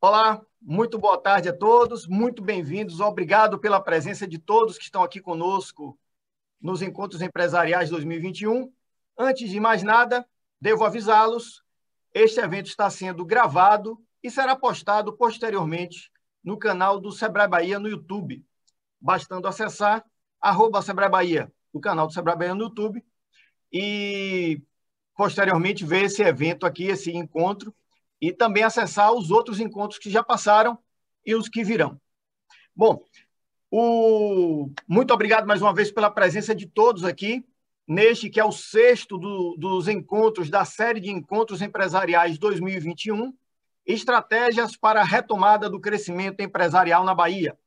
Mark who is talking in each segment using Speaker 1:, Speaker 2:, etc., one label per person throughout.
Speaker 1: Olá, muito boa tarde a todos, muito bem-vindos. Obrigado pela presença de todos que estão aqui conosco nos Encontros Empresariais 2021. Antes de mais nada, devo avisá-los: este evento está sendo gravado e será postado posteriormente no canal do Sebrae Bahia no YouTube. Bastando acessar arroba Sebrae Bahia, o canal do Sebrae Bahia no YouTube, e posteriormente ver esse evento aqui, esse encontro, e também acessar os outros encontros que já passaram e os que virão. Bom, o... muito obrigado mais uma vez pela presença de todos aqui, neste que é o sexto do, dos encontros da série de encontros empresariais 2021, Estratégias para a Retomada do Crescimento Empresarial na Bahia,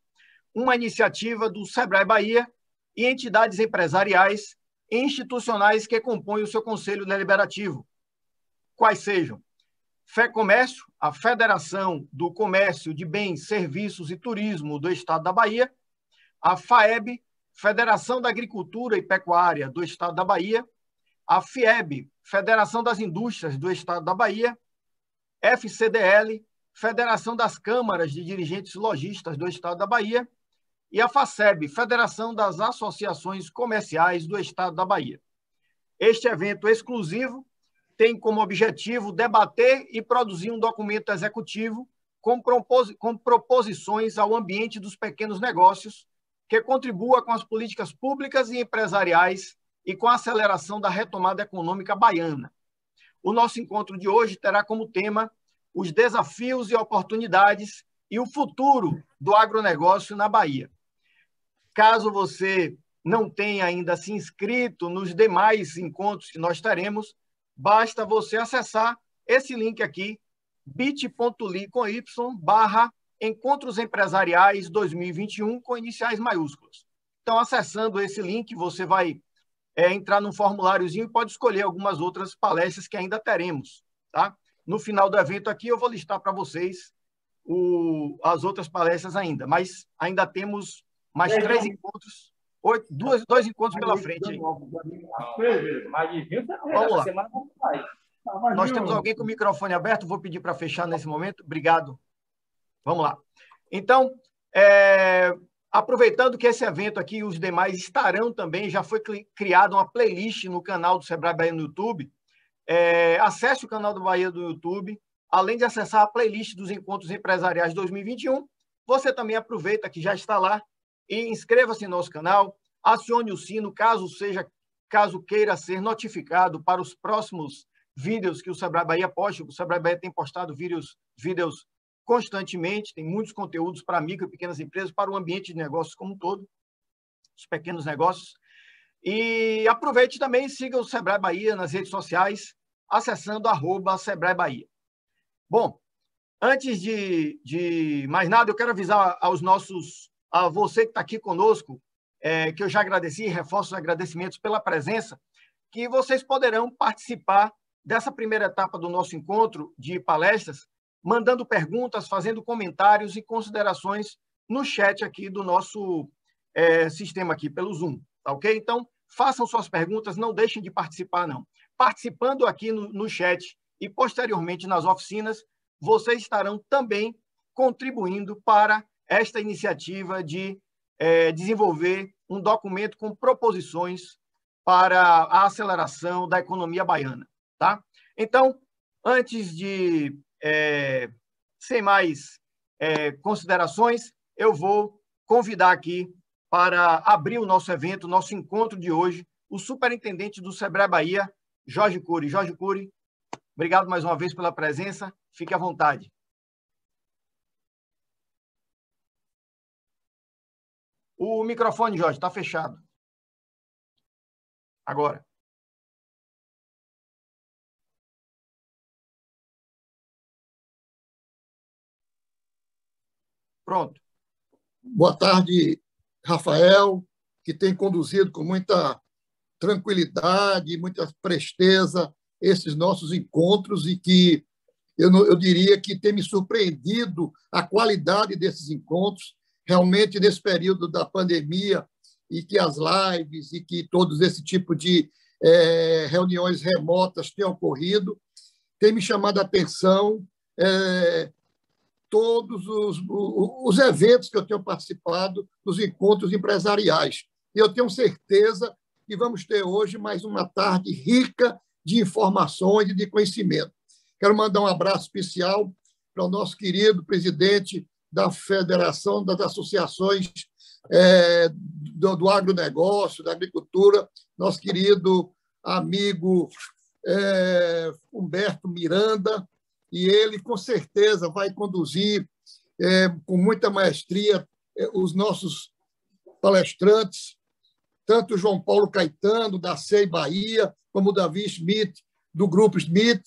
Speaker 1: uma iniciativa do Sebrae Bahia e entidades empresariais e institucionais que compõem o seu Conselho Deliberativo, quais sejam Fé Comércio, a Federação do Comércio de Bens, Serviços e Turismo do Estado da Bahia, a FAEB, Federação da Agricultura e Pecuária do Estado da Bahia, a FIEB, Federação das Indústrias do Estado da Bahia, FCDL, Federação das Câmaras de Dirigentes Logistas do Estado da Bahia, e a FACEB, Federação das Associações Comerciais do Estado da Bahia. Este evento exclusivo tem como objetivo debater e produzir um documento executivo com, com proposições ao ambiente dos pequenos negócios que contribua com as políticas públicas e empresariais e com a aceleração da retomada econômica baiana. O nosso encontro de hoje terá como tema os desafios e oportunidades e o futuro do agronegócio na Bahia. Caso você não tenha ainda se inscrito nos demais encontros que nós teremos, basta você acessar esse link aqui, bit.ly com y barra Encontros Empresariais 2021 com iniciais maiúsculas. Então, acessando esse link, você vai é, entrar num formuláriozinho e pode escolher algumas outras palestras que ainda teremos. Tá? No final do evento aqui, eu vou listar para vocês o, as outras palestras ainda, mas ainda temos mais três encontros, oito, duas, dois encontros pela frente. Aí. Vamos lá. Nós temos alguém com o microfone aberto, vou pedir para fechar nesse momento. Obrigado. Vamos lá. Então, é, aproveitando que esse evento aqui e os demais estarão também, já foi criada uma playlist no canal do Sebrae Bahia no YouTube. É, acesse o canal do Bahia do YouTube. Além de acessar a playlist dos Encontros Empresariais 2021, você também aproveita que já está lá e inscreva-se no nosso canal, acione o sino caso seja caso queira ser notificado para os próximos vídeos que o Sebrae Bahia posta. O Sebrae Bahia tem postado vídeos, vídeos constantemente, tem muitos conteúdos para micro e pequenas empresas, para o ambiente de negócios como um todo, os pequenos negócios. E aproveite também siga o Sebrae Bahia nas redes sociais, acessando arroba Sebrae Bahia. Bom, antes de, de mais nada, eu quero avisar aos nossos a você que está aqui conosco, é, que eu já agradeci, reforço os agradecimentos pela presença, que vocês poderão participar dessa primeira etapa do nosso encontro de palestras, mandando perguntas, fazendo comentários e considerações no chat aqui do nosso é, sistema aqui pelo Zoom, tá ok? Então, façam suas perguntas, não deixem de participar, não. Participando aqui no, no chat e posteriormente nas oficinas, vocês estarão também contribuindo para esta iniciativa de é, desenvolver um documento com proposições para a aceleração da economia baiana. Tá? Então, antes de, é, sem mais é, considerações, eu vou convidar aqui para abrir o nosso evento, nosso encontro de hoje, o superintendente do Sebrae Bahia, Jorge Cury. Jorge Cury, obrigado mais uma vez pela presença. Fique à vontade. O microfone, Jorge, está fechado. Agora. Pronto.
Speaker 2: Boa tarde, Rafael, que tem conduzido com muita tranquilidade, muita presteza esses nossos encontros e que eu, eu diria que tem me surpreendido a qualidade desses encontros realmente nesse período da pandemia e que as lives e que todos esse tipo de é, reuniões remotas tenham ocorrido, tem me chamado a atenção é, todos os, os eventos que eu tenho participado nos encontros empresariais. E eu tenho certeza que vamos ter hoje mais uma tarde rica de informações e de conhecimento. Quero mandar um abraço especial para o nosso querido presidente da Federação das Associações é, do, do agronegócio, da agricultura, nosso querido amigo é, Humberto Miranda, e ele, com certeza, vai conduzir é, com muita maestria é, os nossos palestrantes, tanto João Paulo Caetano, da SEI Bahia, como Davi Smith, do Grupo Smith.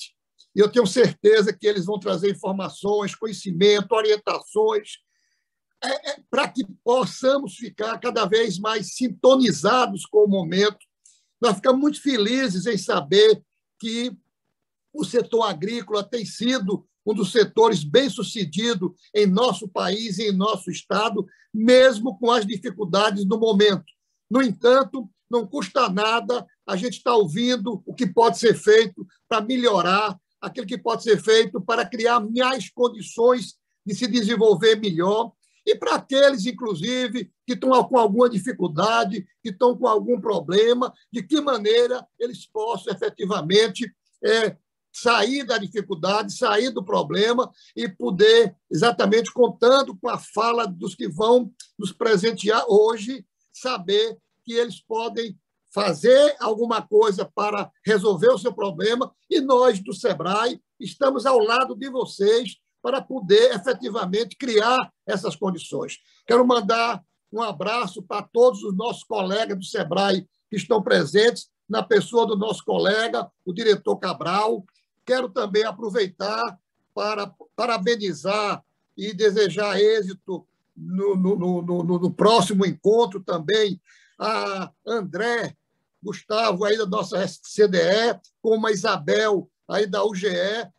Speaker 2: E eu tenho certeza que eles vão trazer informações, conhecimento, orientações, é, é, para que possamos ficar cada vez mais sintonizados com o momento. Nós ficamos muito felizes em saber que o setor agrícola tem sido um dos setores bem-sucedido em nosso país e em nosso estado, mesmo com as dificuldades do momento. No entanto, não custa nada a gente estar ouvindo o que pode ser feito para melhorar, aquilo que pode ser feito para criar mais condições de se desenvolver melhor. E para aqueles, inclusive, que estão com alguma dificuldade, que estão com algum problema, de que maneira eles possam efetivamente é, sair da dificuldade, sair do problema e poder, exatamente contando com a fala dos que vão nos presentear hoje, saber que eles podem fazer alguma coisa para resolver o seu problema e nós do SEBRAE estamos ao lado de vocês para poder efetivamente criar essas condições. Quero mandar um abraço para todos os nossos colegas do SEBRAE que estão presentes, na pessoa do nosso colega, o diretor Cabral. Quero também aproveitar para parabenizar e desejar êxito no, no, no, no, próximo encontro também a André Gustavo, aí da nossa CDE, como a Isabel, aí da UGE,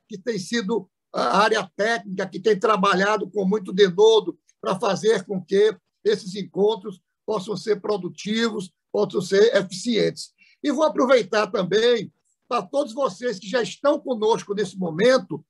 Speaker 2: que tem sido a área técnica que tem trabalhado com muito denodo para fazer com que esses encontros possam ser produtivos, possam ser eficientes. E vou aproveitar também para todos vocês que já estão conosco nesse momento,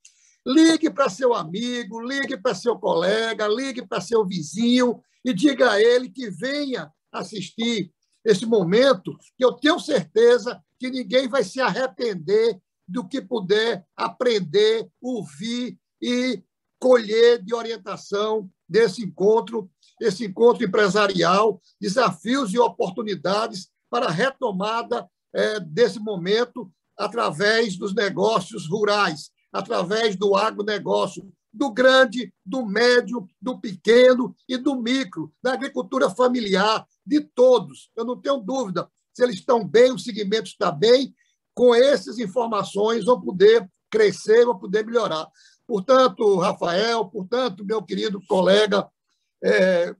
Speaker 2: ligue para seu amigo, ligue para seu colega, ligue para seu vizinho e diga a ele que venha assistir esse momento, que eu tenho certeza que ninguém vai se arrepender do que puder aprender, ouvir e colher de orientação desse encontro, esse encontro empresarial, desafios e oportunidades para a retomada é, desse momento através dos negócios rurais, através do agronegócio, do grande, do médio, do pequeno e do micro, da agricultura familiar, de todos. Eu não tenho dúvida se eles estão bem, o segmento está bem com essas informações vão poder crescer, vão poder melhorar. Portanto, Rafael, portanto, meu querido colega, é,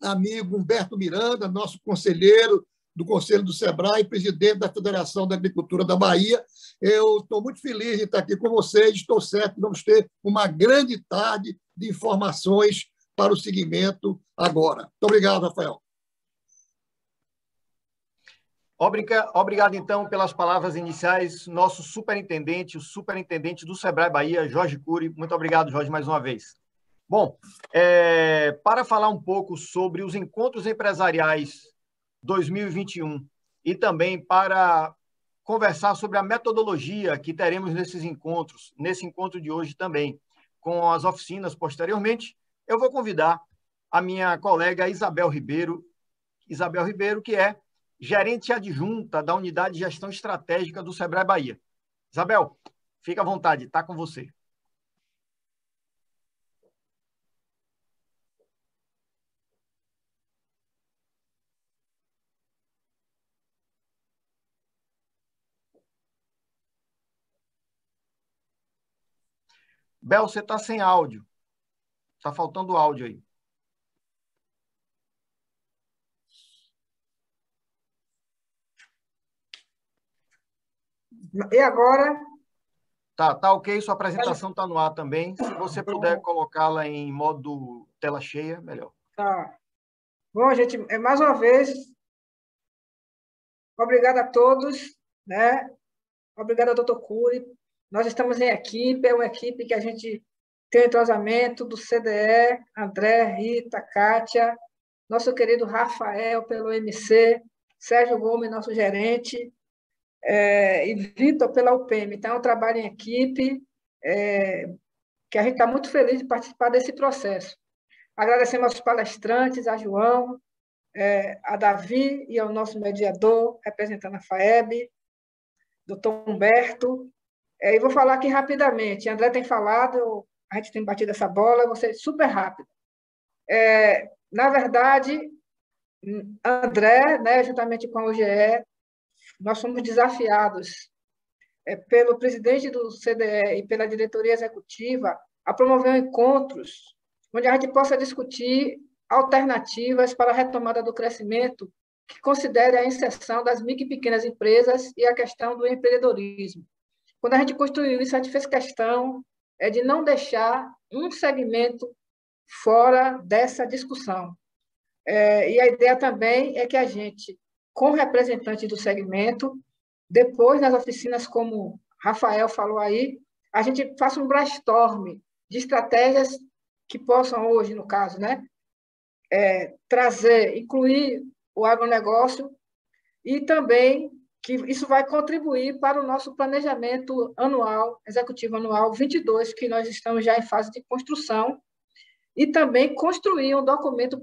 Speaker 2: amigo Humberto Miranda, nosso conselheiro do Conselho do SEBRAE, presidente da Federação da Agricultura da Bahia. Eu estou muito feliz de estar aqui com vocês, estou certo que vamos ter uma grande tarde de informações para o segmento agora. Muito obrigado, Rafael.
Speaker 1: Obrigado, então, pelas palavras iniciais, nosso superintendente, o superintendente do Sebrae Bahia, Jorge Cury. Muito obrigado, Jorge, mais uma vez. Bom, é, para falar um pouco sobre os encontros empresariais 2021 e também para conversar sobre a metodologia que teremos nesses encontros, nesse encontro de hoje também, com as oficinas posteriormente, eu vou convidar a minha colega Isabel Ribeiro, Isabel Ribeiro, que é gerente adjunta da Unidade de Gestão Estratégica do Sebrae Bahia. Isabel, fica à vontade, está com você. Bel, você está sem áudio. Está faltando áudio aí.
Speaker 3: E agora?
Speaker 1: Tá, tá ok. Sua apresentação está no ar também. Se você puder colocá-la em modo tela cheia, melhor.
Speaker 3: Tá. Bom, gente, é, mais uma vez, obrigado a todos, né? Obrigado ao doutor Cury. Nós estamos em equipe, é uma equipe que a gente tem o entrosamento do CDE, André, Rita, Kátia, nosso querido Rafael pelo MC, Sérgio Gomes, nosso gerente, é, e Vitor pela UPM. Então, é um trabalho em equipe, é, que a gente está muito feliz de participar desse processo. Agradecemos aos palestrantes, a João, é, a Davi e ao nosso mediador, representando a FAEB, doutor Humberto. É, e vou falar aqui rapidamente. André tem falado, a gente tem batido essa bola, ser super rápido. É, na verdade, André, né, juntamente com a OGE, nós fomos desafiados é, pelo presidente do CDE e pela diretoria executiva a promover encontros onde a gente possa discutir alternativas para a retomada do crescimento que considere a inserção das micro e pequenas empresas e a questão do empreendedorismo. Quando a gente construiu isso, a gente fez questão é de não deixar um segmento fora dessa discussão. É, e a ideia também é que a gente, com representantes do segmento, depois nas oficinas, como Rafael falou aí, a gente faça um brainstorm de estratégias que possam hoje, no caso, né, é, trazer, incluir o agronegócio e também que isso vai contribuir para o nosso planejamento anual, executivo anual 22, que nós estamos já em fase de construção, e também construir um documento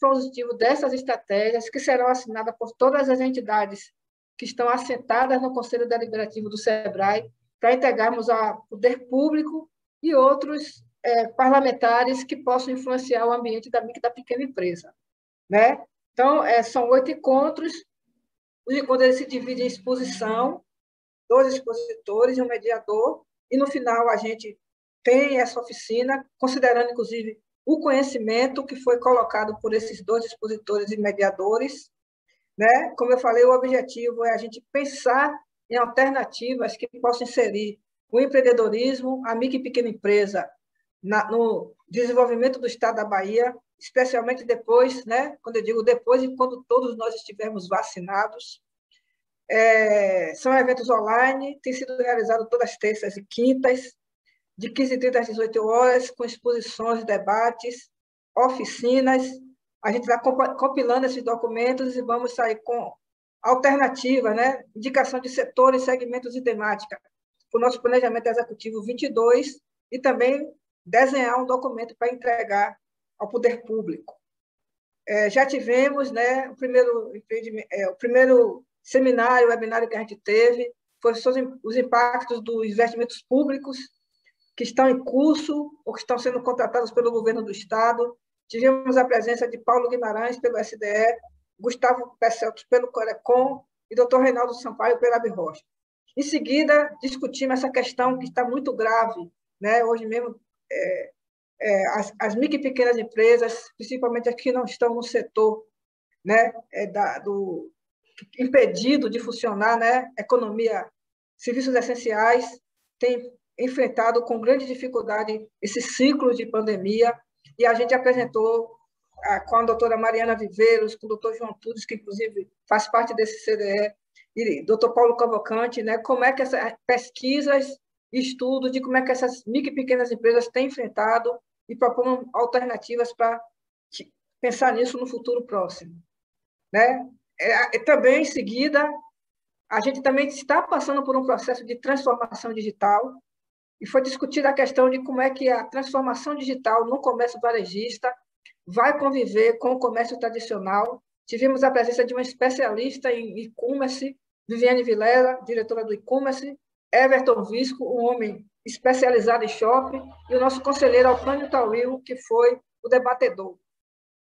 Speaker 3: positivo dessas estratégias, que serão assinadas por todas as entidades que estão assentadas no Conselho Deliberativo do SEBRAE, para integrarmos ao poder público e outros é, parlamentares que possam influenciar o ambiente da da pequena empresa. Né? Então, é, são oito encontros. Os encontros se dividem em exposição, dois expositores e um mediador, e no final a gente tem essa oficina, considerando, inclusive, o conhecimento que foi colocado por esses dois expositores e mediadores. Né? Como eu falei, o objetivo é a gente pensar em alternativas que possam inserir o empreendedorismo, a micro e pequena empresa na, no desenvolvimento do Estado da Bahia, especialmente depois, né, quando eu digo depois, e quando todos nós estivermos vacinados. É, são eventos online, tem sido realizado todas as terças e quintas, de 15h30 às 18 horas, com exposições, debates, oficinas. A gente está compilando esses documentos e vamos sair com alternativa, né? indicação de setores, segmentos e temática, o nosso planejamento executivo 22 e também desenhar um documento para entregar ao poder público. É, já tivemos né, o, primeiro, é, o primeiro seminário, webinário que a gente teve, foi sobre os impactos dos investimentos públicos que estão em curso ou que estão sendo contratados pelo governo do Estado. Tivemos a presença de Paulo Guimarães, pelo SDE, Gustavo Pesseltos, pelo Corecon, e doutor Reinaldo Sampaio, pela Abrocha. Em seguida, discutimos essa questão que está muito grave, né? hoje mesmo é, é, as, as micro e pequenas empresas, principalmente as que não estão no setor né, é, da, do impedido de funcionar, né, economia, serviços essenciais, tem enfrentado com grande dificuldade esse ciclo de pandemia, e a gente apresentou a, com a doutora Mariana Viveiros, com o doutor João Tudes, que inclusive faz parte desse CDE, e doutor Paulo Cavalcante, né, como é que essas pesquisas estudos de como é que essas micro e pequenas empresas têm enfrentado e propõem alternativas para pensar nisso no futuro próximo. Né? É, é, também, em seguida, a gente também está passando por um processo de transformação digital e foi discutida a questão de como é que a transformação digital no comércio varejista vai conviver com o comércio tradicional. Tivemos a presença de uma especialista em e-commerce, Viviane Vilela, diretora do e-commerce, Everton Visco, um homem especializado em shopping, e o nosso conselheiro Alfânio Tauil, que foi o debatedor.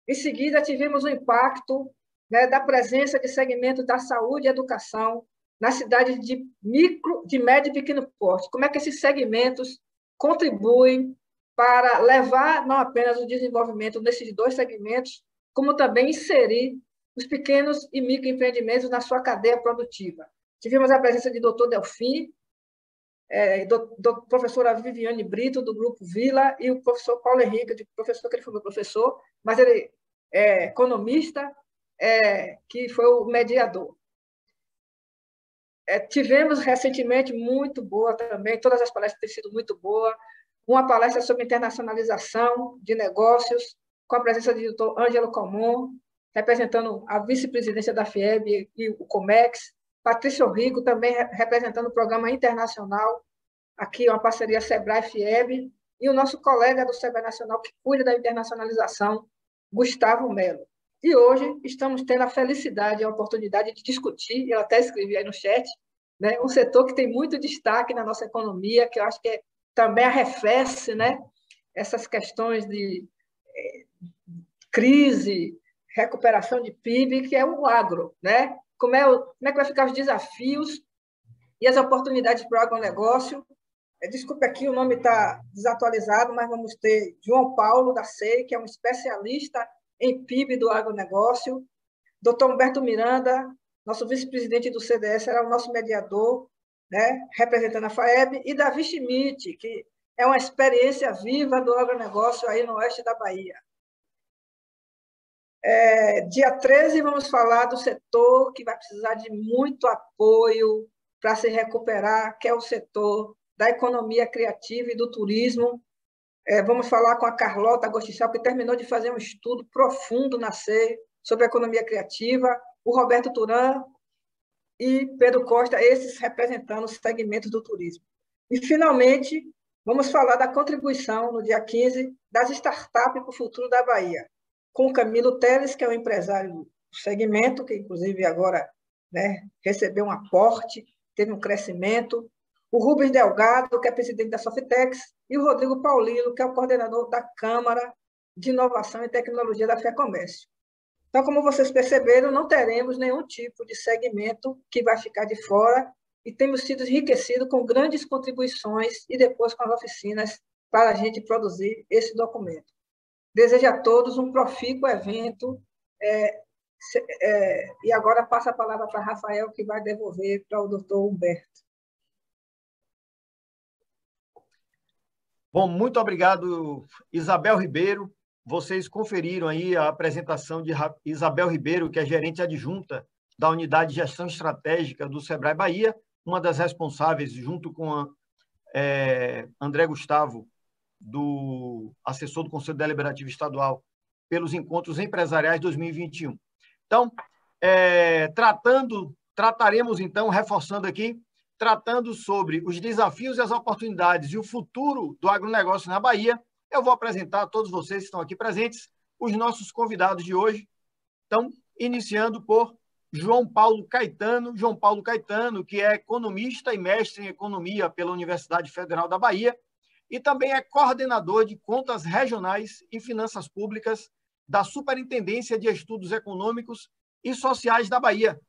Speaker 3: Em seguida, tivemos o impacto né, da presença de segmentos da saúde e educação nas cidades de micro, de médio e pequeno porte. Como é que esses segmentos contribuem para levar não apenas o desenvolvimento desses dois segmentos, como também inserir os pequenos e microempreendimentos na sua cadeia produtiva. Tivemos a presença de doutor Delfim, é, do, do, professora Viviane Brito, do Grupo Vila, e o professor Paulo Henrique, de professor, que ele foi meu professor, mas ele é economista, é, que foi o mediador. É, tivemos recentemente muito boa também, todas as palestras têm sido muito boas. uma palestra sobre internacionalização de negócios, com a presença do doutor Ângelo Comum, representando a vice-presidência da FIEB e o COMEX, Patrício Rico, também representando o programa internacional, aqui uma parceria SEBRAE-FIEB, e o nosso colega do SEBRAE Nacional, que cuida da internacionalização, Gustavo Melo. E hoje estamos tendo a felicidade e a oportunidade de discutir, eu até escrevi aí no chat, né, um setor que tem muito destaque na nossa economia, que eu acho que é, também arrefece né, essas questões de é, crise, recuperação de PIB, que é o agro. Né? Como, é o, como é que vai ficar os desafios e as oportunidades para o agronegócio é, desculpe aqui, o nome está desatualizado, mas vamos ter João Paulo da SEI, que é um especialista em PIB do agronegócio. Doutor Humberto Miranda, nosso vice-presidente do CDS, será o nosso mediador, né, representando a FAEB. E Davi Schmidt, que é uma experiência viva do agronegócio aí no oeste da Bahia. É, dia 13, vamos falar do setor que vai precisar de muito apoio para se recuperar, que é o setor da economia criativa e do turismo. É, vamos falar com a Carlota Agosticial, que terminou de fazer um estudo profundo na CEI sobre economia criativa, o Roberto Turan e Pedro Costa, esses representando os segmentos do turismo. E, finalmente, vamos falar da contribuição, no dia 15, das startups para o futuro da Bahia, com Camilo Teles, que é o empresário do segmento, que, inclusive, agora né, recebeu um aporte, teve um crescimento, o Rubens Delgado, que é presidente da Softex, e o Rodrigo Paulino, que é o coordenador da Câmara de Inovação e Tecnologia da FEComércio. Então, como vocês perceberam, não teremos nenhum tipo de segmento que vai ficar de fora e temos sido enriquecidos com grandes contribuições e depois com as oficinas para a gente produzir esse documento. Desejo a todos um profícuo evento é, é, e agora passa a palavra para Rafael, que vai devolver para o doutor Humberto.
Speaker 1: Bom, muito obrigado, Isabel Ribeiro. Vocês conferiram aí a apresentação de Isabel Ribeiro, que é gerente adjunta da Unidade de Gestão Estratégica do Sebrae Bahia, uma das responsáveis, junto com a, é, André Gustavo, do assessor do Conselho Deliberativo Estadual, pelos encontros empresariais 2021. Então, é, tratando, trataremos então, reforçando aqui, tratando sobre os desafios e as oportunidades e o futuro do agronegócio na Bahia, eu vou apresentar a todos vocês que estão aqui presentes os nossos convidados de hoje. Então, iniciando por João Paulo Caetano. João Paulo Caetano, que é economista e mestre em economia pela Universidade Federal da Bahia e também é coordenador de contas regionais e finanças públicas da Superintendência de Estudos Econômicos e Sociais da Bahia.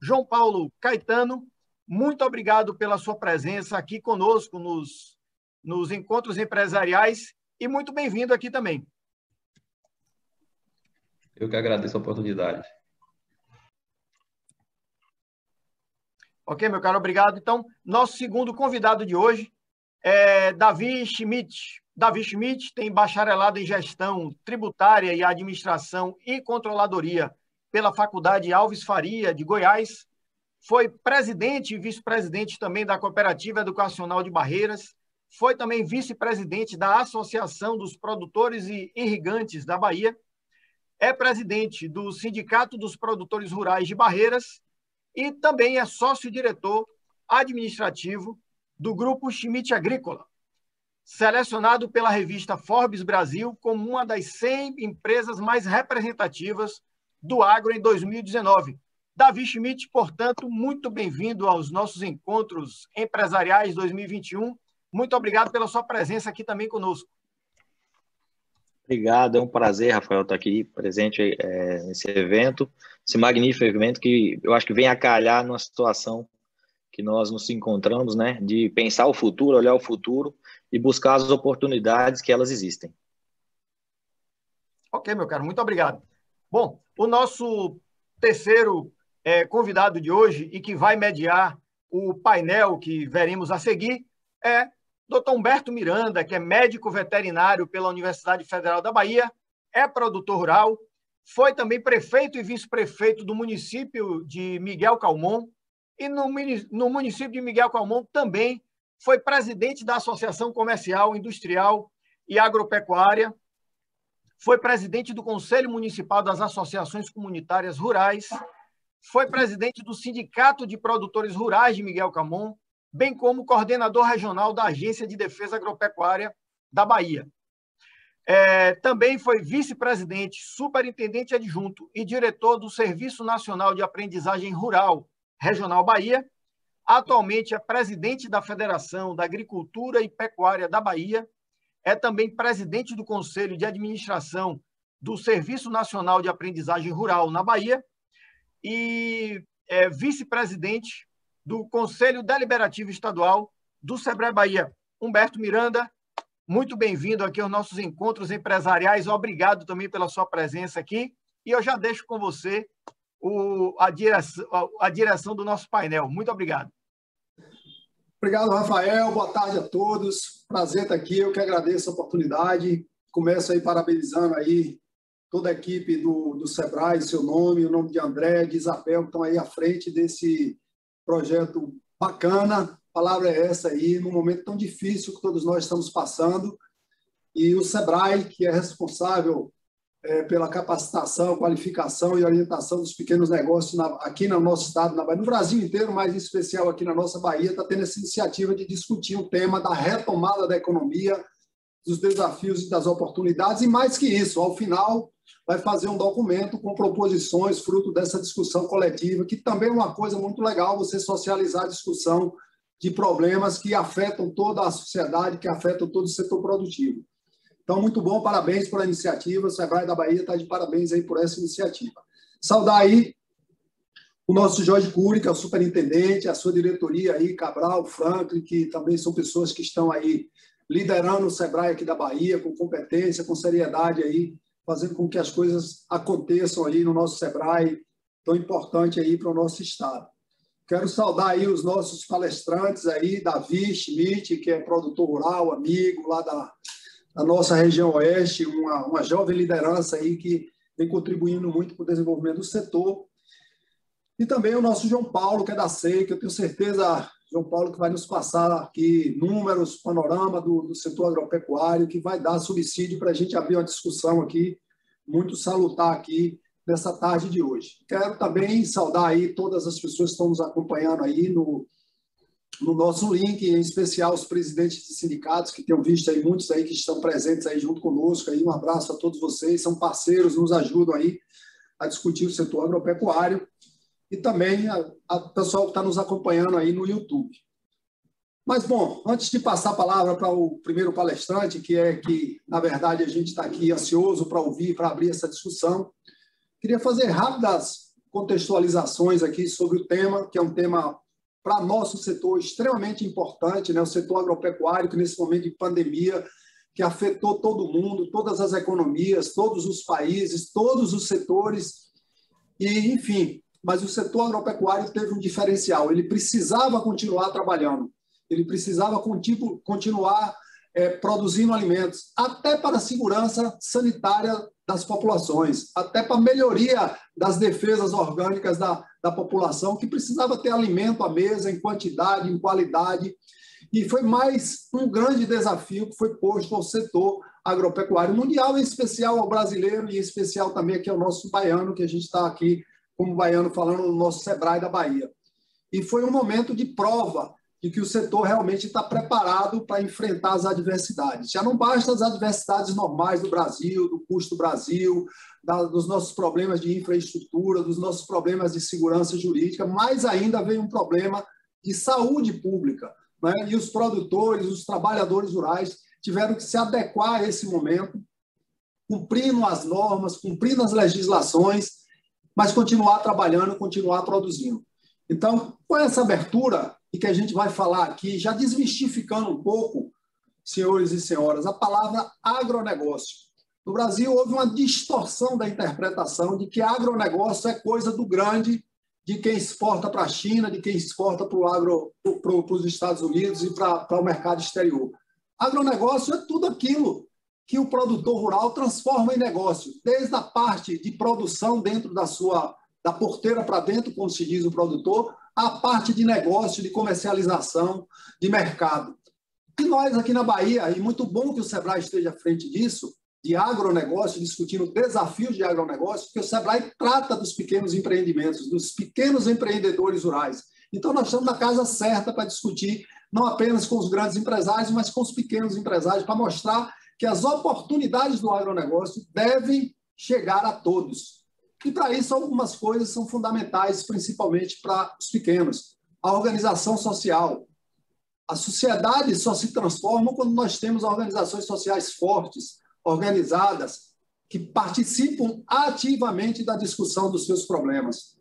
Speaker 1: João Paulo Caetano muito obrigado pela sua presença aqui conosco nos, nos encontros empresariais e muito bem-vindo aqui também.
Speaker 4: Eu que agradeço a oportunidade.
Speaker 1: Ok, meu caro, obrigado. Então, nosso segundo convidado de hoje é Davi Schmidt. Davi Schmidt tem bacharelado em gestão tributária e administração e controladoria pela Faculdade Alves Faria de Goiás foi presidente e vice-presidente também da Cooperativa Educacional de Barreiras, foi também vice-presidente da Associação dos Produtores e Irrigantes da Bahia, é presidente do Sindicato dos Produtores Rurais de Barreiras e também é sócio-diretor administrativo do Grupo Schmidt Agrícola, selecionado pela revista Forbes Brasil como uma das 100 empresas mais representativas do agro em 2019, Davi Schmidt, portanto, muito bem-vindo aos nossos encontros empresariais 2021. Muito obrigado pela sua presença aqui também conosco.
Speaker 4: Obrigado, é um prazer, Rafael, estar aqui presente é, nesse evento, esse magnífico evento que eu acho que vem a calhar numa situação que nós nos encontramos, né, de pensar o futuro, olhar o futuro e buscar as oportunidades que elas existem.
Speaker 1: Ok, meu caro, muito obrigado. Bom, o nosso terceiro é, convidado de hoje e que vai mediar o painel que veremos a seguir é Dr. Humberto Miranda, que é médico veterinário pela Universidade Federal da Bahia, é produtor rural, foi também prefeito e vice-prefeito do município de Miguel Calmon, e no, no município de Miguel Calmon também foi presidente da Associação Comercial, Industrial e Agropecuária, foi presidente do Conselho Municipal das Associações Comunitárias Rurais, foi presidente do Sindicato de Produtores Rurais de Miguel Camon, bem como coordenador regional da Agência de Defesa Agropecuária da Bahia. É, também foi vice-presidente, superintendente adjunto e diretor do Serviço Nacional de Aprendizagem Rural, Regional Bahia. Atualmente é presidente da Federação da Agricultura e Pecuária da Bahia. É também presidente do Conselho de Administração do Serviço Nacional de Aprendizagem Rural na Bahia e é vice-presidente do Conselho Deliberativo Estadual do Sebrae Bahia. Humberto Miranda, muito bem-vindo aqui aos nossos encontros empresariais. Obrigado também pela sua presença aqui. E eu já deixo com você o, a, direção, a, a direção do nosso painel. Muito obrigado.
Speaker 5: Obrigado, Rafael. Boa tarde a todos. Prazer estar aqui. Eu que agradeço a oportunidade. Começo aí parabenizando aí toda a equipe do, do Sebrae, seu nome, o nome de André, de Isabel, que estão aí à frente desse projeto bacana. A palavra é essa aí, num momento tão difícil que todos nós estamos passando. E o Sebrae, que é responsável é, pela capacitação, qualificação e orientação dos pequenos negócios na, aqui no nosso estado, na Bahia, no Brasil inteiro, mas em especial aqui na nossa Bahia, está tendo essa iniciativa de discutir o tema da retomada da economia, dos desafios e das oportunidades, e mais que isso, ao final, vai fazer um documento com proposições fruto dessa discussão coletiva, que também é uma coisa muito legal você socializar a discussão de problemas que afetam toda a sociedade, que afetam todo o setor produtivo. Então, muito bom, parabéns pela iniciativa. O Sebrae da Bahia está de parabéns aí por essa iniciativa. Saudar aí o nosso Jorge Cury, que é o superintendente, a sua diretoria aí, Cabral, Franklin, que também são pessoas que estão aí liderando o Sebrae aqui da Bahia, com competência, com seriedade aí, fazendo com que as coisas aconteçam aí no nosso Sebrae, tão importante aí para o nosso estado. Quero saudar aí os nossos palestrantes aí, Davi Schmidt, que é produtor rural, amigo lá da, da nossa região oeste, uma, uma jovem liderança aí que vem contribuindo muito para o desenvolvimento do setor. E também o nosso João Paulo, que é da SEI, que eu tenho certeza João Paulo, que vai nos passar aqui números, panorama do, do setor agropecuário, que vai dar subsídio para a gente abrir uma discussão aqui, muito salutar aqui, nessa tarde de hoje. Quero também saudar aí todas as pessoas que estão nos acompanhando aí no, no nosso link, em especial os presidentes de sindicatos, que tenham visto aí muitos aí que estão presentes aí junto conosco. Aí, um abraço a todos vocês, são parceiros, nos ajudam aí a discutir o setor agropecuário e também a, pessoal que está nos acompanhando aí no YouTube. Mas, bom, antes de passar a palavra para o primeiro palestrante, que é que, na verdade, a gente está aqui ansioso para ouvir, para abrir essa discussão, queria fazer rápidas contextualizações aqui sobre o tema, que é um tema para nosso setor extremamente importante, né? o setor agropecuário, que nesse momento de pandemia, que afetou todo mundo, todas as economias, todos os países, todos os setores, e, enfim, mas o setor agropecuário teve um diferencial. Ele precisava continuar trabalhando, ele precisava continuar é, produzindo alimentos, até para a segurança sanitária das populações, até para a melhoria das defesas orgânicas da, da população, que precisava ter alimento à mesa em quantidade, em qualidade. E foi mais um grande desafio que foi posto ao setor agropecuário mundial, em especial ao brasileiro e em especial também aqui ao nosso baiano, que a gente está aqui como baiano falando no nosso Sebrae da Bahia. E foi um momento de prova de que o setor realmente está preparado para enfrentar as adversidades. Já não basta as adversidades normais do Brasil, do custo do Brasil, da, dos nossos problemas de infraestrutura, dos nossos problemas de segurança jurídica, mais ainda vem um problema de saúde pública. Né? E os produtores, os trabalhadores rurais tiveram que se adequar a esse momento, cumprindo as normas, cumprindo as legislações mas continuar trabalhando, continuar produzindo. Então, com essa abertura, e que a gente vai falar aqui, já desmistificando um pouco, senhores e senhoras, a palavra agronegócio. No Brasil, houve uma distorção da interpretação de que agronegócio é coisa do grande, de quem exporta para a China, de quem exporta para, o agro, para os Estados Unidos e para o mercado exterior. Agronegócio é tudo aquilo que o produtor rural transforma em negócio, desde a parte de produção dentro da sua da porteira para dentro, como se diz o produtor, a parte de negócio, de comercialização, de mercado. E nós aqui na Bahia, e muito bom que o Sebrae esteja à frente disso, de agronegócio, discutindo desafios de agronegócio, porque o Sebrae trata dos pequenos empreendimentos, dos pequenos empreendedores rurais. Então, nós estamos na casa certa para discutir, não apenas com os grandes empresários, mas com os pequenos empresários, para mostrar que as oportunidades do agronegócio devem chegar a todos. E para isso, algumas coisas são fundamentais, principalmente para os pequenos. A organização social. A sociedade só se transforma quando nós temos organizações sociais fortes, organizadas, que participam ativamente da discussão dos seus problemas.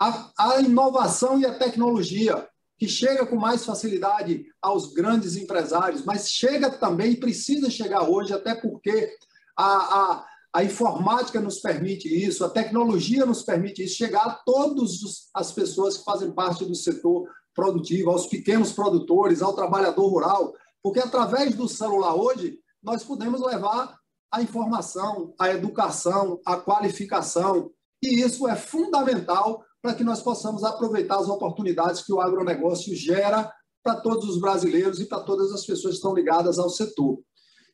Speaker 5: A, a inovação e a tecnologia, que chega com mais facilidade aos grandes empresários, mas chega também, precisa chegar hoje, até porque a, a, a informática nos permite isso, a tecnologia nos permite isso, chegar a todas as pessoas que fazem parte do setor produtivo, aos pequenos produtores, ao trabalhador rural, porque através do celular hoje, nós podemos levar a informação, a educação, a qualificação, e isso é fundamental para que nós possamos aproveitar as oportunidades que o agronegócio gera para todos os brasileiros e para todas as pessoas que estão ligadas ao setor.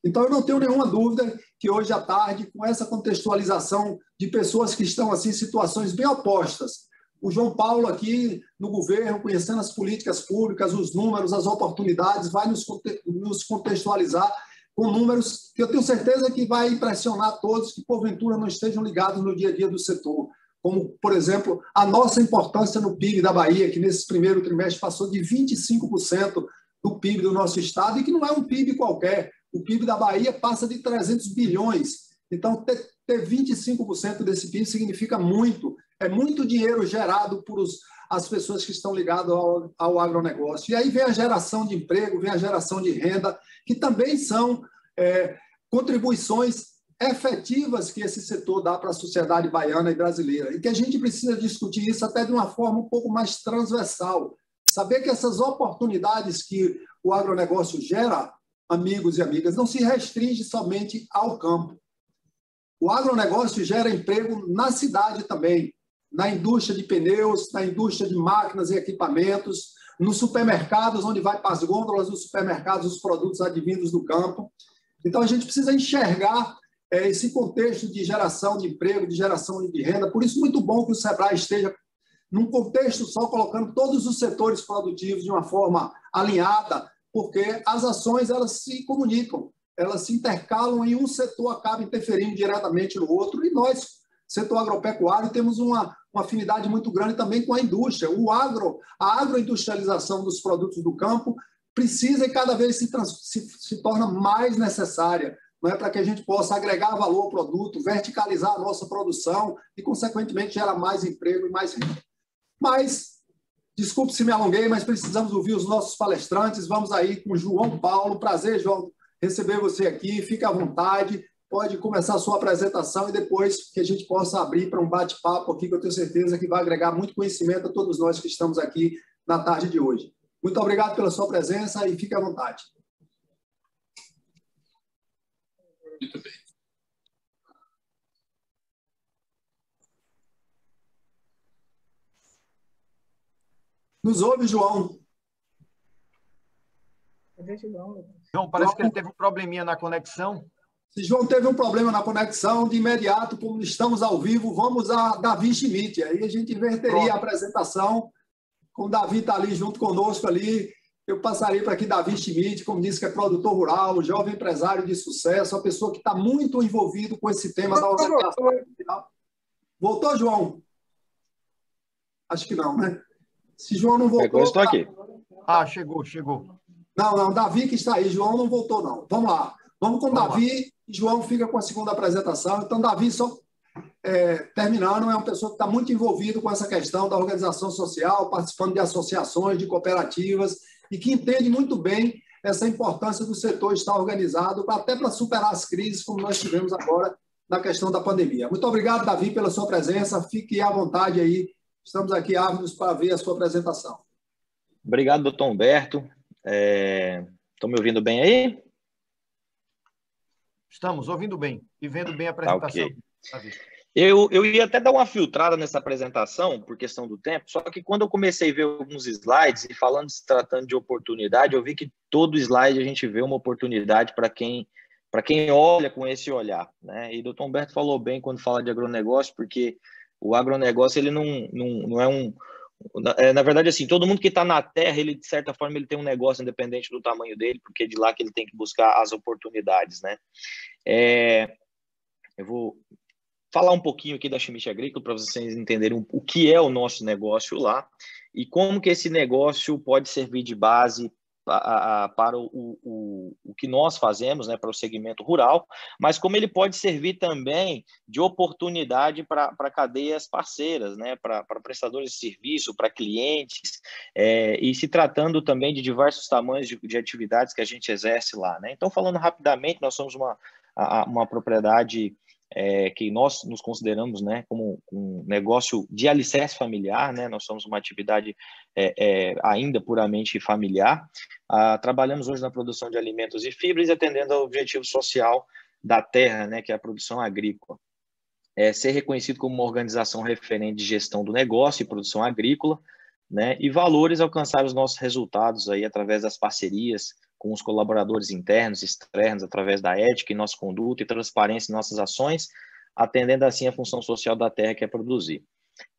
Speaker 5: Então, eu não tenho nenhuma dúvida que hoje à tarde, com essa contextualização de pessoas que estão assim em situações bem opostas, o João Paulo aqui no governo, conhecendo as políticas públicas, os números, as oportunidades, vai nos contextualizar com números que eu tenho certeza que vai impressionar todos que, porventura, não estejam ligados no dia a dia do setor. Como, por exemplo, a nossa importância no PIB da Bahia, que nesse primeiro trimestre passou de 25% do PIB do nosso estado, e que não é um PIB qualquer. O PIB da Bahia passa de 300 bilhões. Então, ter, ter 25% desse PIB significa muito. É muito dinheiro gerado por os, as pessoas que estão ligadas ao, ao agronegócio. E aí vem a geração de emprego, vem a geração de renda, que também são é, contribuições efetivas que esse setor dá para a sociedade baiana e brasileira. E que a gente precisa discutir isso até de uma forma um pouco mais transversal. Saber que essas oportunidades que o agronegócio gera, amigos e amigas, não se restringe somente ao campo. O agronegócio gera emprego na cidade também na indústria de pneus, na indústria de máquinas e equipamentos, nos supermercados, onde vai para as gôndolas dos supermercados os produtos advindos do campo. Então, a gente precisa enxergar é, esse contexto de geração de emprego, de geração de renda. Por isso, muito bom que o SEBRAE esteja num contexto só, colocando todos os setores produtivos de uma forma alinhada, porque as ações elas se comunicam, elas se intercalam e um setor acaba interferindo diretamente no outro, e nós, setor agropecuário, temos uma, uma afinidade muito grande também com a indústria. O agro, a agroindustrialização dos produtos do campo precisa e cada vez se, se, se torna mais necessária não é para que a gente possa agregar valor ao produto, verticalizar a nossa produção e, consequentemente, gerar mais emprego e mais renda. Mas, desculpe se me alonguei, mas precisamos ouvir os nossos palestrantes. Vamos aí com João Paulo. Prazer, João, receber você aqui. Fique à vontade pode começar a sua apresentação e depois que a gente possa abrir para um bate-papo aqui, que eu tenho certeza que vai agregar muito conhecimento a todos nós que estamos aqui na tarde de hoje. Muito obrigado pela sua presença e fique à vontade. Muito bem. Nos ouve, João?
Speaker 1: João, parece que ele teve um probleminha na conexão.
Speaker 5: Se João teve um problema na conexão, de imediato, como estamos ao vivo, vamos a Davi Schmidt. Aí a gente inverteria Pronto. a apresentação. Com o Davi está ali junto conosco ali. Eu passaria para aqui Davi Schmidt, como disse que é produtor rural, jovem empresário de sucesso, uma pessoa que está muito envolvido com esse tema da organização. Voltou, João? Acho que não, né? Se João não voltou.
Speaker 4: Eu estou aqui.
Speaker 1: Ah, chegou, chegou.
Speaker 5: Não, não, Davi que está aí, João não voltou, não. Vamos lá. Vamos com Vamos Davi. Lá. João fica com a segunda apresentação. Então, Davi, só é, terminando, é uma pessoa que está muito envolvido com essa questão da organização social, participando de associações, de cooperativas, e que entende muito bem essa importância do setor estar organizado, até para superar as crises, como nós tivemos agora na questão da pandemia. Muito obrigado, Davi, pela sua presença. Fique à vontade aí. Estamos aqui ávidos para ver a sua apresentação.
Speaker 4: Obrigado, doutor Humberto. Estão é... me ouvindo bem aí?
Speaker 1: Estamos ouvindo bem e vendo bem a apresentação.
Speaker 4: Tá, okay. Eu, eu ia até dar uma filtrada nessa apresentação, por questão do tempo, só que quando eu comecei a ver alguns slides, e falando, se tratando de oportunidade, eu vi que todo slide a gente vê uma oportunidade para quem para quem olha com esse olhar. Né? E o Dr. Humberto falou bem quando fala de agronegócio, porque o agronegócio ele não, não, não é um. É, na verdade, assim, todo mundo que está na terra, ele de certa forma ele tem um negócio independente do tamanho dele, porque é de lá que ele tem que buscar as oportunidades, né? É, eu vou falar um pouquinho aqui da Schmidt Agrícola para vocês entenderem o que é o nosso negócio lá e como que esse negócio pode servir de base para o, o, o que nós fazemos, né, para o segmento rural, mas como ele pode servir também de oportunidade para cadeias parceiras, né, para prestadores de serviço, para clientes, é, e se tratando também de diversos tamanhos de, de, atividades que a gente exerce lá. Né? Então, falando rapidamente, nós somos uma, uma propriedade é, que nós nos consideramos né, como um negócio de alicerce familiar, né, nós somos uma atividade é, é, ainda puramente familiar. Ah, trabalhamos hoje na produção de alimentos e fibras, atendendo ao objetivo social da terra, né, que é a produção agrícola. É, ser reconhecido como uma organização referente de gestão do negócio e produção agrícola, né, e valores alcançar os nossos resultados aí através das parcerias com os colaboradores internos e externos através da ética em nossa conduta e transparência em nossas ações, atendendo assim a função social da terra que é produzir.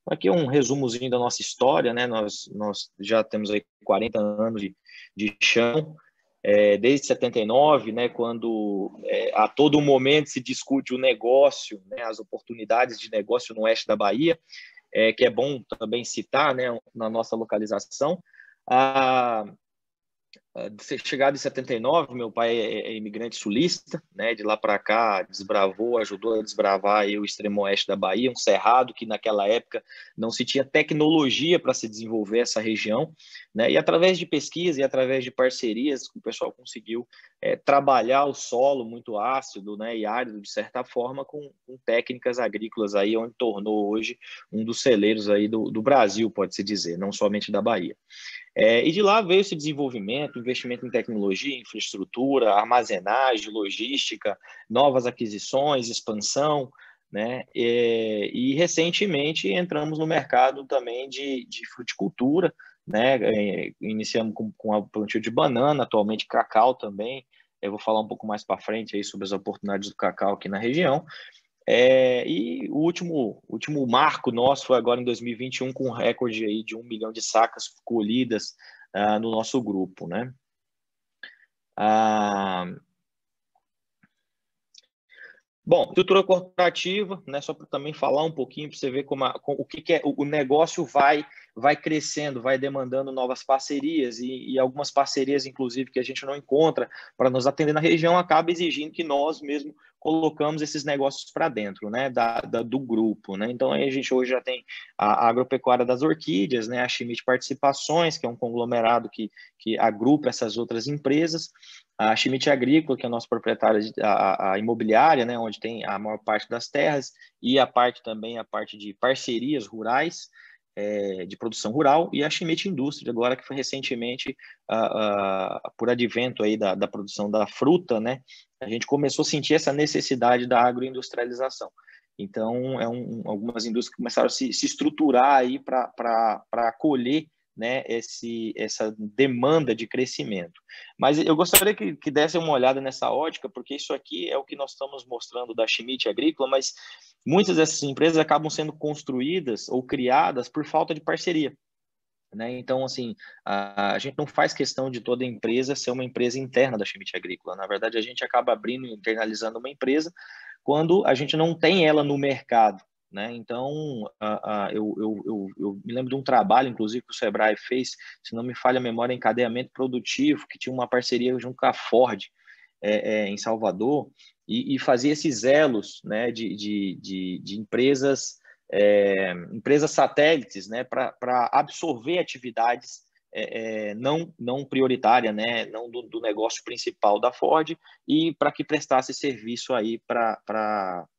Speaker 4: Aqui um resumozinho da nossa história, né? Nós, nós já temos aí 40 anos de, de chão, é, desde 79, né, quando é, a todo momento se discute o negócio, né, as oportunidades de negócio no oeste da Bahia, é, que é bom também citar né, na nossa localização. A, ah, de ser chegado em 79, meu pai é, é imigrante sulista, né? De lá para cá desbravou, ajudou a desbravar aí o extremo oeste da Bahia, um cerrado que naquela época não se tinha tecnologia para se desenvolver essa região, né? E através de pesquisa e através de parcerias, o pessoal conseguiu é, trabalhar o solo muito ácido, né? E árido de certa forma com, com, técnicas agrícolas aí, onde tornou hoje um dos celeiros aí do, do Brasil, pode se dizer, não somente da Bahia. É, e de lá veio esse desenvolvimento, investimento em tecnologia, infraestrutura, armazenagem, logística, novas aquisições, expansão, né? E, e recentemente entramos no mercado também de, de fruticultura, né? É, iniciamos com, com a plantio de banana, atualmente cacau também. Eu vou falar um pouco mais para frente aí sobre as oportunidades do cacau aqui na região. É, e o último, último marco nosso foi agora em 2021, com um recorde aí de um milhão de sacas colhidas uh, no nosso grupo. Né? Uh, Bom, estrutura corporativa, né, só para também falar um pouquinho, para você ver como, a, o que, que, é o, negócio vai vai crescendo, vai demandando novas parcerias e, e algumas parcerias, inclusive, que a gente não encontra para nos atender na região, acaba exigindo que nós mesmo colocamos esses negócios para dentro, né, da, da, do grupo, né, então a gente hoje já tem a, a agropecuária das orquídeas, né, a Schmidt Participações, que é um conglomerado que, que agrupa essas outras empresas, a Schmidt Agrícola, que é a nossa proprietária, de, a, a, imobiliária, né, onde tem a maior parte das terras, e a parte também, a parte de parcerias rurais, é, de produção rural, e a Schmidt Indústria, agora que foi recentemente, por advento aí da, da produção da fruta, né, a gente começou a sentir essa necessidade da agroindustrialização. Então, é um, algumas indústrias começaram a se, se estruturar aí para acolher né, esse, essa demanda de crescimento. Mas eu gostaria que, que desse uma olhada nessa ótica, porque isso aqui é o que nós estamos mostrando da Schmidt Agrícola, mas muitas dessas empresas acabam sendo construídas ou criadas por falta de parceria. Né? Então, assim, a, a, gente não faz questão de toda empresa ser uma empresa interna da Schmidt Agrícola. Na verdade, a gente acaba abrindo e internalizando uma empresa quando a gente não tem ela no mercado. Né? Então, eu, eu, eu, eu, me lembro de um trabalho, inclusive, que o Sebrae fez, se não me falha a memória, encadeamento produtivo, que tinha uma parceria junto com a Ford é, é, em Salvador, e, e, fazia esses elos né, de, de, de, de empresas, é, empresas satélites né, para absorver atividades é, é, não, não prioritária, né, não do, do negócio principal da Ford, e para que prestasse serviço aí para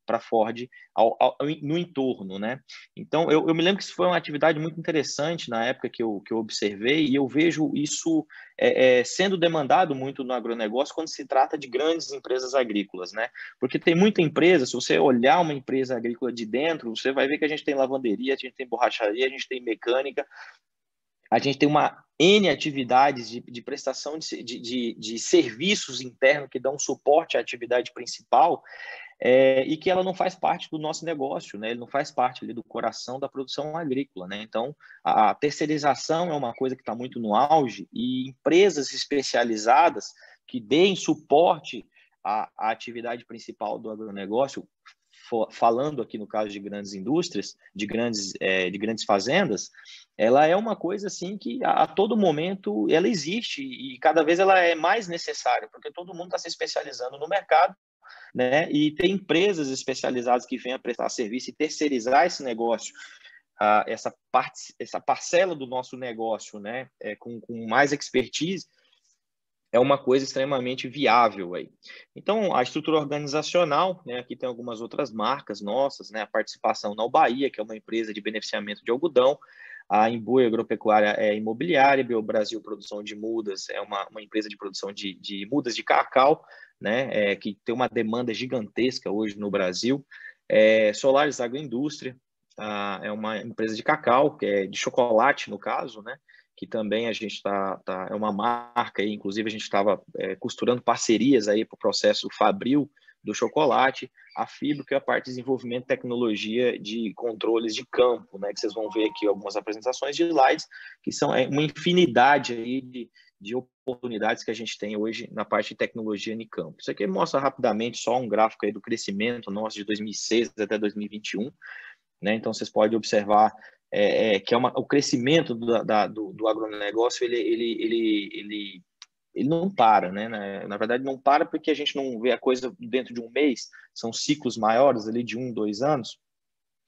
Speaker 4: a Ford ao, ao, no entorno. Né? Então, eu, eu me lembro que isso foi uma atividade muito interessante na época que eu, que eu observei, e eu vejo isso é, é, sendo demandado muito no agronegócio quando se trata de grandes empresas agrícolas, né? Porque tem muita empresa, se você olhar uma empresa agrícola de dentro, você vai ver que a gente tem lavanderia, a gente tem borracharia, a gente tem mecânica, a gente tem uma N atividades de, de prestação de, de, de, serviços internos que dão suporte à atividade principal é, e que ela não faz parte do nosso negócio, né? ele não faz parte ali, do coração da produção agrícola. Né? Então, a, terceirização é uma coisa que está muito no auge e empresas especializadas que deem suporte à, à atividade principal do agronegócio falando aqui no caso de grandes indústrias, de grandes, é, de grandes fazendas, ela é uma coisa assim que a, a, todo momento ela existe e cada vez ela é mais necessária, porque todo mundo está se especializando no mercado, né? E tem empresas especializadas que vêm a prestar serviço e terceirizar esse negócio essa, parte, essa parcela do nosso negócio né, é, com, com mais expertise, é uma coisa extremamente viável aí. Então, a estrutura organizacional, né, aqui tem algumas outras marcas nossas, né, a participação na Bahia, que é uma empresa de beneficiamento de algodão, a Embu Agropecuária é imobiliária, Bio Brasil Produção de Mudas é uma, uma empresa de produção de, de mudas de cacau, né, é, que tem uma demanda gigantesca hoje no Brasil. É, Solares Agroindústria ah, é uma empresa de cacau, que é de chocolate no caso, né, que também a gente está, tá, é uma marca, aí, inclusive a gente estava é, costurando parcerias aí para o processo Fabril do chocolate, a Fibro, que é a parte de desenvolvimento de tecnologia de controles de campo, né, que vocês vão ver aqui algumas apresentações de slides, que são é, uma infinidade aí de, de oportunidades que a gente tem hoje na parte de tecnologia campo. Isso aqui mostra rapidamente só um gráfico aí do crescimento nosso de 2006 até 2021, né, então vocês podem observar é, é, que é uma, o crescimento do, da, do, do agronegócio, ele, ele, ele, ele, ele não para, né? Na verdade, não para porque a gente não vê a coisa dentro de um mês, são ciclos maiores ali de um, dois anos.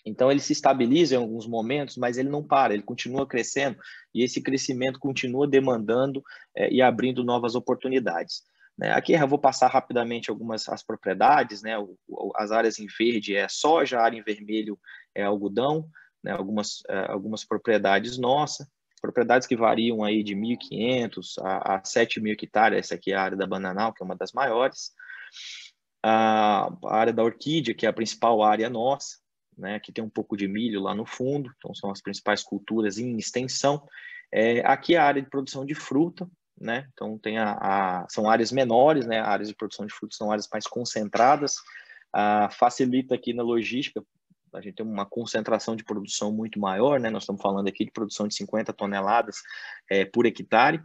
Speaker 4: Então, ele se estabiliza em alguns momentos, mas ele não para, ele continua crescendo e esse crescimento continua demandando é, e abrindo novas oportunidades. Né? Aqui eu vou passar rapidamente algumas as propriedades, né? O, as áreas em verde é soja, a área em vermelho é algodão, né, algumas, é, algumas propriedades nossas, propriedades que variam aí de 1.500 a, a 7.000 hectares, essa aqui é a área da Bananal, que é uma das maiores, a, a área da Orquídea, que é a principal área nossa, né, que tem um pouco de milho lá no fundo, então são as principais culturas em extensão. É, aqui é a área de produção de fruta, né, então tem a, a, são áreas menores, né, áreas de produção de fruta são áreas mais concentradas, a, facilita aqui na logística, a gente tem uma concentração de produção muito maior, né? Nós estamos falando aqui de produção de 50 toneladas é, por hectare.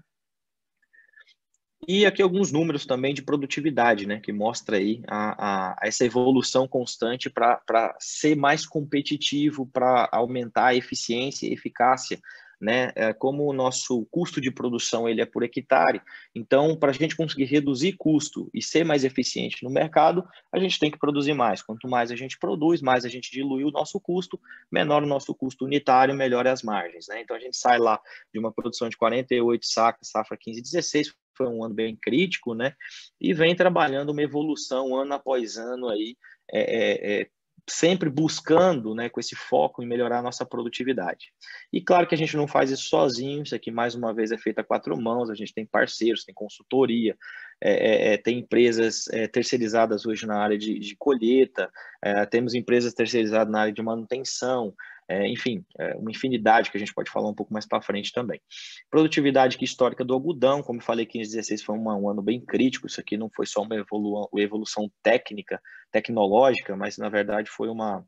Speaker 4: E aqui alguns números também de produtividade, né? Que mostra aí a, a essa evolução constante para ser mais competitivo, para aumentar a eficiência e eficácia né? É, como o nosso custo de produção ele é por hectare, então para a gente conseguir reduzir custo e ser mais eficiente no mercado, a gente tem que produzir mais. Quanto mais a gente produz, mais a gente dilui o nosso custo, menor o nosso custo unitário, melhor as margens, né? Então a gente sai lá de uma produção de 48 sacas, safra 15 16, foi um ano bem crítico, né? E vem trabalhando uma evolução ano após ano aí, é, é, é sempre buscando, né, com esse foco em melhorar a nossa produtividade. E claro que a gente não faz isso sozinho, isso aqui mais uma vez é feito a quatro mãos, a gente tem parceiros, tem consultoria, é, é, é tem empresas é, terceirizadas hoje na área de, de colheita, é, temos empresas terceirizadas na área de manutenção, é, enfim, é uma infinidade que a gente pode falar um pouco mais para frente também. Produtividade histórica do algodão, como falei, 15 16 foi uma, um ano bem crítico, isso aqui não foi só uma evolu evolução técnica, tecnológica, mas na verdade foi uma,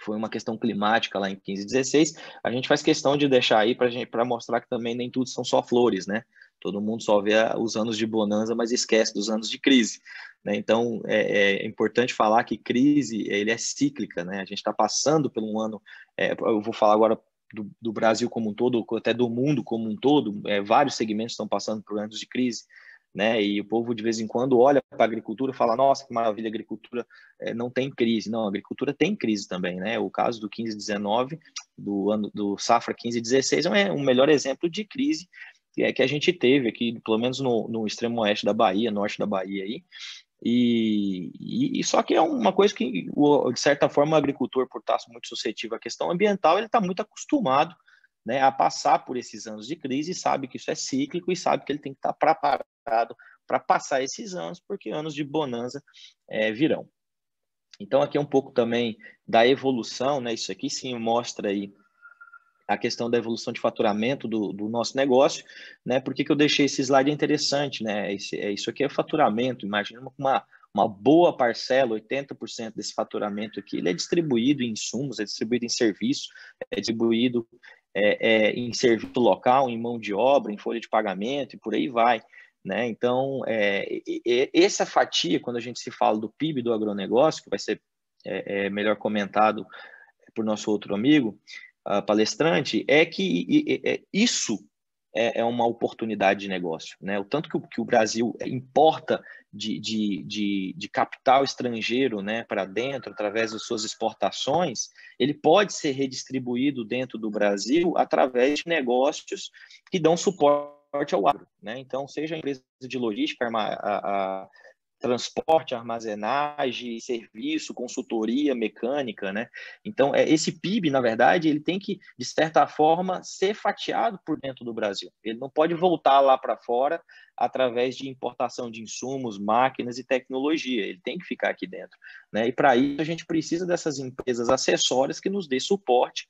Speaker 4: foi uma questão climática lá em 15 16. A gente faz questão de deixar aí para mostrar que também nem tudo são só flores, né? Todo mundo só vê os anos de bonança, mas esquece dos anos de crise. Né? Então, é, é, importante falar que crise ele é cíclica. Né? A gente está passando por um ano, é, eu vou falar agora do, do, Brasil como um todo, até do mundo como um todo, é, vários segmentos estão passando por anos de crise. né? E o povo de vez em quando olha para a agricultura e fala: nossa, que maravilha, a agricultura é, não tem crise. Não, a agricultura tem crise também, né? O caso do 15-19, do ano do safra 15-16 é um melhor exemplo de crise que é que a gente teve aqui, pelo menos no, no extremo oeste da Bahia, norte da Bahia aí. E, e, e, só que é uma coisa que, de certa forma, o agricultor, por estar muito suscetível à questão ambiental, ele está muito acostumado né, a passar por esses anos de crise, sabe que isso é cíclico e sabe que ele tem que estar preparado para passar esses anos, porque anos de bonança é, virão. Então, aqui é um pouco também da evolução, né? Isso aqui sim mostra aí a questão da evolução de faturamento do, do nosso negócio, né? Por que, que eu deixei esse slide interessante, né? Esse, é, isso aqui é faturamento, imagina uma, uma boa parcela, 80% desse faturamento aqui, ele é distribuído em insumos, é distribuído em serviço, é distribuído é, é, em serviço local, em mão de obra, em folha de pagamento e por aí vai. Né? Então, é, essa fatia, quando a gente se fala do PIB do agronegócio, que vai ser é, é, melhor comentado por nosso outro amigo, palestrante, é que é, isso é, é, uma oportunidade de negócio. Né? O tanto que o, que o Brasil importa de, de, de, de capital estrangeiro né, para dentro, através das suas exportações, ele pode ser redistribuído dentro do Brasil através de negócios que dão suporte ao agro. Né? Então, seja a empresa de logística, a, a, transporte, armazenagem, serviço, consultoria mecânica, né? Então, é, esse PIB, na verdade, ele tem que, de certa forma, ser fatiado por dentro do Brasil. Ele não pode voltar lá para fora através de importação de insumos, máquinas e tecnologia. Ele tem que ficar aqui dentro, né? E para isso a gente precisa dessas empresas acessórias que nos dê suporte,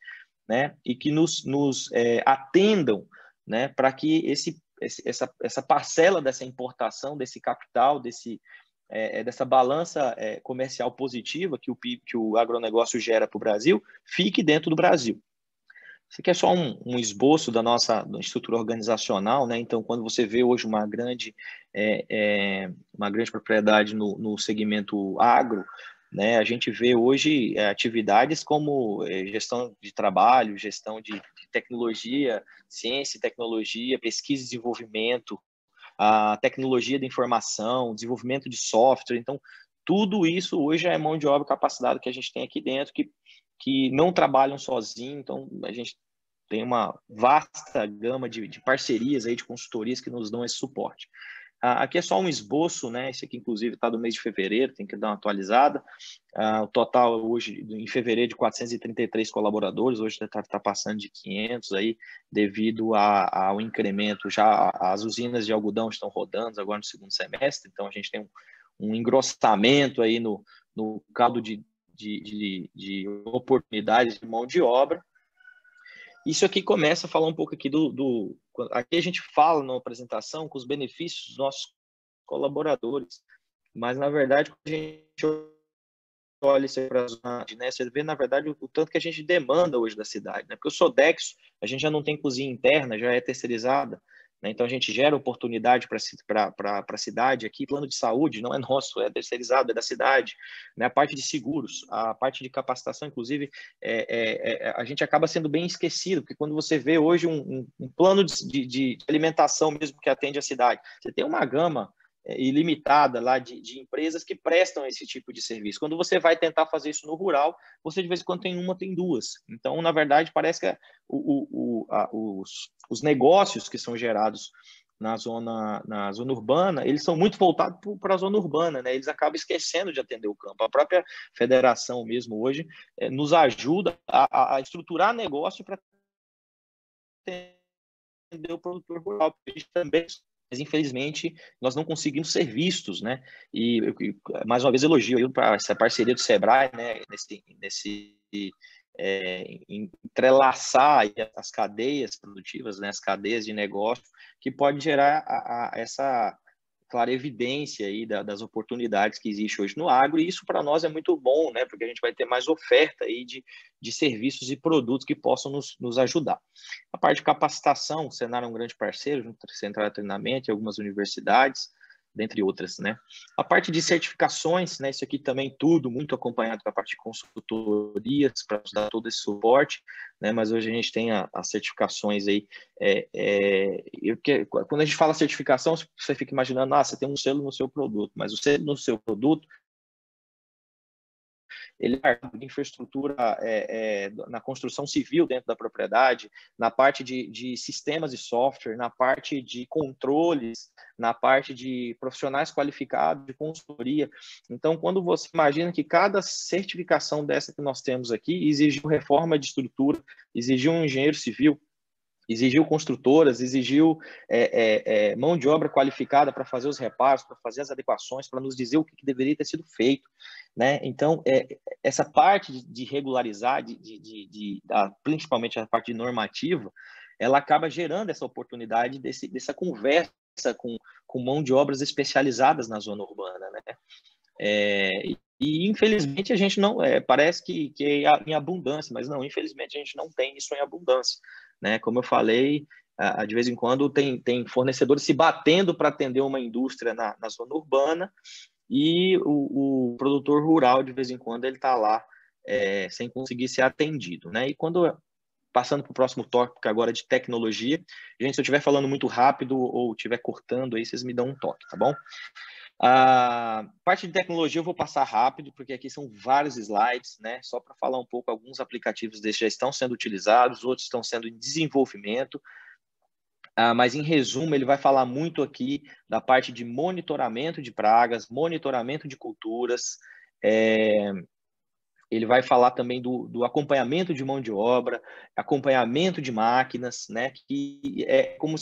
Speaker 4: né? E que nos, nos é, atendam, né? Para que esse essa, essa parcela dessa importação, desse capital, desse, é, é, dessa balança é, comercial positiva que o PIB, que o agronegócio gera para o Brasil, fique dentro do Brasil. Isso aqui é só um, um esboço da nossa da estrutura organizacional, né? Então, quando você vê hoje uma grande, é, é, uma grande propriedade no, no segmento agro, né, a gente vê hoje é, atividades como gestão de trabalho, gestão de, tecnologia, ciência e tecnologia, pesquisa e desenvolvimento, a tecnologia da informação, desenvolvimento de software. Então, tudo isso hoje é mão de obra capacitada que a gente tem aqui dentro, que, que não trabalham sozinho. Então, a gente tem uma vasta gama de, de parcerias aí, de consultorias que nos dão esse suporte. Ah, aqui é só um esboço, né? Esse aqui, inclusive, está do mês de fevereiro, tem que dar uma atualizada. Ah, o total hoje, em fevereiro, de 433 colaboradores, hoje está tá passando de 500 aí, devido a, ao incremento. Já as usinas de algodão estão rodando agora no segundo semestre, então a gente tem um, um engrossamento aí no, no caldo de, de, de, de oportunidades de mão de obra. Isso aqui começa a falar um pouco aqui do, do, Aqui a gente fala na apresentação com os benefícios dos nossos colaboradores, mas na verdade, a gente olha isso para a zona, né, você vê na verdade o, o, tanto que a gente demanda hoje da cidade, né? Porque o Sodexo, a gente já não tem cozinha interna, já é terceirizada? Então, a gente gera oportunidade para a cidade aqui. Plano de saúde não é nosso, é terceirizado, é da cidade. Né? A parte de seguros, a parte de capacitação, inclusive, é, é, é, a gente acaba sendo bem esquecido, porque quando você vê hoje um, um, plano de, de, alimentação mesmo que atende a cidade, você tem uma gama é, ilimitada lá de, de, empresas que prestam esse tipo de serviço. Quando você vai tentar fazer isso no rural, você de vez em quando tem uma, tem duas. Então, na verdade, parece que o, o, a, os, os negócios que são gerados na zona, na zona urbana, eles são muito voltados para a zona urbana, né? Eles acabam esquecendo de atender o campo. A própria federação mesmo hoje é, nos ajuda a, a estruturar negócio para atender o produtor rural. Também mas infelizmente nós não conseguimos ser vistos, né? E mais uma vez elogio para essa parceria do Sebrae, né? Nesse, nesse é, entrelaçar as cadeias produtivas, né? As cadeias de negócio que pode gerar a, a, essa clara evidência aí da, das oportunidades que existe hoje no agro, e isso para nós é muito bom, né, porque a gente vai ter mais oferta aí de, de serviços e produtos que possam nos, nos ajudar. A parte de capacitação, o Senar é um grande parceiro, junto Central de Treinamento e algumas universidades, dentre outras, né? A parte de certificações, né? Isso aqui também tudo muito acompanhado com a parte de consultorias para dar todo esse suporte, né? Mas hoje a gente tem as certificações aí. É, é, eu, que, quando a gente fala certificação, você fica imaginando, ah, você tem um selo no seu produto, mas o selo no seu produto ele é infraestrutura é, é, na construção civil dentro da propriedade, na parte de, de sistemas e software, na parte de controles, na parte de profissionais qualificados de consultoria. Então, quando você imagina que cada certificação dessa que nós temos aqui exigiu reforma de estrutura, exigiu um engenheiro civil, exigiu construtoras, exigiu é, é, é, mão de obra qualificada para fazer os reparos, para fazer as adequações, para nos dizer o que, deveria ter sido feito. Né? Então, é, essa parte de, de regularizar, de, de, de, principalmente a parte normativa, ela acaba gerando essa oportunidade desse, dessa conversa com, com mão de obras especializadas na zona urbana. Né? É, e infelizmente a gente não é, parece que, que é em abundância, mas não, infelizmente a gente não tem isso em abundância. Né? Como eu falei, de vez em quando tem, tem fornecedores se batendo para atender uma indústria na, na zona urbana e o, o, produtor rural, de vez em quando, ele está lá é, sem conseguir ser atendido. Né? E quando, passando para o próximo tópico agora de tecnologia, gente, se eu estiver falando muito rápido ou estiver cortando aí, vocês me dão um toque, tá bom? A parte de tecnologia eu vou passar rápido, porque aqui são vários slides, né? Só para falar um pouco, alguns aplicativos desses já estão sendo utilizados, outros estão sendo em desenvolvimento. Ah, mas, em resumo, ele vai falar muito aqui da parte de monitoramento de pragas, monitoramento de culturas, é... ele vai falar também do, do, acompanhamento de mão de obra, acompanhamento de máquinas, né? Que é como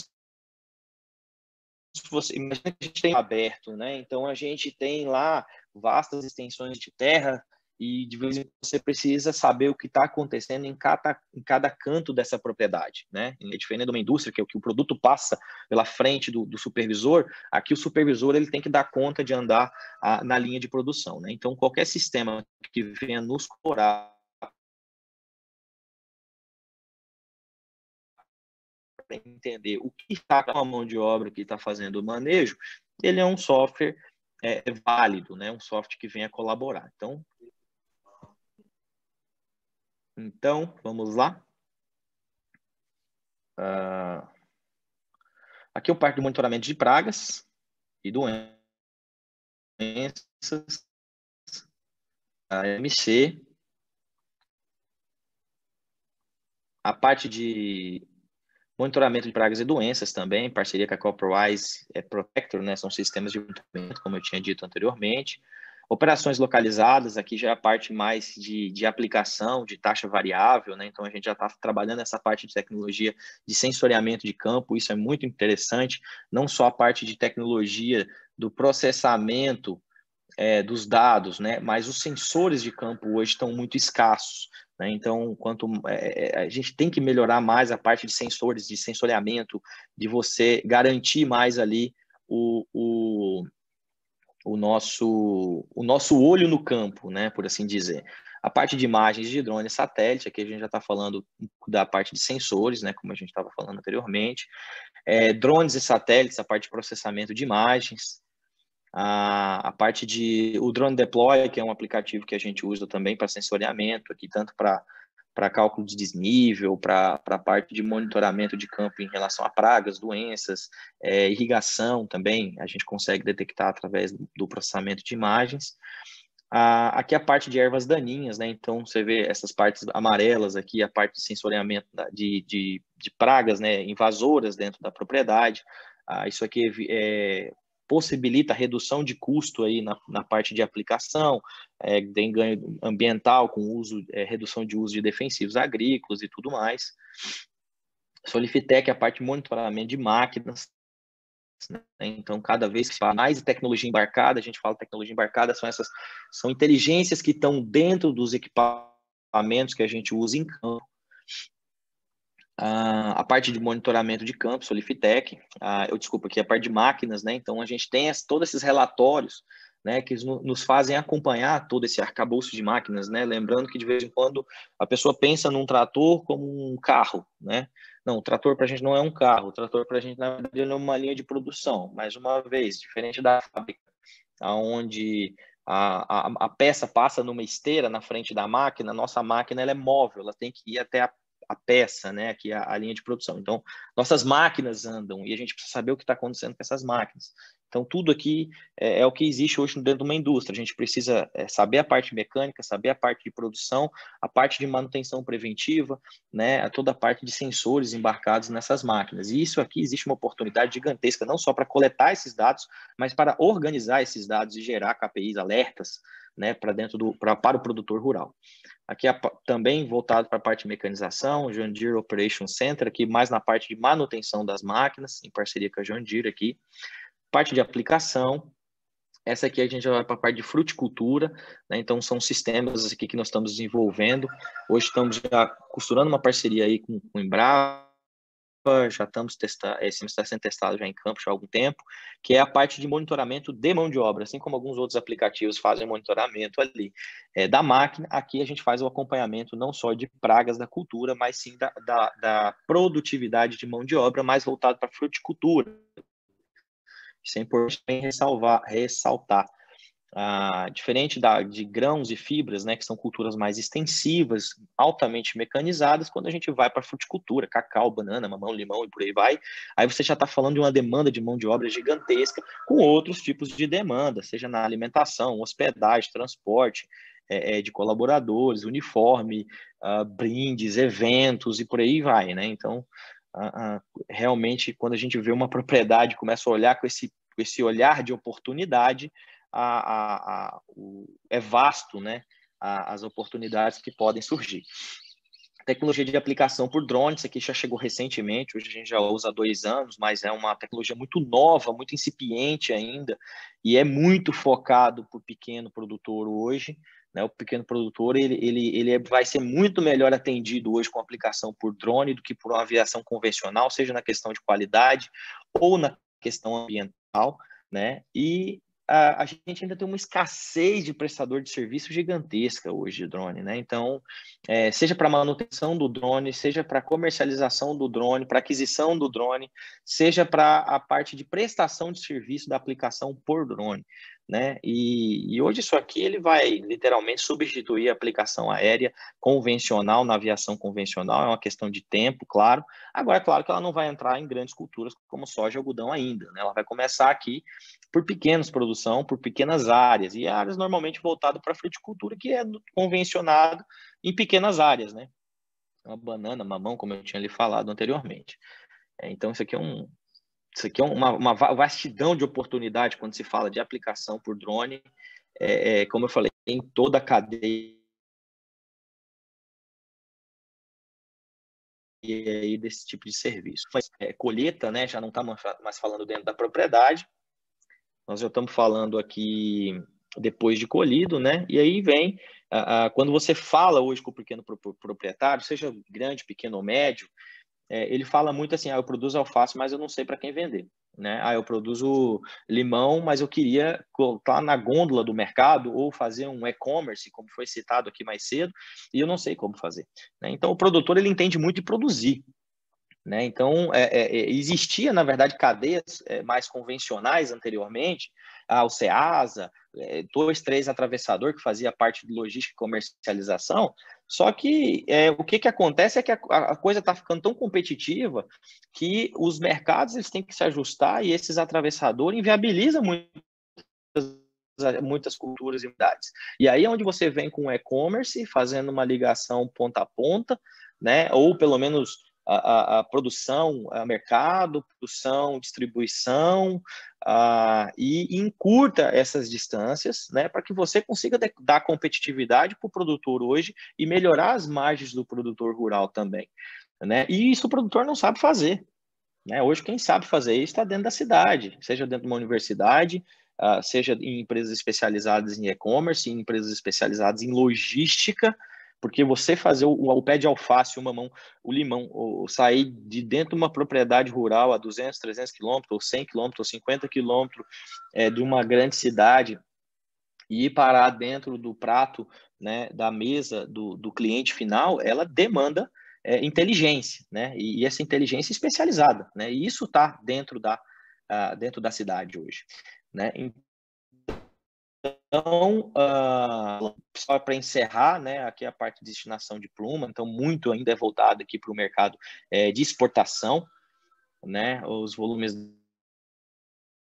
Speaker 4: você imagina que a gente tem aberto, né? Então a gente tem lá vastas extensões de terra e de vez em quando você precisa saber o que está acontecendo em cada, em cada canto dessa propriedade, né? É diferente de uma indústria que, é que o produto passa pela frente do, do, supervisor, aqui o supervisor ele tem que dar conta de andar a, na linha de produção, né? Então qualquer sistema que venha nos colaborar para entender o que está com a mão de obra que está fazendo o manejo, ele é um software é, válido, né? um software que venha colaborar. Então, então vamos lá. Uh, aqui é o parte do monitoramento de pragas e doenças, a MC, a parte de Monitoramento de pragas e doenças também, parceria com a Copperwise é Protector, né? São sistemas de monitoramento, como eu tinha dito anteriormente. Operações localizadas, aqui já é a parte mais de, de aplicação, de taxa variável, né? Então a gente já está trabalhando essa parte de tecnologia de sensoriamento de campo, isso é muito interessante, não só a parte de tecnologia do processamento é, dos dados, né? Mas os sensores de campo hoje estão muito escassos. Né? Então, quanto é, a gente tem que melhorar mais a parte de sensores, de sensoriamento, de você garantir mais ali o, o, o, nosso, o nosso olho no campo, né? por assim dizer. A parte de imagens de drone satélite, aqui a gente já está falando da parte de sensores, né, como a gente estava falando anteriormente. É, drones e satélites, a parte de processamento de imagens, a, a parte de o Drone Deploy, que é um aplicativo que a gente usa também para sensoriamento, aqui tanto para para cálculo de desnível, para a parte de monitoramento de campo em relação a pragas, doenças, é, irrigação também, a gente consegue detectar através do processamento de imagens. Ah, aqui a parte de ervas daninhas, né? Então você vê essas partes amarelas aqui, a parte de sensoriamento de, de, de pragas, né? Invasoras dentro da propriedade. Ah, isso aqui é, possibilita redução de custo aí na, na parte de aplicação, é, tem ganho ambiental com uso, é, redução de uso de defensivos agrícolas e tudo mais. Solifitec, a parte de monitoramento de máquinas, né? Então, cada vez que fala mais de tecnologia embarcada, a gente fala tecnologia embarcada, são essas são inteligências que estão dentro dos equipamentos que a gente usa em campo. A, a parte de monitoramento de campo, Solifitec, a, eu desculpa aqui, a parte de máquinas, né? Então a gente tem as, todos esses relatórios né, que nos fazem acompanhar todo esse arcabouço de máquinas, né? Lembrando que de vez em quando a pessoa pensa num trator como um carro, né? Não, o trator para a gente não é um carro, o trator para a gente na verdade é uma linha de produção. Mais uma vez, diferente da fábrica, aonde a, a, a, peça passa numa esteira na frente da máquina, nossa máquina ela é móvel, ela tem que ir até a a peça, né, aqui a, a, linha de produção. Então, nossas máquinas andam e a gente precisa saber o que está acontecendo com essas máquinas. Então, tudo aqui é, é, o que existe hoje dentro de uma indústria. A gente precisa é, saber a parte mecânica, saber a parte de produção, a parte de manutenção preventiva, né, toda a parte de sensores embarcados nessas máquinas. E isso aqui existe uma oportunidade gigantesca, não só para coletar esses dados, mas para organizar esses dados e gerar KPIs, alertas, né, para dentro do pra, para o produtor rural. Aqui é também voltado para a parte de mecanização, John Deere Operation Center, aqui mais na parte de manutenção das máquinas, em parceria com a John Deere aqui. Parte de aplicação, essa aqui a gente vai para a parte de fruticultura, né? então são sistemas aqui que nós estamos desenvolvendo. Hoje estamos já costurando uma parceria aí com, o Embrapa, já estamos testando, esse está sendo testado já em campo já há algum tempo, que é a parte de monitoramento de mão de obra, assim como alguns outros aplicativos fazem monitoramento ali é, da máquina, aqui a gente faz o acompanhamento não só de pragas da cultura, mas sim da, da, da produtividade de mão de obra, mais voltado para fruticultura. Isso é importante ressalvar, ressaltar. Ah, diferente da, de grãos e fibras, né, que são culturas mais extensivas, altamente mecanizadas, quando a gente vai para fruticultura, cacau, banana, mamão, limão e por aí vai, aí você já está falando de uma demanda de mão de obra gigantesca, com outros tipos de demanda, seja na alimentação, hospedagem, transporte, é, é de colaboradores, uniforme, uh, brindes, eventos e por aí vai, né? Então, uh, uh, realmente, quando a gente vê uma propriedade, começa a olhar com esse, com esse olhar de oportunidade, a, a, a, o, é vasto né, as oportunidades que podem surgir. Tecnologia de aplicação por drone, isso aqui já chegou recentemente, hoje a gente já usa há dois anos, mas é uma tecnologia muito nova, muito incipiente ainda, e é muito focado para o pequeno produtor hoje. Né? O pequeno produtor ele, ele, ele é, vai ser muito melhor atendido hoje com aplicação por drone do que por uma aviação convencional, seja na questão de qualidade ou na questão ambiental. Né? E a, a, gente ainda tem uma escassez de prestador de serviço gigantesca hoje de drone, né? Então, é, seja para manutenção do drone, seja para comercialização do drone, para aquisição do drone, seja para a parte de prestação de serviço da aplicação por drone né? E, e, hoje isso aqui ele vai literalmente substituir a aplicação aérea convencional na aviação convencional, é uma questão de tempo, claro. Agora, é claro que ela não vai entrar em grandes culturas como soja e algodão ainda, né? Ela vai começar aqui por pequenas produção, por pequenas áreas, e áreas normalmente voltadas para a fruticultura, que é convencionado em pequenas áreas, né? Uma banana, mamão, como eu tinha lhe falado anteriormente. É, então, isso aqui é um, isso aqui é uma, uma vastidão de oportunidade quando se fala de aplicação por drone. É, é, como eu falei, em toda a cadeia aí desse tipo de serviço. É, colheita, né, já não está mais falando dentro da propriedade, nós já estamos falando aqui depois de colhido, né? E aí vem, quando você fala hoje com o pequeno proprietário, seja grande, pequeno ou médio, é, ele fala muito assim, ah, eu produzo alface, mas eu não sei para quem vender. Né? Ah, eu produzo limão, mas eu queria colocar na gôndola do mercado ou fazer um e-commerce, como foi citado aqui mais cedo, e eu não sei como fazer. Né? Então, o produtor ele entende muito de produzir. Né? Então, é, é, é existia, na verdade, cadeias é, mais convencionais anteriormente, ah, o Ceasa, é, dois, três atravessador que fazia parte de logística e comercialização, só que é, o que, que acontece é que a, a coisa está ficando tão competitiva que os mercados eles têm que se ajustar e esses atravessadores inviabilizam muitas, muitas culturas e unidades. E aí é onde você vem com o e-commerce, fazendo uma ligação ponta a ponta, né? ou pelo menos a, a, a produção, a mercado, produção, distribuição, uh, e encurta essas distâncias, né, para que você consiga dar competitividade para o produtor hoje e melhorar as margens do produtor rural também. Né? E isso o produtor não sabe fazer. Né? Hoje, quem sabe fazer isso está dentro da cidade, seja dentro de uma universidade, uh, seja em empresas especializadas em e-commerce, em empresas especializadas em logística, Porque você fazer o, o pé de alface, o mamão, o limão, ou sair de dentro de uma propriedade rural a 200, 300 quilômetros, ou 100 quilômetros, ou 50 quilômetros é, de uma grande cidade e ir parar dentro do prato, né, da mesa do, do cliente final, ela demanda é, inteligência, né, e, e, essa inteligência especializada, né, e isso está dentro da, uh, dentro da cidade hoje, né. Então, uh, só para encerrar, né, aqui a parte de destinação de pluma, então muito ainda é voltado aqui para o mercado é, de exportação, né, os volumes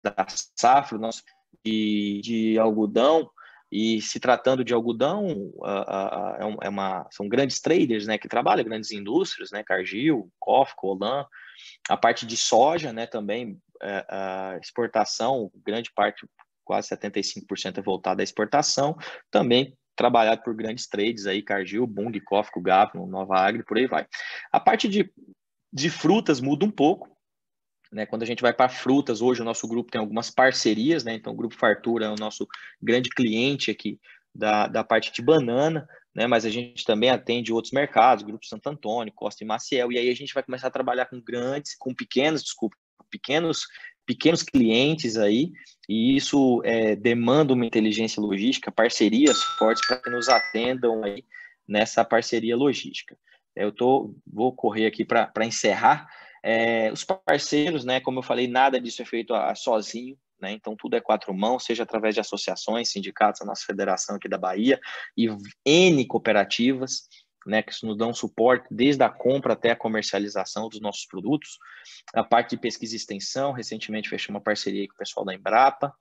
Speaker 4: da safra, nosso de, de algodão, e se tratando de algodão, uh, uh, é uma, são grandes traders, né, que trabalham, grandes indústrias, né, Cargill, Coff, Colan, a parte de soja, né, também uh, exportação, grande parte, quase 75% é voltada à exportação, também trabalhado por grandes trades aí, Cargill, Bung, Coff, Gavno, Nova Agri, por aí vai. A parte de, de frutas muda um pouco, né? Quando a gente vai para frutas, hoje o nosso grupo tem algumas parcerias, né? então o Grupo Fartura é o nosso grande cliente aqui da, da parte de banana, né? mas a gente também atende outros mercados, Grupo Santo Antônio, Costa e Maciel, e aí a gente vai começar a trabalhar com grandes, com pequenos, desculpa, pequenos pequenos clientes aí, e isso é, demanda uma inteligência logística, parcerias fortes para que nos atendam aí nessa parceria logística. Eu tô, vou correr aqui para encerrar, é, os parceiros, né, como eu falei, nada disso é feito a, a sozinho, né, então tudo é quatro mãos, seja através de associações, sindicatos, a nossa federação aqui da Bahia e N cooperativas, né, que nos dão suporte desde a compra até a comercialização dos nossos produtos. A parte de pesquisa e extensão, recentemente fechou uma parceria com o pessoal da Embrapa.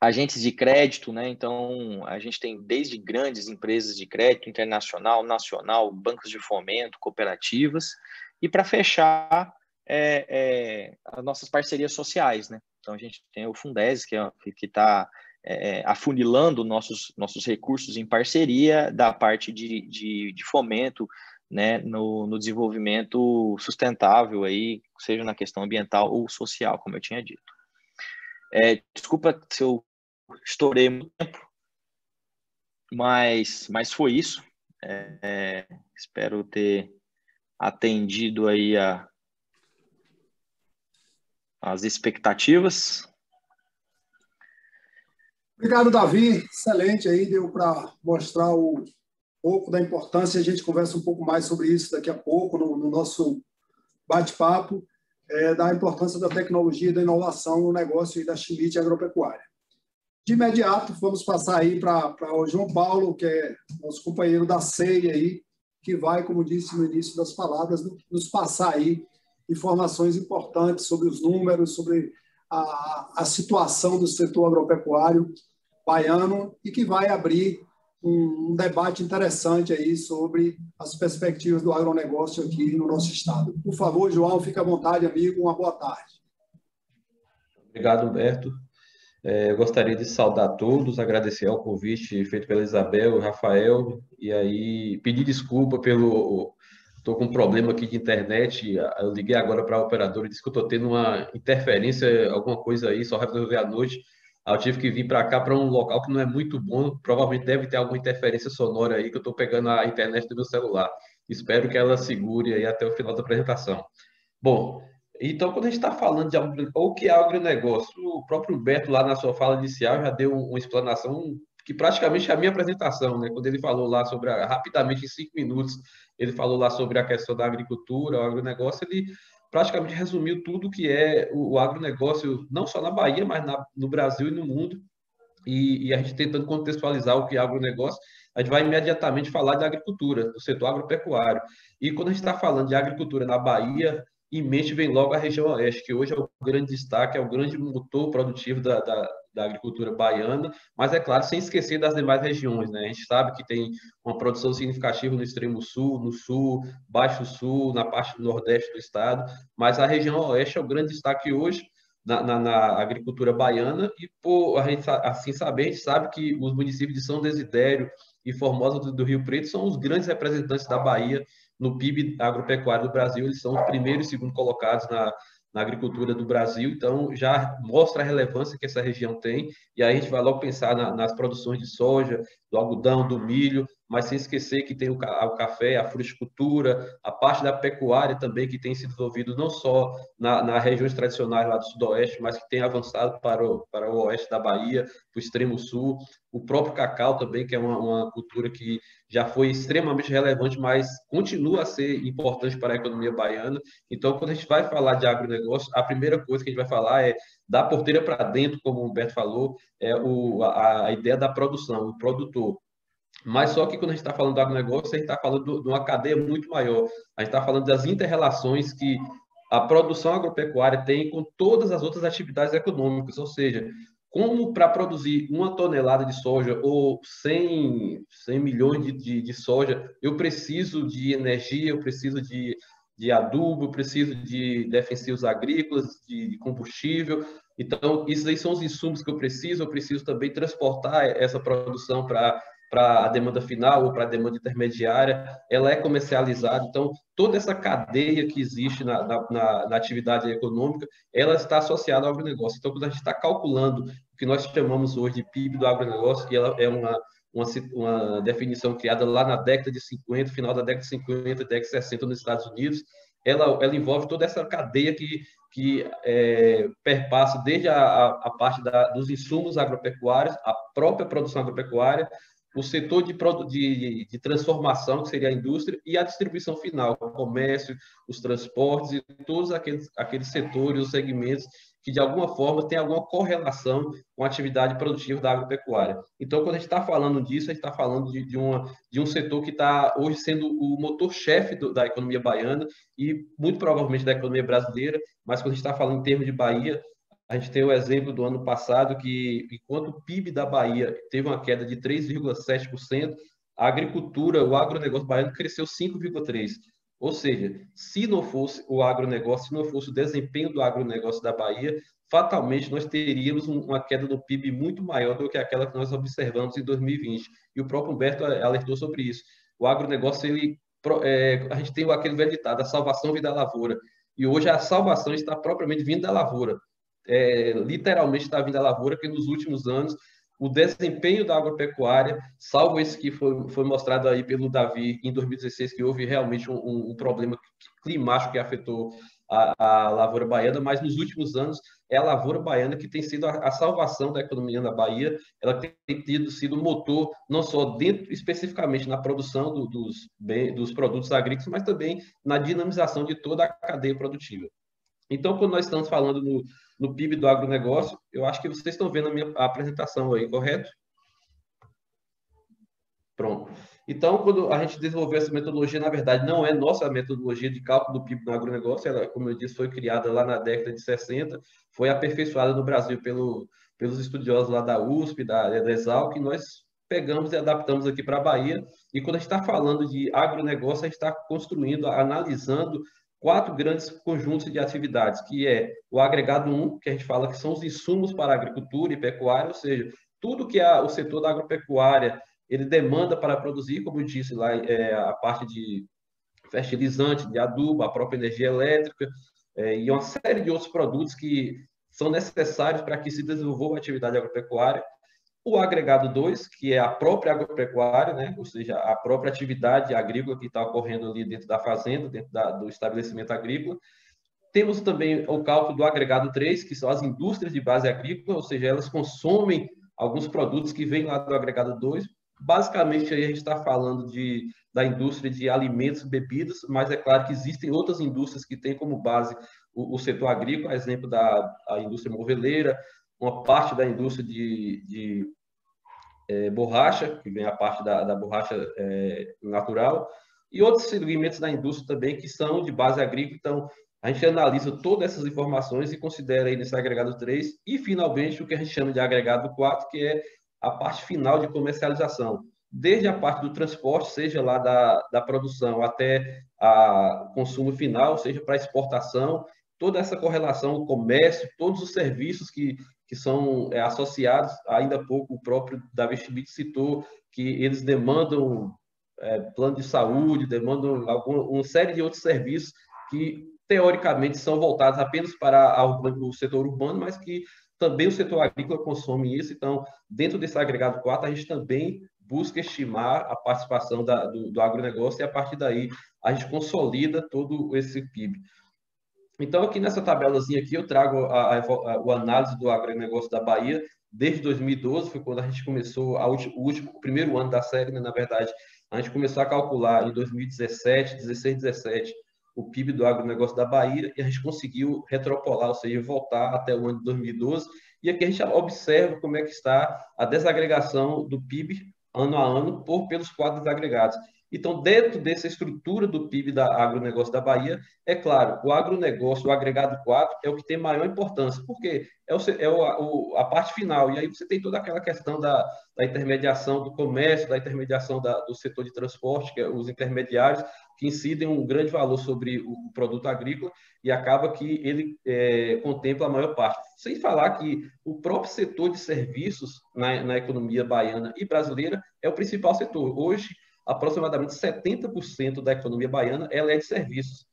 Speaker 4: Agentes de crédito, né? Então, a gente tem desde grandes empresas de crédito internacional, nacional, bancos de fomento, cooperativas, e para fechar, é, é, as nossas parcerias sociais, né? Então, a gente tem o Fundes, que é, está é, afunilando nossos, nossos recursos em parceria da parte de, de, de fomento né, no, no, desenvolvimento sustentável, aí, seja na questão ambiental ou social, como eu tinha dito. É, desculpa se eu estourei muito tempo, mas, mas foi isso. É, é espero ter atendido aí a, as expectativas.
Speaker 5: Obrigado, Davi. Excelente aí, deu para mostrar o pouco da importância. A gente conversa um pouco mais sobre isso daqui a pouco no, no nosso bate-papo, é, da importância da tecnologia e da inovação no negócio da Schmidt Agropecuária. De imediato, vamos passar aí para o João Paulo, que é nosso companheiro da CEI aí, que vai, como disse no início das palavras, nos passar aí informações importantes sobre os números, sobre a, a situação do setor agropecuário baiano e que vai abrir um, um, debate interessante aí sobre as perspectivas do agronegócio aqui no nosso estado. Por favor, João, fique à vontade, amigo. Uma boa tarde.
Speaker 6: Obrigado, Humberto. É, eu gostaria de saudar todos, agradecer ao convite feito pela Isabel Rafael, e aí pedir desculpa pelo. Estou com um problema aqui de internet. Eu liguei agora para a operadora e disse que estou tendo uma interferência, alguma coisa aí, só resolver à noite. Aí eu tive que vir para cá, para um local que não é muito bom. Provavelmente deve ter alguma interferência sonora aí, que eu estou pegando a internet do meu celular. Espero que ela segure aí até o final da apresentação. Bom, então, quando a gente está falando de o que é agronegócio, o próprio Beto, lá na sua fala inicial, já deu uma explanação que praticamente é a minha apresentação, né? Quando ele falou lá sobre, a, rapidamente, em cinco minutos, ele falou lá sobre a questão da agricultura, o agronegócio, ele praticamente resumiu tudo que é o, o agronegócio, não só na Bahia, mas na, no Brasil e no mundo. E, e, a gente tentando contextualizar o que é agronegócio, a gente vai imediatamente falar de agricultura, do setor agropecuário. E quando a gente está falando de agricultura na Bahia, em mente vem logo a região oeste, que hoje é o grande destaque, é o grande motor produtivo da, da, da, agricultura baiana, mas é claro, sem esquecer das demais regiões. Né? A gente sabe que tem uma produção significativa no extremo sul, no sul, baixo sul, na parte do nordeste do estado, mas a região oeste é o grande destaque hoje. Na, na, na agricultura baiana e por a gente assim saber, a gente sabe que os municípios de São Desidério e Formosa do, do Rio Preto são os grandes representantes da Bahia no PIB agropecuário do Brasil, eles são os primeiros e segundo colocados na, na agricultura do Brasil, então já mostra a relevância que essa região tem, e aí a gente vai logo pensar na, nas produções de soja, do algodão, do milho, mas sem esquecer que tem o, o café, a fruticultura, a parte da pecuária também, que tem se desenvolvido não só na, nas regiões tradicionais lá do Sudoeste, mas que tem avançado para o, para o oeste da Bahia, para o extremo sul. O próprio cacau também, que é uma, uma cultura que já foi extremamente relevante, mas continua a ser importante para a economia baiana. Então, quando a gente vai falar de agronegócio, a primeira coisa que a gente vai falar é da porteira para dentro, como o Humberto falou, é o, a, a ideia da produção, o produtor. Mas só que quando a gente está falando do agronegócio, a gente está falando de uma cadeia muito maior. A gente está falando das interrelações que a produção agropecuária tem com todas as outras atividades econômicas, ou seja, como para produzir uma tonelada de soja ou 100, 100 milhões de, de, de, soja, eu preciso de energia, eu preciso de, de adubo, eu preciso de defensivos agrícolas, de, de combustível. Então, isso aí são os insumos que eu preciso, eu preciso também transportar essa produção para para a demanda final ou para a demanda intermediária, ela é comercializada. Então, toda essa cadeia que existe na, na, na atividade econômica, ela está associada ao agronegócio. Então, quando a gente está calculando o que nós chamamos hoje de PIB do agronegócio, e ela é uma, uma, uma definição criada lá na década de 50, final da década de 50, década de 60 nos Estados Unidos, ela, ela envolve toda essa cadeia que, que é, perpassa desde a, a parte da, dos insumos agropecuários, a própria produção agropecuária, o setor de, de, de, transformação, que seria a indústria, e a distribuição final, o comércio, os transportes e todos aqueles, aqueles setores, os segmentos que, de alguma forma, têm alguma correlação com a atividade produtiva da agropecuária. Então, quando a gente está falando disso, a gente está falando de, de, uma, de um setor que está hoje sendo o motor-chefe da economia baiana e, muito provavelmente, da economia brasileira, mas quando a gente está falando em termos de Bahia, a gente tem o exemplo do ano passado que, enquanto o PIB da Bahia teve uma queda de 3,7%, a agricultura, o agronegócio baiano cresceu 5,3%. Ou seja, se não fosse o agronegócio, se não fosse o desempenho do agronegócio da Bahia, fatalmente nós teríamos uma queda do PIB muito maior do que aquela que nós observamos em 2020. E o próprio Humberto alertou sobre isso. O agronegócio, ele, é, a gente tem aquele velho ditado, a salvação vem da lavoura. E hoje a salvação está propriamente vindo da lavoura é, literalmente está vindo à lavoura, porque nos últimos anos o desempenho da agropecuária, salvo esse que foi, foi mostrado aí pelo Davi em 2016, que houve realmente um, um problema climático que afetou a, a, lavoura baiana, mas nos últimos anos é a lavoura baiana que tem sido a, a salvação da economia na Bahia. Ela tem tido sido motor não só dentro especificamente na produção do, dos, bem, dos produtos agrícolas, mas também na dinamização de toda a cadeia produtiva. Então, quando nós estamos falando no, no PIB do agronegócio, eu acho que vocês estão vendo a minha apresentação aí, correto? Pronto. Então, quando a gente desenvolveu essa metodologia, na verdade, não é nossa metodologia de cálculo do PIB no agronegócio, ela, como eu disse, foi criada lá na década de 60, foi aperfeiçoada no Brasil pelo, pelos estudiosos lá da USP, da, da Exalc, e nós pegamos e adaptamos aqui para a Bahia. E quando a gente está falando de agronegócio, a gente está construindo, analisando quatro grandes conjuntos de atividades, que é o agregado 1, que a gente fala que são os insumos para agricultura e pecuária, ou seja, tudo que a, o setor da agropecuária ele demanda para produzir, como eu disse lá, é, a parte de fertilizante, de adubo, a própria energia elétrica, é, e uma série de outros produtos que são necessários para que se desenvolva a atividade agropecuária. O agregado 2, que é a própria agropecuária, né? ou seja, a própria atividade agrícola que está ocorrendo ali dentro da fazenda, dentro da, do estabelecimento agrícola. Temos também o cálculo do agregado 3, que são as indústrias de base agrícola, ou seja, elas consomem alguns produtos que vêm lá do agregado 2. Basicamente, aí a gente está falando de, da indústria de alimentos e bebidas, mas é claro que existem outras indústrias que têm como base o, o setor agrícola, exemplo da indústria moveleira, uma parte da indústria de, de é, borracha, que vem a parte da, da borracha é, natural, e outros segmentos da indústria também que são de base agrícola. Então, a gente analisa todas essas informações e considera aí nesse agregado 3, e finalmente o que a gente chama de agregado 4, que é a parte final de comercialização. Desde a parte do transporte, seja lá da, da produção até o consumo final, seja para exportação, toda essa correlação, o comércio, todos os serviços que, que são é, associados, ainda há pouco o próprio Davi Schmidt citou que eles demandam é, plano de saúde, demandam alguma, uma série de outros serviços que teoricamente são voltadas apenas para o setor urbano, mas que também o setor agrícola consome isso. Então, dentro desse agregado 4, a gente também busca estimar a participação da, do, do agronegócio e, a partir daí, a gente consolida todo esse PIB. Então, aqui nessa tabelazinha aqui, eu trago a, a, a, análise do agronegócio da Bahia desde 2012, foi quando a gente começou último, o último, o primeiro ano da série, né, na verdade, a gente começou a calcular em 2017, 16, 17, o PIB do agronegócio da Bahia e a gente conseguiu retropolar, ou seja, voltar até o ano de 2012. E aqui a gente observa como é que está a desagregação do PIB ano a ano por pelos quadros agregados. Então, dentro dessa estrutura do PIB da agronegócio da Bahia, é claro, o agronegócio, o agregado 4, é o que tem maior importância, porque é, o, é o, a parte final. E aí você tem toda aquela questão da, da intermediação do comércio, da intermediação da, do setor de transporte, que é os intermediários, que incidem um grande valor sobre o produto agrícola e acaba que ele é, contempla a maior parte. Sem falar que o próprio setor de serviços na, na economia baiana e brasileira é o principal setor. Hoje, aproximadamente 70% da economia baiana ela é de serviços.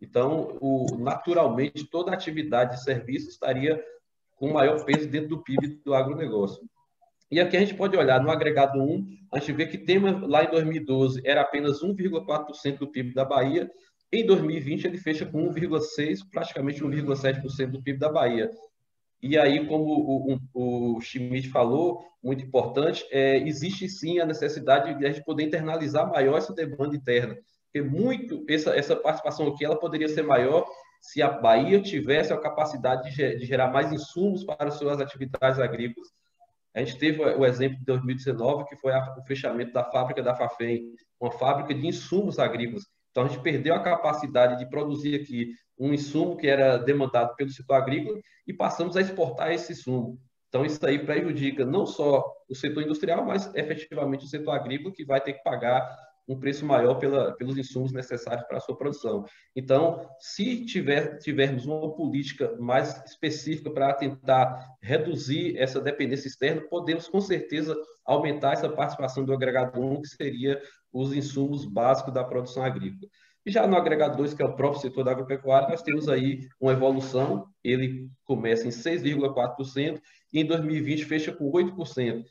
Speaker 6: Então, o, naturalmente, toda atividade de serviços estaria com maior peso dentro do PIB do agronegócio. E aqui a gente pode olhar no agregado 1, a gente vê que tema lá em 2012 era apenas 1,4% do PIB da Bahia, em 2020 ele fecha com 1,6%, praticamente 1,7% do PIB da Bahia. E aí, como o, o, o Schmidt falou, muito importante, é, existe sim a necessidade de a gente poder internalizar maior essa demanda interna. Porque muito, essa, essa participação aqui, ela poderia ser maior se a Bahia tivesse a capacidade de, de gerar mais insumos para as suas atividades agrícolas. A gente teve o exemplo de 2019, que foi a, o fechamento da fábrica da Fafem, uma fábrica de insumos agrícolas. Então, a gente perdeu a capacidade de produzir aqui um insumo que era demandado pelo setor agrícola e passamos a exportar esse insumo. Então, isso aí prejudica não só o setor industrial, mas efetivamente o setor agrícola, que vai ter que pagar um preço maior pela, pelos insumos necessários para a sua produção. Então, se tiver, tivermos uma política mais específica para tentar reduzir essa dependência externa, podemos com certeza aumentar essa participação do agregado 1, que seria os insumos básicos da produção agrícola. E já no agregado 2, que é o próprio setor da agropecuária, nós temos aí uma evolução, ele começa em 6,4% e em 2020 fecha com 8%.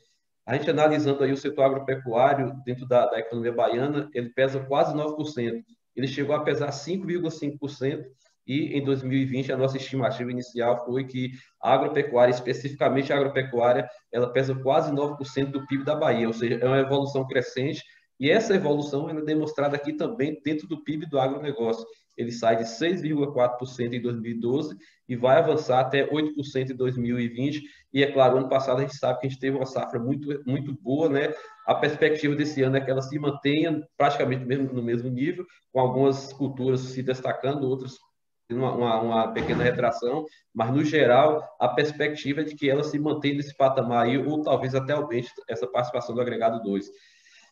Speaker 6: A gente analisando aí o setor agropecuário dentro da, da economia baiana, ele pesa quase 9%. Ele chegou a pesar 5,5% e em 2020 a nossa estimativa inicial foi que a agropecuária, especificamente a agropecuária, ela pesa quase 9% do PIB da Bahia, ou seja, é uma evolução crescente e essa evolução é demonstrada aqui também dentro do PIB do agronegócio. Ele sai de 6,4% em 2012 e vai avançar até 8% em 2020. E é claro, ano passado a gente sabe que a gente teve uma safra muito, muito boa, né? A perspectiva desse ano é que ela se mantenha praticamente mesmo, no mesmo nível, com algumas culturas se destacando, outras uma, uma, uma, pequena retração, mas no geral a perspectiva é de que ela se mantenha nesse patamar aí, ou talvez até aumente essa participação do agregado 2.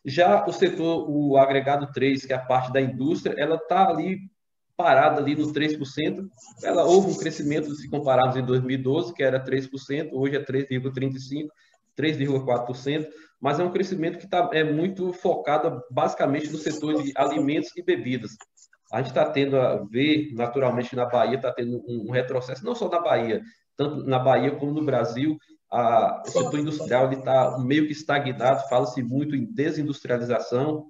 Speaker 6: Já o setor, o agregado 3, que é a parte da indústria, ela está ali parada ali nos 3%. Ela houve um crescimento se compararmos em 2012, que era 3%, hoje é 3,35%, 3,4%, mas é um crescimento que tá, é muito focado basicamente no setor de alimentos e bebidas. A gente está tendo a ver, naturalmente, na Bahia, está tendo um retrocesso, não só na Bahia, tanto na Bahia como no Brasil, a, o setor industrial está meio que estagnado, fala-se muito em desindustrialização,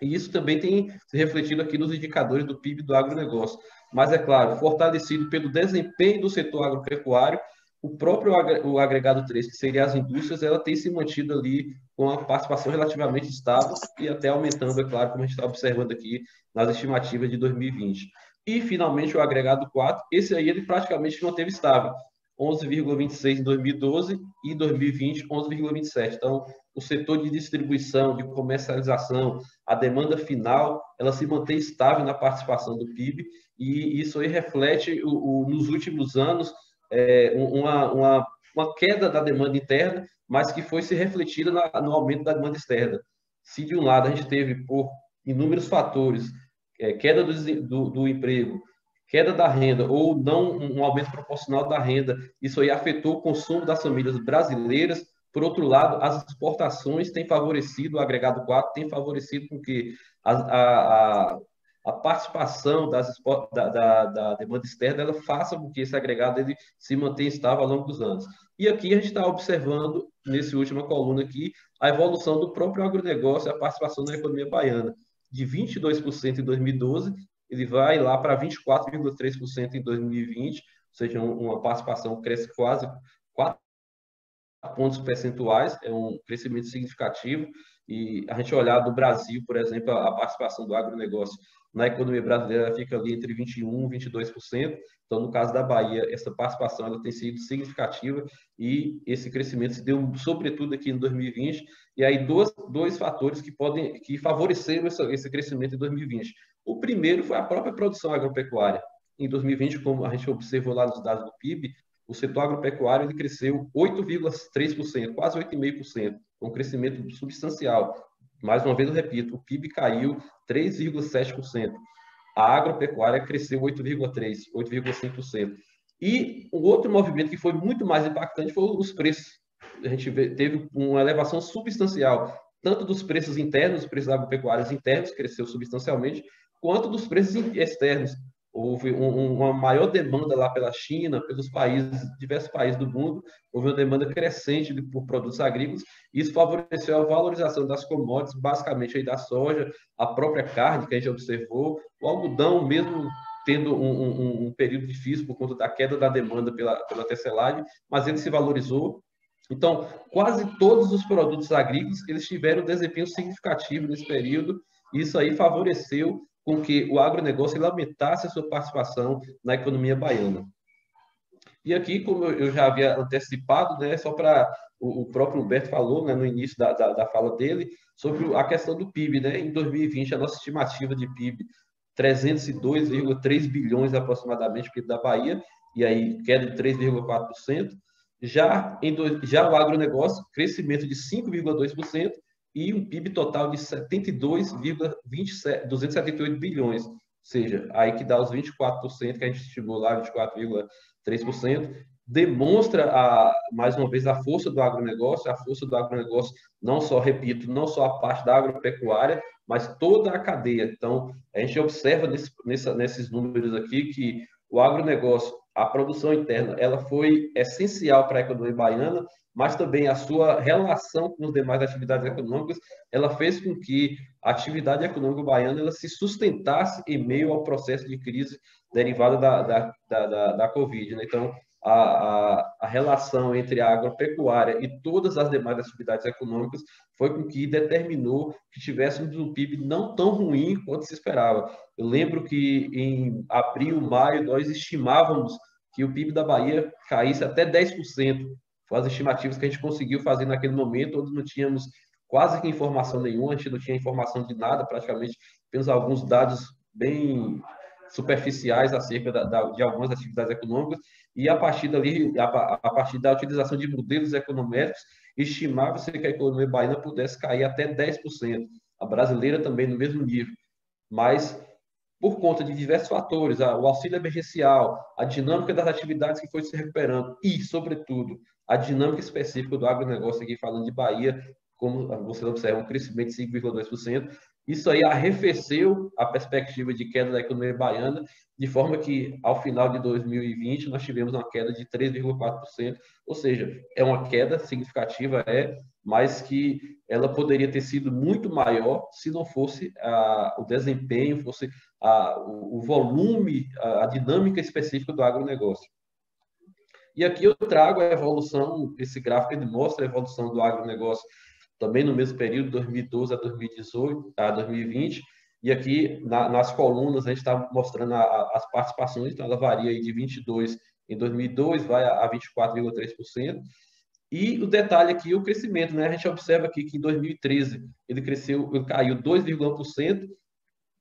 Speaker 6: e isso também tem se refletido aqui nos indicadores do PIB do agronegócio. Mas, é claro, fortalecido pelo desempenho do setor agropecuário, o próprio o agregado 3, que seria as indústrias, ela tem se mantido ali com a participação relativamente estável e até aumentando, é claro, como a gente está observando aqui nas estimativas de 2020. E, finalmente, o agregado 4, esse aí ele praticamente não teve estável. 11,26 em 2012 e 2020 11,27. Então, o setor de distribuição, de comercialização, a demanda final, ela se mantém estável na participação do PIB e isso aí reflete o, o nos últimos anos é, uma, uma, uma, queda da demanda interna, mas que foi se refletida na, no aumento da demanda externa. Se de um lado a gente teve por inúmeros fatores é, queda do, do, do emprego, queda da renda ou não um aumento proporcional da renda, isso aí afetou o consumo das famílias brasileiras. Por outro lado, as exportações têm favorecido, o agregado 4 tem favorecido com que a, a, a participação das, da, da, da, demanda externa ela faça com que esse agregado ele se mantenha estável ao longo dos anos. E aqui a gente está observando, nessa última coluna aqui, a evolução do próprio agronegócio e a participação na economia baiana. De 22% em 2012, ele vai lá para 24,3% em 2020, ou seja, uma participação que cresce quase 4 pontos percentuais, é um crescimento significativo. E a gente olhar do Brasil, por exemplo, a participação do agronegócio na economia brasileira fica ali entre 21% e 22%. Então, no caso da Bahia, essa participação ela tem sido significativa e esse crescimento se deu sobretudo aqui em 2020. E aí, dois, dois fatores que podem que favoreceram esse, esse crescimento em 2020. O primeiro foi a própria produção agropecuária. Em 2020, como a gente observou lá nos dados do PIB, o setor agropecuário ele cresceu 8,3%, quase 8,5%, um crescimento substancial. Mais uma vez eu repito, o PIB caiu 3,7%. A agropecuária cresceu 8,3%, 8,5%. E o outro movimento que foi muito mais impactante foi os preços. A gente teve uma elevação substancial, tanto dos preços internos, os preços agropecuários internos cresceu substancialmente, quanto dos preços externos houve um, uma maior demanda lá pela China, pelos países, diversos países do mundo, houve uma demanda crescente por produtos agrícolas, e isso favoreceu a valorização das commodities, basicamente aí da soja, a própria carne que a gente observou, o algodão mesmo tendo um, um, um período difícil por conta da queda da demanda pela, pela tecelagem, mas ele se valorizou. Então, quase todos os produtos agrícolas, eles tiveram desempenho significativo nesse período, isso aí favoreceu com que o agronegócio aumentasse a sua participação na economia baiana. E aqui, como eu já havia antecipado, né, só para o, próprio Humberto falou né, no início da, da, da, fala dele, sobre a questão do PIB. Né? Em 2020, a nossa estimativa de PIB, 302,3 bilhões aproximadamente, PIB da Bahia, e aí queda de 3,4%. Já, em já o agronegócio, crescimento de 5,2%, e um PIB total de 72,278 bilhões, ou seja, aí que dá os 24% que a gente estimou lá, 24,3%, demonstra a, mais uma vez a força do agronegócio, a força do agronegócio, não só, repito, não só a parte da agropecuária, mas toda a cadeia. Então, a gente observa nesse, nessa, nesses números aqui que o agronegócio, a produção interna, ela foi essencial para a economia baiana, mas também a sua relação com as demais atividades econômicas, ela fez com que a atividade econômica baiana ela se sustentasse em meio ao processo de crise derivada da, da, da, da, da Covid. Né? Então, a, a, a, relação entre a agropecuária e todas as demais atividades econômicas foi com que determinou que tivéssemos um PIB não tão ruim quanto se esperava. Eu lembro que em abril, maio, nós estimávamos que o PIB da Bahia caísse até 10%. Foram as estimativas que a gente conseguiu fazer naquele momento, onde não tínhamos quase que informação nenhuma, a gente não tinha informação de nada, praticamente apenas alguns dados bem superficiais acerca da, da, de algumas atividades econômicas, e a partir dali, a, a partir da utilização de modelos econométricos, estimava-se que a economia baiana pudesse cair até 10%, a brasileira também no mesmo nível. Mas por conta de diversos fatores, o auxílio emergencial, a dinâmica das atividades que foi se recuperando e, sobretudo, a dinâmica específica do agronegócio aqui falando de Bahia, como vocês observam, um crescimento de 5,2%, isso aí arrefeceu a perspectiva de queda da economia baiana, de forma que, ao final de 2020, nós tivemos uma queda de 3,4%, ou seja, é uma queda significativa, é, mas que ela poderia ter sido muito maior se não fosse o desempenho, fosse a, o volume, a, a dinâmica específica do agronegócio. E aqui eu trago a evolução, esse gráfico ele mostra a evolução do agronegócio também no mesmo período, 2012 a 2018, a 2020. E aqui na, nas colunas a gente está mostrando a, as participações, então ela varia de 22 em 2002, vai a 24,3%. E o detalhe aqui, o crescimento, né? A gente observa aqui que em 2013 ele cresceu, ele caiu 2,1%,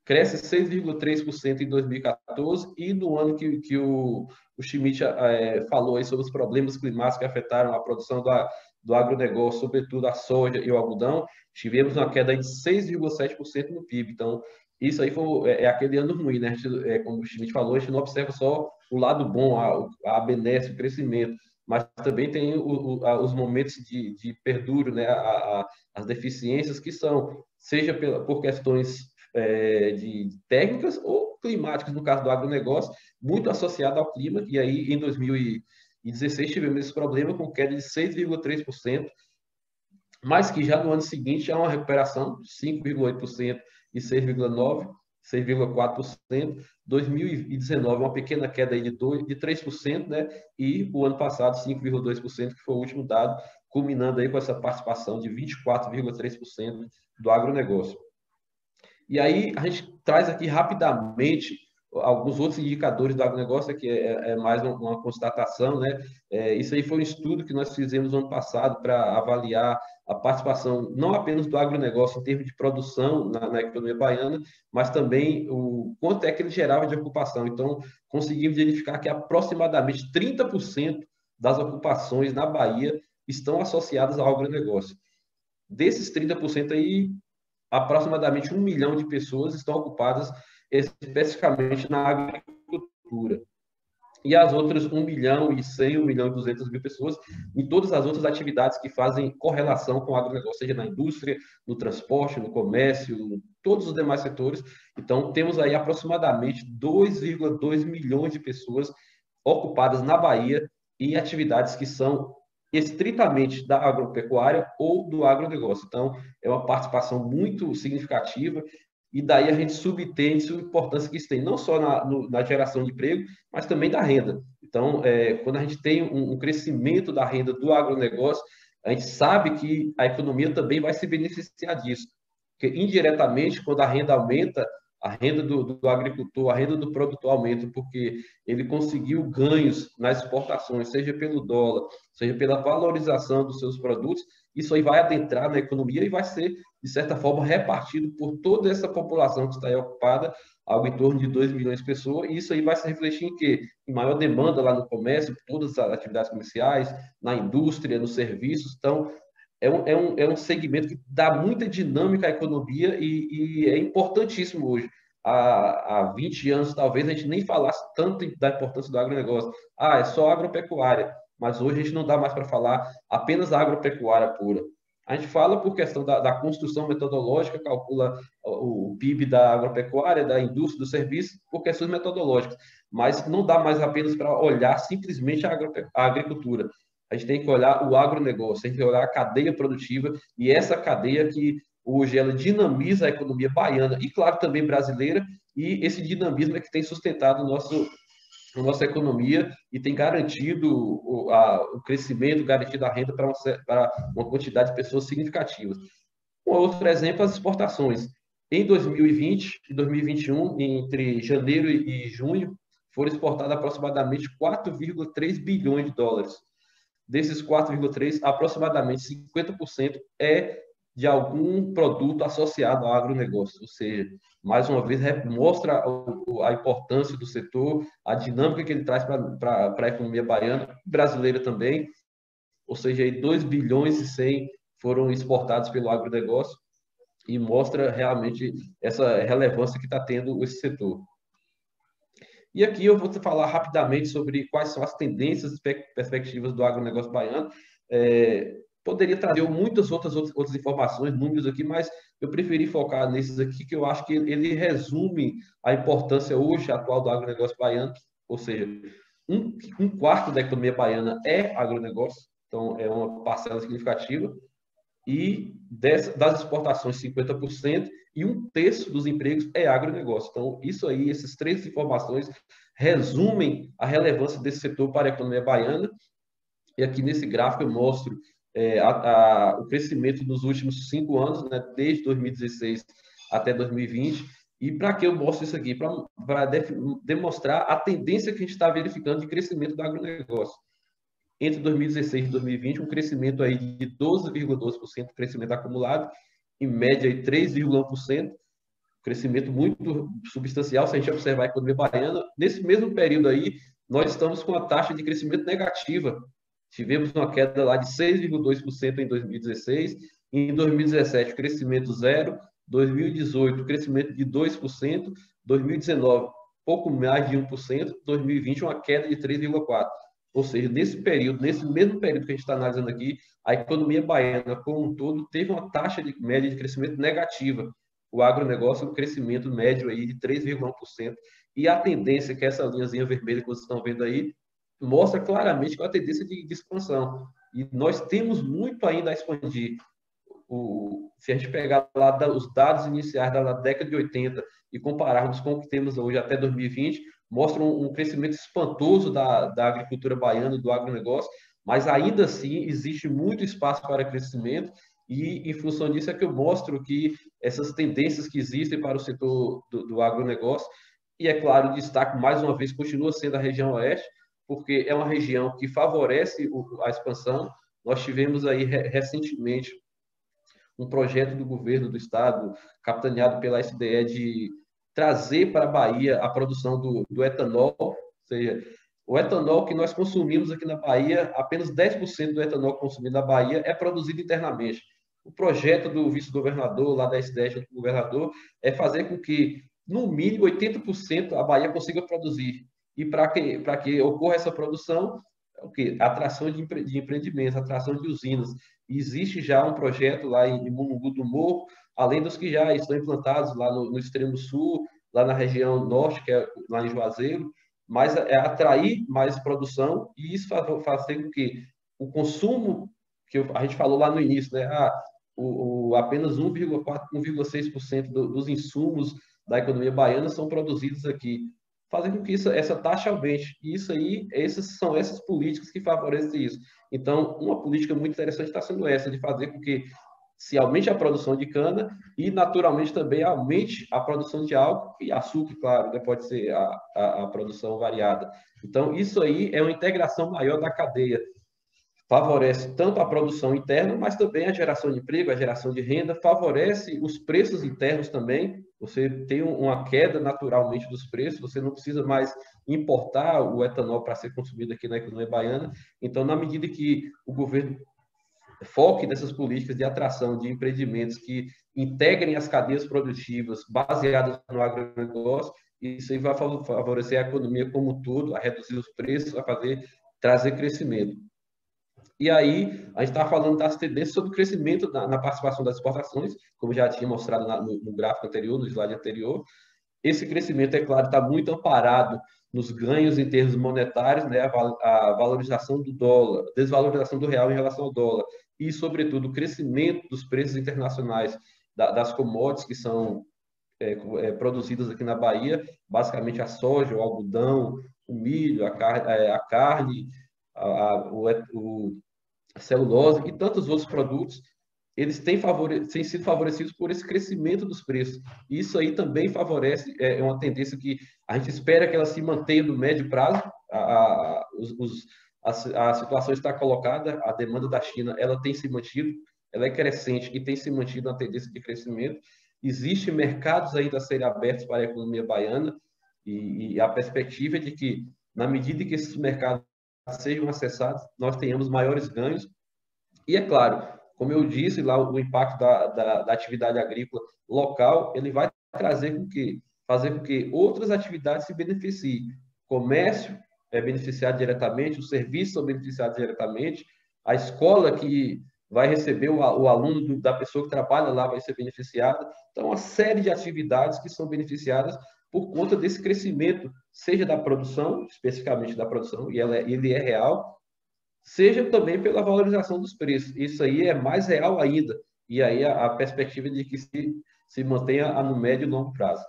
Speaker 6: cresce 6,3% em 2014 e no ano que, que o, o Schmidt é, falou aí sobre os problemas climáticos que afetaram a produção da, do agronegócio, sobretudo a soja e o algodão, tivemos uma queda de 6,7% no PIB. Então, isso aí foi, é, é aquele ano ruim, né? Gente, é, como o Schmidt falou, a gente não observa só o lado bom, a, a benesse, o crescimento, mas também tem o, o, a, os momentos de, de perduro, né? A, a, as deficiências que são, seja pela, por questões é, de técnicas ou climáticas, no caso do agronegócio, muito associado ao clima, e aí em 2016 tivemos esse problema com queda de 6,3%, mas que já no ano seguinte há uma recuperação de 5,8% e 6,9%, 6,4%. 2019, uma pequena queda aí de, 2, de 3%, né? E o ano passado, 5,2%, que foi o último dado, culminando aí com essa participação de 24,3% do agronegócio. E aí a gente traz aqui rapidamente alguns outros indicadores do agronegócio, que é, é mais uma constatação, né? É, isso aí foi um estudo que nós fizemos no ano passado para avaliar a participação não apenas do agronegócio em termos de produção na, na, economia baiana, mas também o quanto é que ele gerava de ocupação. Então, conseguimos identificar que aproximadamente 30% das ocupações na Bahia estão associadas ao agronegócio. Desses 30% aí, aproximadamente um milhão de pessoas estão ocupadas especificamente na agricultura e as outras 1 milhão e 100, 1 milhão e 200 mil pessoas em todas as outras atividades que fazem correlação com o agronegócio, seja na indústria, no transporte, no comércio, todos os demais setores. Então, temos aí aproximadamente 2,2 milhões de pessoas ocupadas na Bahia em atividades que são estritamente da agropecuária ou do agronegócio. Então, é uma participação muito significativa e daí a gente subtende a importância que isso tem, não só na, no, na geração de emprego, mas também da renda. Então, é, quando a gente tem um, um, crescimento da renda do agronegócio, a gente sabe que a economia também vai se beneficiar disso. Porque, indiretamente, quando a renda aumenta, a renda do, do, agricultor, a renda do produtor aumenta, porque ele conseguiu ganhos nas exportações, seja pelo dólar, seja pela valorização dos seus produtos, isso aí vai adentrar na economia e vai ser, de certa forma, repartido por toda essa população que está aí ocupada, algo em torno de 2 milhões de pessoas, e isso aí vai se refletir em quê? Em maior demanda lá no comércio, todas as atividades comerciais, na indústria, nos serviços. Então, é um, é um, é um segmento que dá muita dinâmica à economia e, e é importantíssimo hoje. Há, há 20 anos, talvez, a gente nem falasse tanto da importância do agronegócio. Ah, é só agropecuária. Mas hoje a gente não dá mais para falar apenas da agropecuária pura. A gente fala por questão da, da, construção metodológica, calcula o, o PIB da agropecuária, da indústria, do serviço, por questões metodológicas. Mas não dá mais apenas para olhar simplesmente a, a agricultura a gente tem que olhar o agronegócio, tem que olhar a cadeia produtiva e essa cadeia que hoje ela dinamiza a economia baiana e, claro, também brasileira, e esse dinamismo é que tem sustentado o nosso, a nossa economia e tem garantido o, a, o crescimento, garantido a renda para uma, uma quantidade de pessoas significativas. Um outro exemplo, as exportações. Em 2020 e 2021, entre janeiro e junho, foram exportadas aproximadamente 4,3 bilhões de dólares. Desses 4,3, aproximadamente 50% é de algum produto associado ao agronegócio, ou seja, mais uma vez mostra a importância do setor, a dinâmica que ele traz para a economia baiana, brasileira também, ou seja, aí 2 bilhões e 100 foram exportados pelo agronegócio e mostra realmente essa relevância que está tendo esse setor. E aqui eu vou falar rapidamente sobre quais são as tendências e perspectivas do agronegócio baiano. É, poderia trazer muitas outras, outras informações, números aqui, mas eu preferi focar nesses aqui, que eu acho que ele resume a importância hoje atual do agronegócio baiano, ou seja, um, um quarto da economia baiana é agronegócio, então é uma parcela significativa, e das exportações 50%, e um terço dos empregos é agronegócio. Então, isso aí, essas três informações resumem a relevância desse setor para a economia baiana. E aqui nesse gráfico eu mostro é, a, a, o crescimento nos últimos cinco anos, né, desde 2016 até 2020. E para que eu mostro isso aqui? Para demonstrar a tendência que a gente está verificando de crescimento do agronegócio. Entre 2016 e 2020, um crescimento aí de 12,12% crescimento acumulado, em média, 3,1%, crescimento muito substancial se a gente observar a economia baiana. Nesse mesmo período aí, nós estamos com a taxa de crescimento negativa. Tivemos uma queda lá de 6,2% em 2016, em 2017, crescimento zero, 2018, crescimento de 2%, 2019, pouco mais de 1%, 2020, uma queda de 3,4%. Ou seja, nesse período, nesse mesmo período que a gente está analisando aqui, a economia baiana, como um todo, teve uma taxa de média de crescimento negativa. o agronegócio um crescimento médio aí de 3,1%. E a tendência, que é essa linhazinha vermelha que vocês estão vendo aí, mostra claramente que é uma tendência de, de expansão. E nós temos muito ainda a expandir. O, se a gente pegar lá da, os dados iniciais da, da, década de 80 e compararmos com o que temos hoje até 2020, mostram um, um crescimento espantoso da, da agricultura baiana, do agronegócio, mas ainda assim existe muito espaço para crescimento e, em função disso, é que eu mostro que essas tendências que existem para o setor do, do agronegócio, e é claro, destaco mais uma vez, continua sendo a região oeste, porque é uma região que favorece a expansão. Nós tivemos aí recentemente um projeto do governo do estado, capitaneado pela SDE, de trazer para a Bahia a produção do, do etanol, ou seja, o etanol que nós consumimos aqui na Bahia, apenas 10% do etanol consumido na Bahia é produzido internamente. O projeto do vice-governador, lá da SDE, junto com o governador, é fazer com que, no mínimo, 80% a Bahia consiga produzir. E para que, que ocorra essa produção, o que atração de, empre, de empreendimentos, atração de usinas. existe já um projeto lá em, em Mulungu do Morro, além dos que já estão implantados lá no, no extremo sul, lá na região norte, que é lá em Juazeiro, mas é atrair mais produção e isso fazer com que o consumo que a gente falou lá no início, né? Ah, o, o apenas 1,4, 1,6% do, dos insumos da economia baiana são produzidos aqui, fazendo com que isso, essa taxa aumente. E isso aí, essas são essas políticas que favorecem isso. Então, uma política muito interessante está sendo essa, de fazer com que se aumente a produção de cana e, naturalmente, também aumente a produção de álcool e açúcar, claro, né? pode ser a, a, a produção variada. Então, isso aí é uma integração maior da cadeia favorece tanto a produção interna, mas também a geração de emprego, a geração de renda, favorece os preços internos também. Você tem uma queda naturalmente dos preços, você não precisa mais importar o etanol para ser consumido aqui na economia baiana. Então, na medida que o governo foque nessas políticas de atração de empreendimentos que integrem as cadeias produtivas baseadas no agronegócio, isso aí vai favorecer a economia como um todo, a reduzir os preços, a fazer trazer crescimento. E aí, a gente está falando das tendências sobre o crescimento na, na, participação das exportações, como já tinha mostrado na, no, no, gráfico anterior, no slide anterior. Esse crescimento, é claro, está muito amparado nos ganhos em termos monetários, né, a, a valorização do dólar, desvalorização do real em relação ao dólar, e, sobretudo, o crescimento dos preços internacionais da, das commodities que são é, é, produzidas aqui na Bahia, basicamente a soja, o algodão, o milho, a, car é, a carne, a, a, o, o, a celulose e tantos outros produtos, eles têm, favore têm sido favorecidos por esse crescimento dos preços. Isso aí também favorece, é, é uma tendência que a gente espera que ela se mantenha no médio prazo. A, a, os, a, a situação está colocada, a demanda da China ela tem se mantido, ela é crescente e tem se mantido na tendência de crescimento. Existem mercados ainda a serem abertos para a economia baiana e, e a perspectiva é de que, na medida que esses mercados sejam acessados, nós tenhamos maiores ganhos. E é claro, como eu disse lá, o impacto da, da, da atividade agrícola local, ele vai trazer com que fazer com que outras atividades se beneficiem. Comércio é beneficiado diretamente, os serviços são beneficiados diretamente, a escola que vai receber o, o aluno do, da pessoa que trabalha lá vai ser beneficiada. Então, uma série de atividades que são beneficiadas por conta desse crescimento, seja da produção, especificamente da produção, e ela, é, ele é real, seja também pela valorização dos preços. Isso aí é mais real ainda. E aí a, a perspectiva de que se, se mantenha no médio e longo prazo.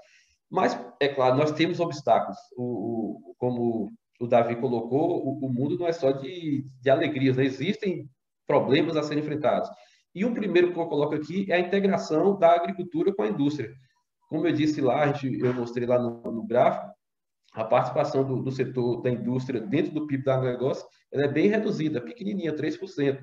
Speaker 6: Mas, é claro, nós temos obstáculos. O, o como o Davi colocou, o, o, mundo não é só de, de alegrias, né? existem problemas a serem enfrentados. E o primeiro que eu coloco aqui é a integração da agricultura com a indústria. Como eu disse lá, eu mostrei lá no, no gráfico, a participação do, do, setor da indústria dentro do PIB do agronegócio ela é bem reduzida, pequenininha, 3%.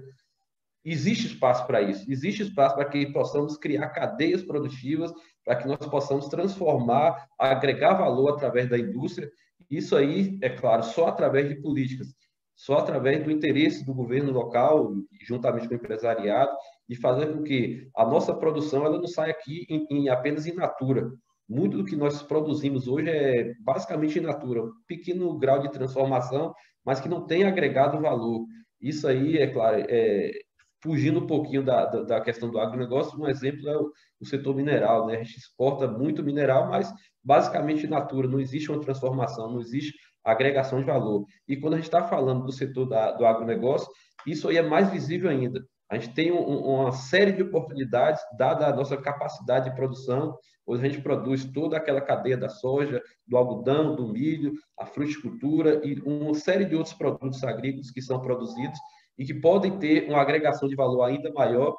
Speaker 6: Existe espaço para isso, existe espaço para que possamos criar cadeias produtivas, para que nós possamos transformar, agregar valor através da indústria. Isso aí, é claro, só através de políticas, só através do interesse do governo local, juntamente com o empresariado, de fazer com que a nossa produção ela não saia aqui em, em apenas in natura. Muito do que nós produzimos hoje é basicamente in natura, um pequeno grau de transformação, mas que não tem agregado valor. Isso aí, é claro, é, fugindo um pouquinho da, da, da, questão do agronegócio, um exemplo é o, o, setor mineral. Né? A gente exporta muito mineral, mas basicamente natura, não existe uma transformação, não existe agregação de valor. E quando a gente está falando do setor da, do agronegócio, isso aí é mais visível ainda. A gente tem um, uma série de oportunidades, dada a nossa capacidade de produção. Hoje a gente produz toda aquela cadeia da soja, do algodão, do milho, a fruticultura e uma série de outros produtos agrícolas que são produzidos e que podem ter uma agregação de valor ainda maior.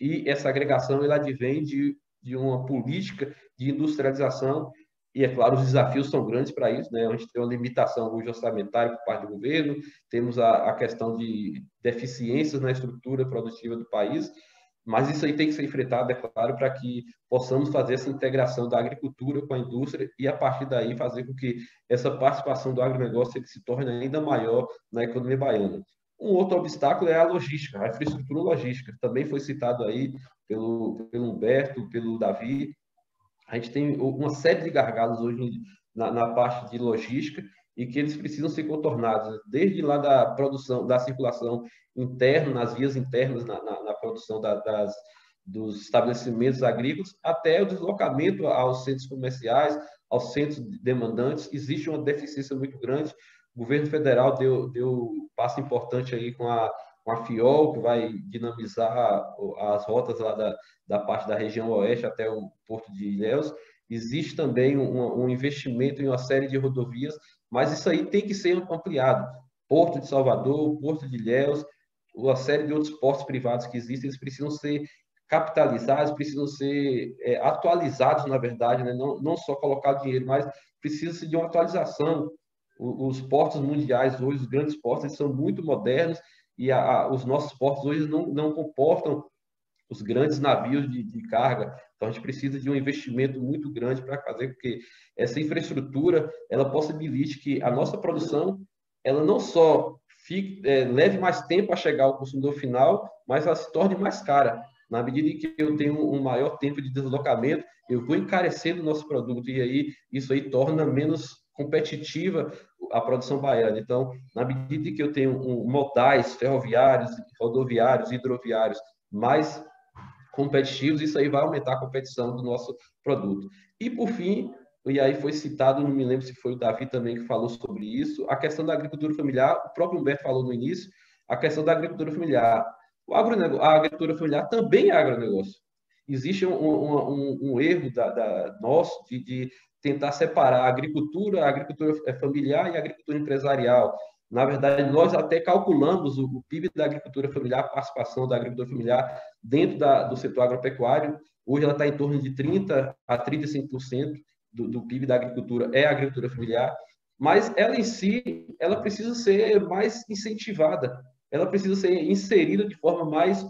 Speaker 6: E essa agregação ela advém de, de uma política de industrialização e, é claro, os desafios são grandes para isso. Né? A gente tem uma limitação hoje orçamentária por parte do governo, temos a, a questão de deficiências na estrutura produtiva do país, mas isso aí tem que ser enfrentado, é claro, para que possamos fazer essa integração da agricultura com a indústria e, a partir daí, fazer com que essa participação do agronegócio se torne ainda maior na economia baiana. Um outro obstáculo é a logística, a infraestrutura logística. Também foi citado aí pelo, pelo Humberto, pelo Davi, a gente tem uma série de gargalos hoje na, na parte de logística e que eles precisam ser contornados, desde lá da produção, da circulação interna, nas vias internas, na, na, na produção da, das, dos estabelecimentos agrícolas, até o deslocamento aos centros comerciais, aos centros demandantes. Existe uma deficiência muito grande. O governo federal deu, deu passo importante aí com a com a FIOL, que vai dinamizar as rotas lá da, da parte da região oeste até o Porto de Ilhéus. Existe também um, um investimento em uma série de rodovias, mas isso aí tem que ser ampliado. Porto de Salvador, Porto de Ilhéus, uma série de outros portos privados que existem, eles precisam ser capitalizados, precisam ser é, atualizados, na verdade, né? não, não só colocar dinheiro, mas precisa-se de uma atualização. os portos mundiais hoje, os grandes portos, eles são muito modernos e a, a, os nossos portos hoje não, não comportam os grandes navios de, de, carga. Então, a gente precisa de um investimento muito grande para fazer com que essa infraestrutura ela possibilite que a nossa produção ela não só fique, é, leve mais tempo a chegar ao consumidor final, mas ela se torne mais cara. Na medida em que eu tenho um maior tempo de deslocamento, eu vou encarecendo o nosso produto e aí isso aí torna menos competitiva a produção baiana. Então, na medida que eu tenho um, modais ferroviários, rodoviários, hidroviários mais competitivos, isso aí vai aumentar a competição do nosso produto. E, por fim, e aí foi citado, não me lembro se foi o Davi também que falou sobre isso, a questão da agricultura familiar, o próprio Humberto falou no início, a questão da agricultura familiar. O agronegócio, a agricultura familiar também é agronegócio. Existe um, um, um, erro da, da nosso de, de tentar separar a agricultura, a agricultura familiar e a agricultura empresarial. Na verdade, nós até calculamos o, PIB da agricultura familiar, a participação da agricultura familiar dentro da, do setor agropecuário. Hoje ela está em torno de 30% a 35% do, do PIB da agricultura é a agricultura familiar, mas ela em si, ela precisa ser mais incentivada, ela precisa ser inserida de forma mais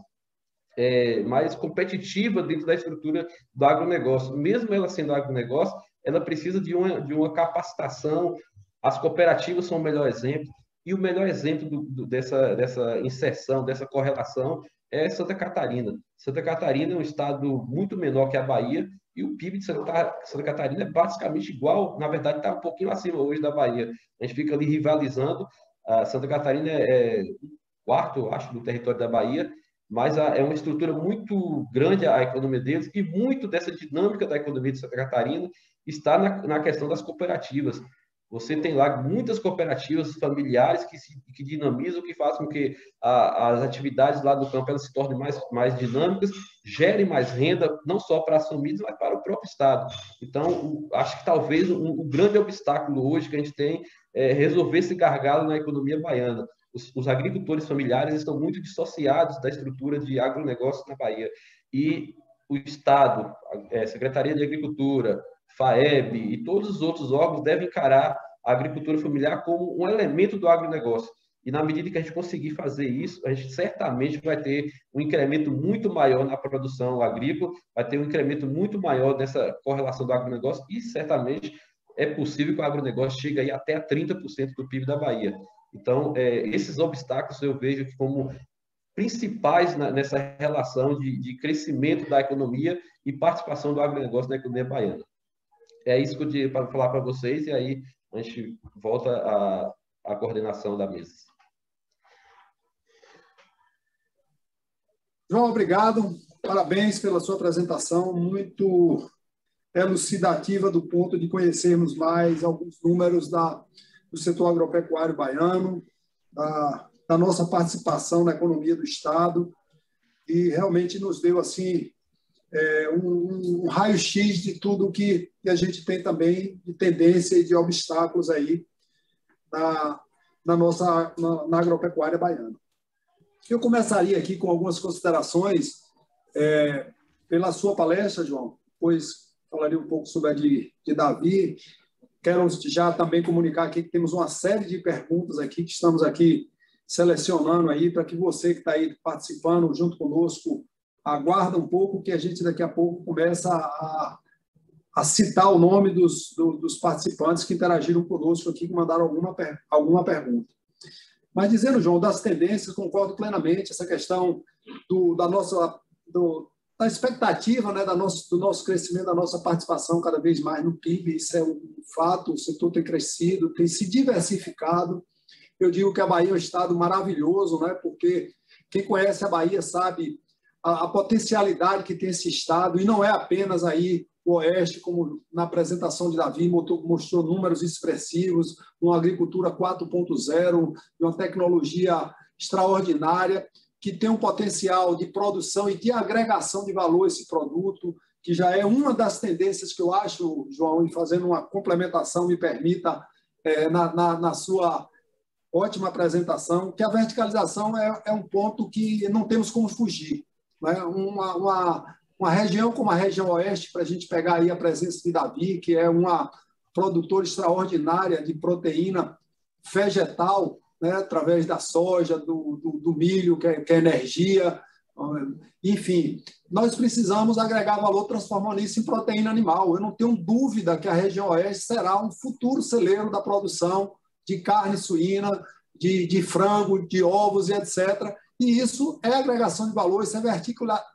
Speaker 6: é, mais competitiva dentro da estrutura do agronegócio. Mesmo ela sendo agronegócio, ela precisa de uma, de uma capacitação. As cooperativas são o melhor exemplo. E o melhor exemplo do, do, dessa, dessa inserção, dessa correlação, é Santa Catarina. Santa Catarina é um estado muito menor que a Bahia, e o PIB de Santa, Santa Catarina é basicamente igual, na verdade está um pouquinho acima hoje da Bahia. A gente fica ali rivalizando. A Santa Catarina é, quarto, acho, do território da Bahia, mas é uma estrutura muito grande a economia deles e muito dessa dinâmica da economia de Santa Catarina está na, na questão das cooperativas. Você tem lá muitas cooperativas familiares que, se, que dinamizam, que fazem com que a, as atividades lá do campo elas se tornem mais, mais dinâmicas, gerem mais renda, não só para as famílias, mas para o próprio Estado. Então, o, acho que talvez o, o, grande obstáculo hoje que a gente tem é resolver esse gargalo na economia baiana. Os, os agricultores familiares estão muito dissociados da estrutura de agronegócio na Bahia. E o Estado, a, a Secretaria de Agricultura, FAEB e todos os outros órgãos devem encarar a agricultura familiar como um elemento do agronegócio. E na medida que a gente conseguir fazer isso, a gente certamente vai ter um incremento muito maior na produção agrícola, vai ter um incremento muito maior nessa correlação do agronegócio e certamente é possível que o agronegócio chegue aí até a 30% do PIB da Bahia. Então, é, esses obstáculos eu vejo como principais na, nessa relação de, de crescimento da economia e participação do agronegócio na economia baiana é isso que eu tinha para falar para vocês e aí a gente volta à, coordenação da mesa.
Speaker 5: João, obrigado. Parabéns pela sua apresentação, muito elucidativa do ponto de conhecermos mais alguns números da, do setor agropecuário baiano, da, da nossa participação na economia do Estado, e realmente nos deu assim é, um, um raio-x de tudo que, que a gente tem também de tendência e de obstáculos aí na, na nossa na, na agropecuária baiana. Eu começaria aqui com algumas considerações é, pela sua palestra, João, pois falaria um pouco sobre a de, de Davi. Quero já também comunicar aqui que temos uma série de perguntas aqui que estamos aqui selecionando aí para que você que está aí participando junto conosco aguarda um pouco que a gente daqui a pouco começa a, a citar o nome dos, do, dos participantes que interagiram conosco aqui, que mandaram alguma, alguma pergunta. Mas dizendo, João, das tendências, concordo plenamente, essa questão do, da nossa do, da expectativa né, da nosso, do nosso crescimento, da nossa participação cada vez mais no PIB, isso é um fato, o setor tem crescido, tem se diversificado. Eu digo que a Bahia é um estado maravilhoso, né, porque quem conhece a Bahia sabe a, a potencialidade que tem esse estado, e não é apenas aí o Oeste, como na apresentação de Davi, mostrou, números expressivos, uma agricultura 4.0, uma tecnologia extraordinária, que tem um potencial de produção e de agregação de valor esse produto, que já é uma das tendências que eu acho, João, e fazendo uma complementação, me permita, é, na, na, na, sua ótima apresentação, que a verticalização é, é um ponto que não temos como fugir. Né? Uma, uma, uma região como a região oeste, para a gente pegar aí a presença de Davi, que é uma produtora extraordinária de proteína vegetal, né, através da soja, do, do, do milho, que é, que é, energia. Enfim, nós precisamos agregar valor transformando isso em proteína animal. Eu não tenho dúvida que a região oeste será um futuro celeiro da produção de carne suína, de, de frango, de ovos e etc. E isso é agregação de valor, isso é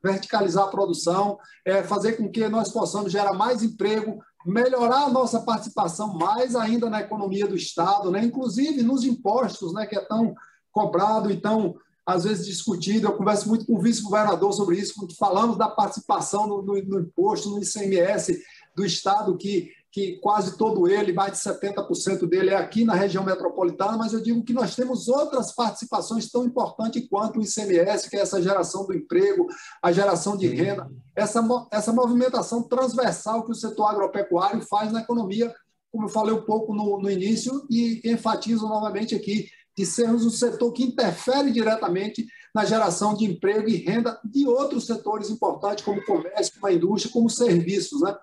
Speaker 5: verticalizar a produção, é fazer com que nós possamos gerar mais emprego, melhorar a nossa participação mais ainda na economia do Estado, né? inclusive nos impostos, né? que é tão cobrado e tão, às vezes, discutido. Eu converso muito com o vice-governador sobre isso, quando falamos da participação no, no, no imposto, no ICMS do Estado, que que quase todo ele, mais de 70% dele é aqui na região metropolitana, mas eu digo que nós temos outras participações tão importantes quanto o ICMS, que é essa geração do emprego, a geração de renda, essa, essa movimentação transversal que o setor agropecuário faz na economia, como eu falei um pouco no, no início, e enfatizo novamente aqui, de sermos um setor que interfere diretamente na geração de emprego e renda de outros setores importantes, como o comércio, como a indústria, como serviços. Né?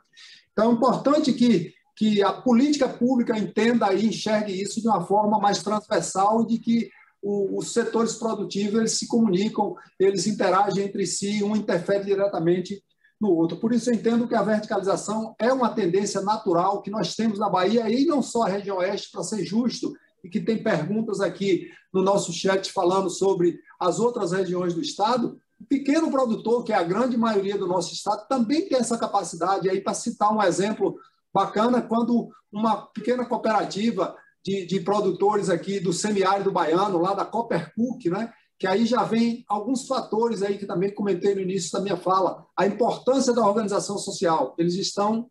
Speaker 5: Então, é importante que, que a política pública entenda e enxergue isso de uma forma mais transversal, de que o, os setores produtivos eles se comunicam, eles interagem entre si, um interfere diretamente no outro. Por isso, eu entendo que a verticalização é uma tendência natural que nós temos na Bahia, e não só a região oeste, para ser justo, e que tem perguntas aqui no nosso chat falando sobre as outras regiões do Estado, pequeno produtor, que é a grande maioria do nosso estado, também tem essa capacidade. aí, para citar um exemplo bacana, quando uma pequena cooperativa de, de produtores aqui do semiárido baiano, lá da Coppercook, né? que aí já vem alguns fatores aí que também comentei no início da minha fala, a importância da organização social. Eles estão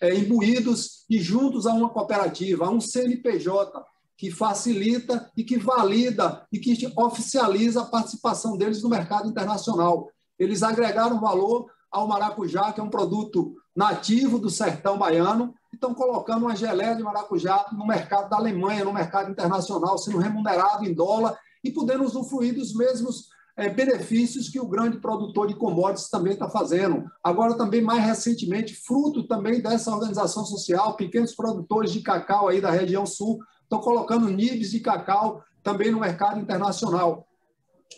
Speaker 5: é, imbuídos e juntos a uma cooperativa, a um CNPJ, que facilita e que valida e que oficializa a participação deles no mercado internacional. Eles agregaram valor ao maracujá, que é um produto nativo do sertão baiano, e estão colocando uma geleia de maracujá no mercado da Alemanha, no mercado internacional, sendo remunerado em dólar e podendo usufruir dos mesmos é, benefícios que o grande produtor de commodities também está fazendo. Agora, também, mais recentemente, fruto também dessa organização social, pequenos produtores de cacau aí da região sul estão colocando nibs de cacau também no mercado internacional.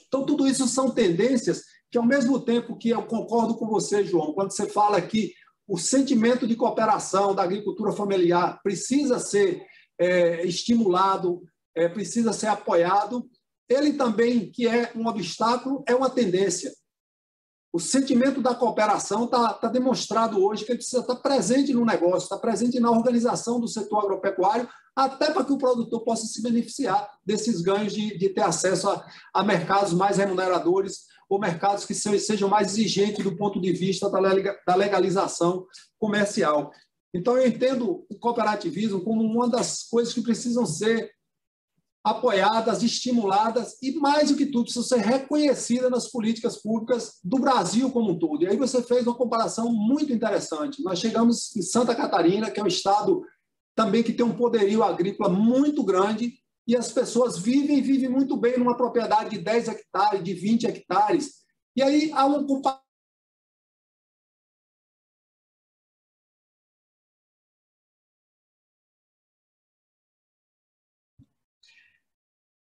Speaker 5: Então, tudo isso são tendências que, ao mesmo tempo que eu concordo com você, João, quando você fala que o sentimento de cooperação da agricultura familiar precisa ser é, estimulado, é, precisa ser apoiado, ele também, que é um obstáculo, é uma tendência. O sentimento da cooperação está tá demonstrado hoje que ele precisa estar presente no negócio, está presente na organização do setor agropecuário até para que o produtor possa se beneficiar desses ganhos de, de ter acesso a, a, mercados mais remuneradores ou mercados que sejam mais exigentes do ponto de vista da legalização comercial. Então, eu entendo o cooperativismo como uma das coisas que precisam ser apoiadas, estimuladas e, mais do que tudo, precisam ser reconhecidas nas políticas públicas do Brasil como um todo. E aí você fez uma comparação muito interessante. Nós chegamos em Santa Catarina, que é um estado também que tem um poderio agrícola muito grande, e as pessoas vivem vivem muito bem numa propriedade de 10 hectares, de 20 hectares. E aí há um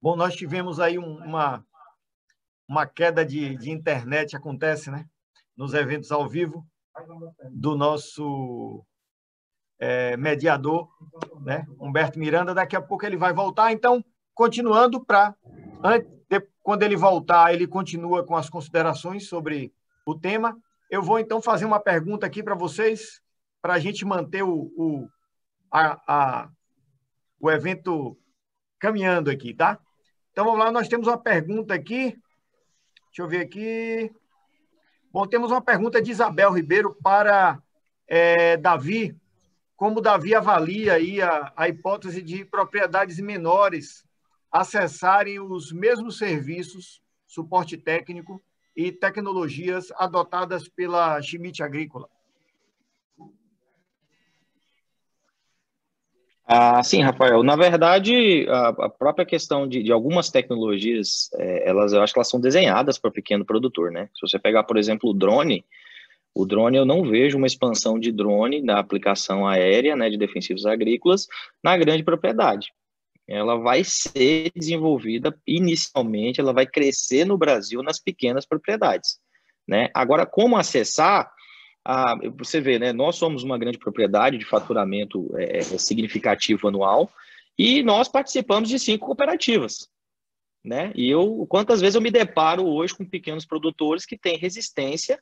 Speaker 1: Bom, nós tivemos aí uma, uma queda de, de internet, acontece, né? Nos eventos ao vivo do nosso é, mediador, né? Humberto Miranda. Daqui a pouco ele vai voltar. Então, continuando para quando ele voltar, ele continua com as considerações sobre o tema. Eu vou então fazer uma pergunta aqui para vocês, para a gente manter o, o, a, a, o evento caminhando aqui, tá? Então vamos lá, nós temos uma pergunta aqui. Deixa eu ver aqui. Bom, temos uma pergunta de Isabel Ribeiro para é, Davi como Davi avalia aí a, a hipótese de propriedades menores acessarem os mesmos serviços, suporte técnico e tecnologias adotadas pela Schmidt Agrícola?
Speaker 4: Ah, sim, Rafael. Na verdade, a, própria questão de, de algumas tecnologias, é, elas, eu acho que elas são desenhadas para o pequeno produtor, né? Se você pegar, por exemplo, o drone, o drone, eu não vejo uma expansão de drone da aplicação aérea, né, de defensivos agrícolas, na grande propriedade. Ela vai ser desenvolvida inicialmente, ela vai crescer no Brasil nas pequenas propriedades. Né? Agora, como acessar? Ah, você vê, né, nós somos uma grande propriedade de faturamento é, é, significativo anual e nós participamos de cinco cooperativas. Né? E eu, quantas vezes eu me deparo hoje com pequenos produtores que têm resistência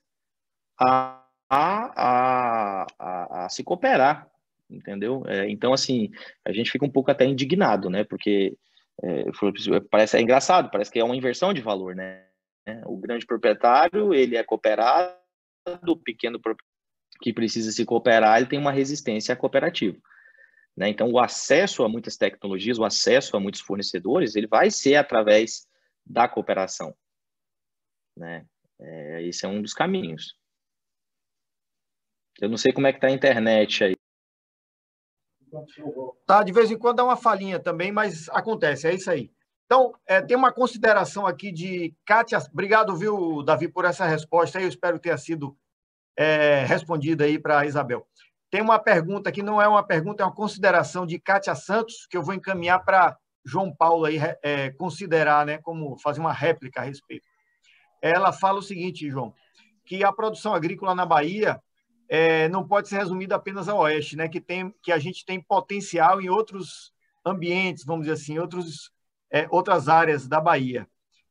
Speaker 4: a, a, a, a se cooperar, entendeu? É, então, assim, a gente fica um pouco até indignado, né? Porque é, parece é engraçado, parece que é uma inversão de valor, né? O grande proprietário, ele é cooperado, o pequeno que precisa se cooperar, ele tem uma resistência à cooperativa. Né? Então, o acesso a muitas tecnologias, o acesso a muitos fornecedores, ele vai ser através da cooperação. Né? É, esse é um dos caminhos. Eu não sei como é que está a internet aí.
Speaker 1: Tá, de vez em quando dá uma falhinha também, mas acontece, é isso aí. Então, é, tem uma consideração aqui de Kátia. Obrigado, viu, Davi, por essa resposta. Eu espero que tenha sido é, respondida aí para Isabel. Tem uma pergunta que não é uma pergunta, é uma consideração de Kátia Santos, que eu vou encaminhar para João Paulo aí, é, considerar, né, como fazer uma réplica a respeito. Ela fala o seguinte, João, que a produção agrícola na Bahia é, não pode ser resumido apenas ao oeste, né? Que tem, que a gente tem potencial em outros ambientes, vamos dizer assim, outros, é, outras áreas da Bahia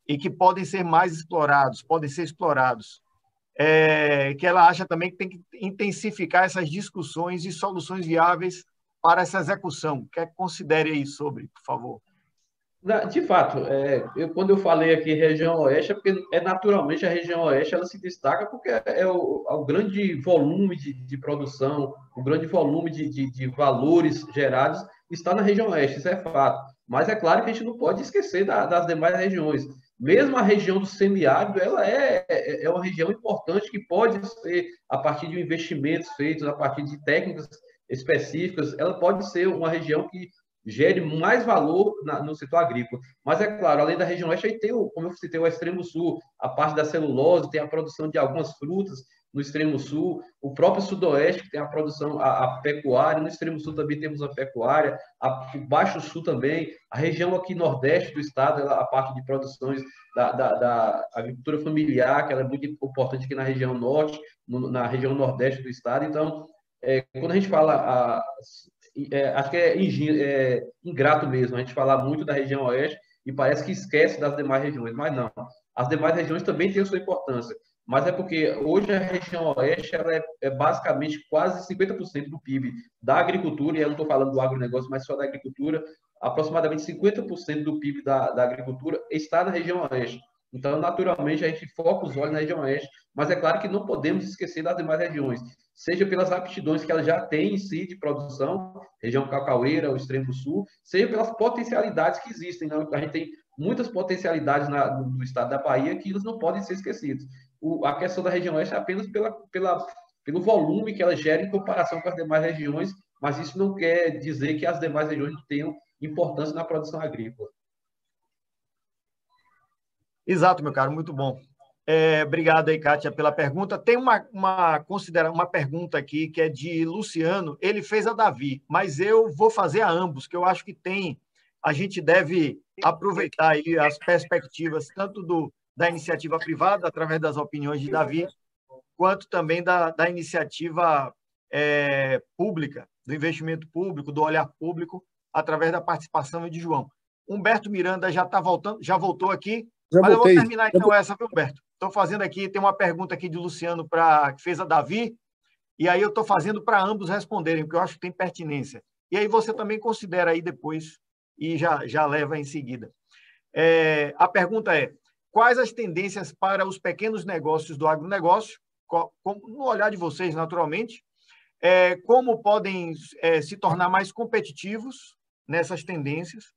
Speaker 1: e que podem ser mais explorados, podem ser explorados. É, que ela acha também que tem que intensificar essas discussões e soluções viáveis para essa execução. Quer que considere aí sobre, por favor?
Speaker 6: De fato, é, eu, quando eu falei aqui região oeste, é porque é naturalmente a região oeste ela se destaca porque é o, é o grande volume de, de, produção, o grande volume de, de, de, valores gerados está na região oeste, isso é fato. Mas é claro que a gente não pode esquecer da, das demais regiões. Mesmo a região do semiárido, ela é, é, é uma região importante que pode ser, a partir de investimentos feitos, a partir de técnicas específicas, ela pode ser uma região que gere mais valor na, no setor agrícola. Mas é claro, além da região oeste, aí tem, o, como eu citei, o extremo sul, a parte da celulose, tem a produção de algumas frutas no extremo sul, o próprio sudoeste, que tem a produção, a, a pecuária, no extremo sul também temos a pecuária, a, o baixo sul também, a região aqui nordeste do estado, ela, a parte de produções da, da, da, agricultura familiar, que ela é muito importante aqui na região norte, no, na região nordeste do estado, então, é, quando a gente fala a, é, acho que é, é, ingrato mesmo a gente falar muito da região oeste e parece que esquece das demais regiões, mas não. as demais regiões também têm a sua importância. Mas é porque hoje a região oeste ela é, é basicamente quase 50% do PIB da agricultura, e eu não estou falando do agronegócio, mas só da agricultura, aproximadamente 50% do PIB da, da agricultura está na região oeste. Então, naturalmente, a gente foca os olhos na região oeste, mas é claro que não podemos esquecer das demais regiões, seja pelas aptidões que ela já tem em si de produção, região cacaueira, o extremo sul, seja pelas potencialidades que existem. Né? A gente tem muitas potencialidades na, no estado da Bahia que eles não podem ser esquecidos. O, a questão da região oeste é apenas pela, pela, pelo volume que ela gera em comparação com as demais regiões, mas isso não quer dizer que as demais regiões não tenham importância na produção agrícola.
Speaker 1: Exato, meu caro, muito bom. É, obrigado aí, Kátia, pela pergunta. Tem uma, uma, considera uma pergunta aqui que é de Luciano. Ele fez a Davi, mas eu vou fazer a ambos, que eu acho que tem. A gente deve aproveitar aí as perspectivas tanto do, da iniciativa privada, através das opiniões de Davi, quanto também da, da iniciativa é, pública, do investimento público, do olhar público, através da participação de João. Humberto Miranda já está voltando, já voltou aqui. Já Mas voltei. eu vou terminar então essa, viu, Humberto? Estou fazendo aqui, tem uma pergunta aqui de Luciano para que fez a Davi, e aí eu estou fazendo para ambos responderem, porque eu acho que tem pertinência. E aí você também considera aí depois e já, já leva em seguida. É, a pergunta é: quais as tendências para os pequenos negócios do agronegócio, no olhar de vocês, naturalmente, é, como podem é, se tornar mais competitivos nessas tendências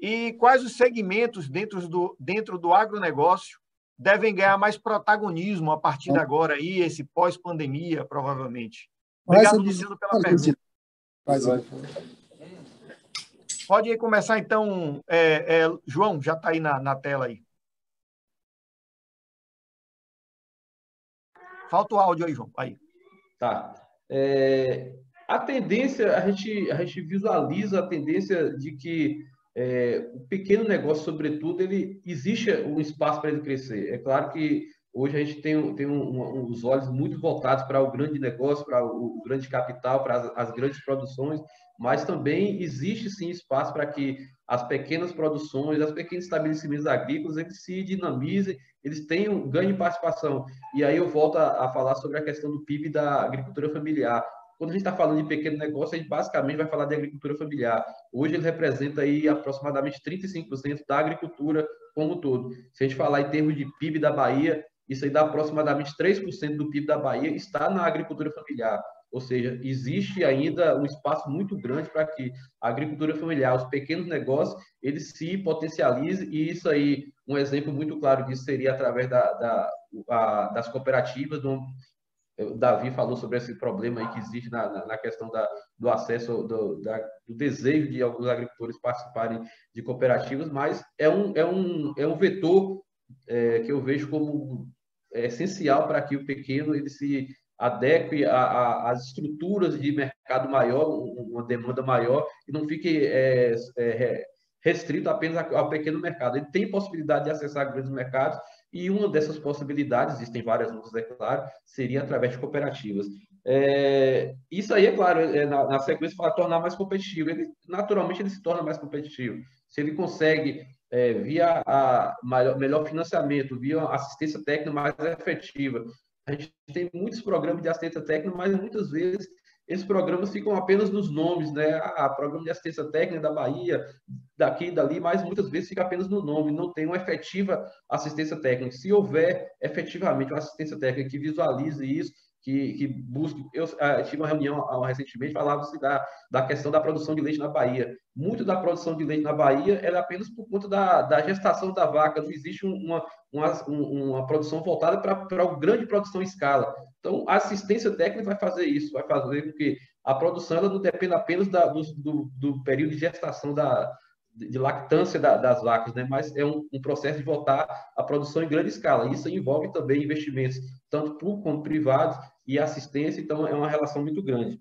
Speaker 1: e quais os segmentos dentro do, dentro do agronegócio devem ganhar mais protagonismo a partir de agora, aí, esse pós-pandemia, provavelmente. Obrigado, Luciano, pela pergunta. Pode começar, então, é, é, João, já está aí na, na tela aí. Falta o áudio aí, João. Aí.
Speaker 6: Tá. É, a tendência, a gente, a gente visualiza a tendência de que é, o pequeno negócio, sobretudo, ele existe um espaço para ele crescer. É claro que hoje a gente tem, tem um, um, os olhos muito voltados para o grande negócio, para o, o grande capital, para as, as, grandes produções, mas também existe sim espaço para que as pequenas produções, os pequenos estabelecimentos agrícolas, eles se dinamizem, eles tenham ganho de participação. E aí eu volto a, a falar sobre a questão do PIB da agricultura familiar. Quando a gente está falando de pequeno negócio, a gente basicamente vai falar de agricultura familiar. Hoje ele representa aí aproximadamente 35% da agricultura como um todo. Se a gente falar em termos de PIB da Bahia, isso aí dá aproximadamente 3% do PIB da Bahia está na agricultura familiar. Ou seja, existe ainda um espaço muito grande para que a agricultura familiar, os pequenos negócios, eles se potencializem e isso aí, um exemplo muito claro disso seria através da, da a, das cooperativas, o Davi falou sobre esse problema aí que existe na, na, na questão da, do acesso, do, da, do desejo de alguns agricultores participarem de cooperativas, mas é um, é um, é um vetor é, que eu vejo como é, essencial para que o pequeno ele se adeque às estruturas de mercado maior, uma demanda maior, e não fique é, é, restrito apenas ao pequeno mercado. Ele tem possibilidade de acessar grandes mercados e uma dessas possibilidades, existem várias outras, é claro, seria através de cooperativas. É, isso aí, é claro, é, na, na, sequência, para tornar mais competitivo. Ele, naturalmente, ele se torna mais competitivo. Se ele consegue, é, via a maior, melhor financiamento, via assistência técnica mais efetiva. A gente tem muitos programas de assistência técnica, mas muitas vezes esses programas ficam apenas nos nomes, né? Ah, programa de assistência técnica da Bahia, daqui e dali, mas muitas vezes fica apenas no nome, não tem uma efetiva assistência técnica. Se houver efetivamente uma assistência técnica que visualize isso, que, que busque. Eu uh, tive uma reunião uh, recentemente, falava-se da, da questão da produção de leite na Bahia. Muito da produção de leite na Bahia é apenas por conta da, da gestação da vaca, não existe uma, uma, uma produção voltada para a grande produção em escala. Então, a assistência técnica vai fazer isso, vai fazer com que a produção ela não dependa apenas da, do, do, do período de gestação da, de lactância da, das vacas, né? mas é um, um, processo de voltar à produção em grande escala. Isso envolve também investimentos, tanto públicos quanto privados, e assistência, então é uma relação muito grande.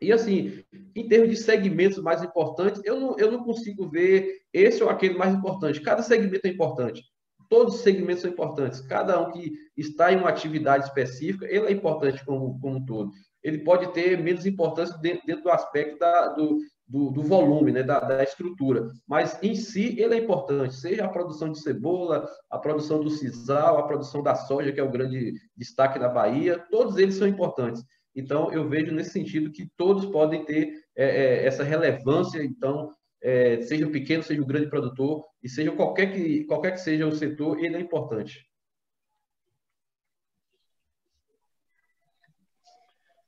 Speaker 6: E assim, em termos de segmentos mais importantes, eu não, eu não consigo ver esse ou aquele mais importante. Cada segmento é importante. Todos os segmentos são importantes. Cada um que está em uma atividade específica, ele é importante como, como um todo. Ele pode ter menos importância dentro, dentro do aspecto da, do, do, do volume, né, da, da, estrutura. Mas em si ele é importante, seja a produção de cebola, a produção do sisal, a produção da soja, que é o grande destaque da Bahia, todos eles são importantes. Então eu vejo nesse sentido que todos podem ter é, é, essa relevância. Então é, seja o pequeno, seja o grande produtor e seja qualquer que qualquer que seja o setor, ele é importante.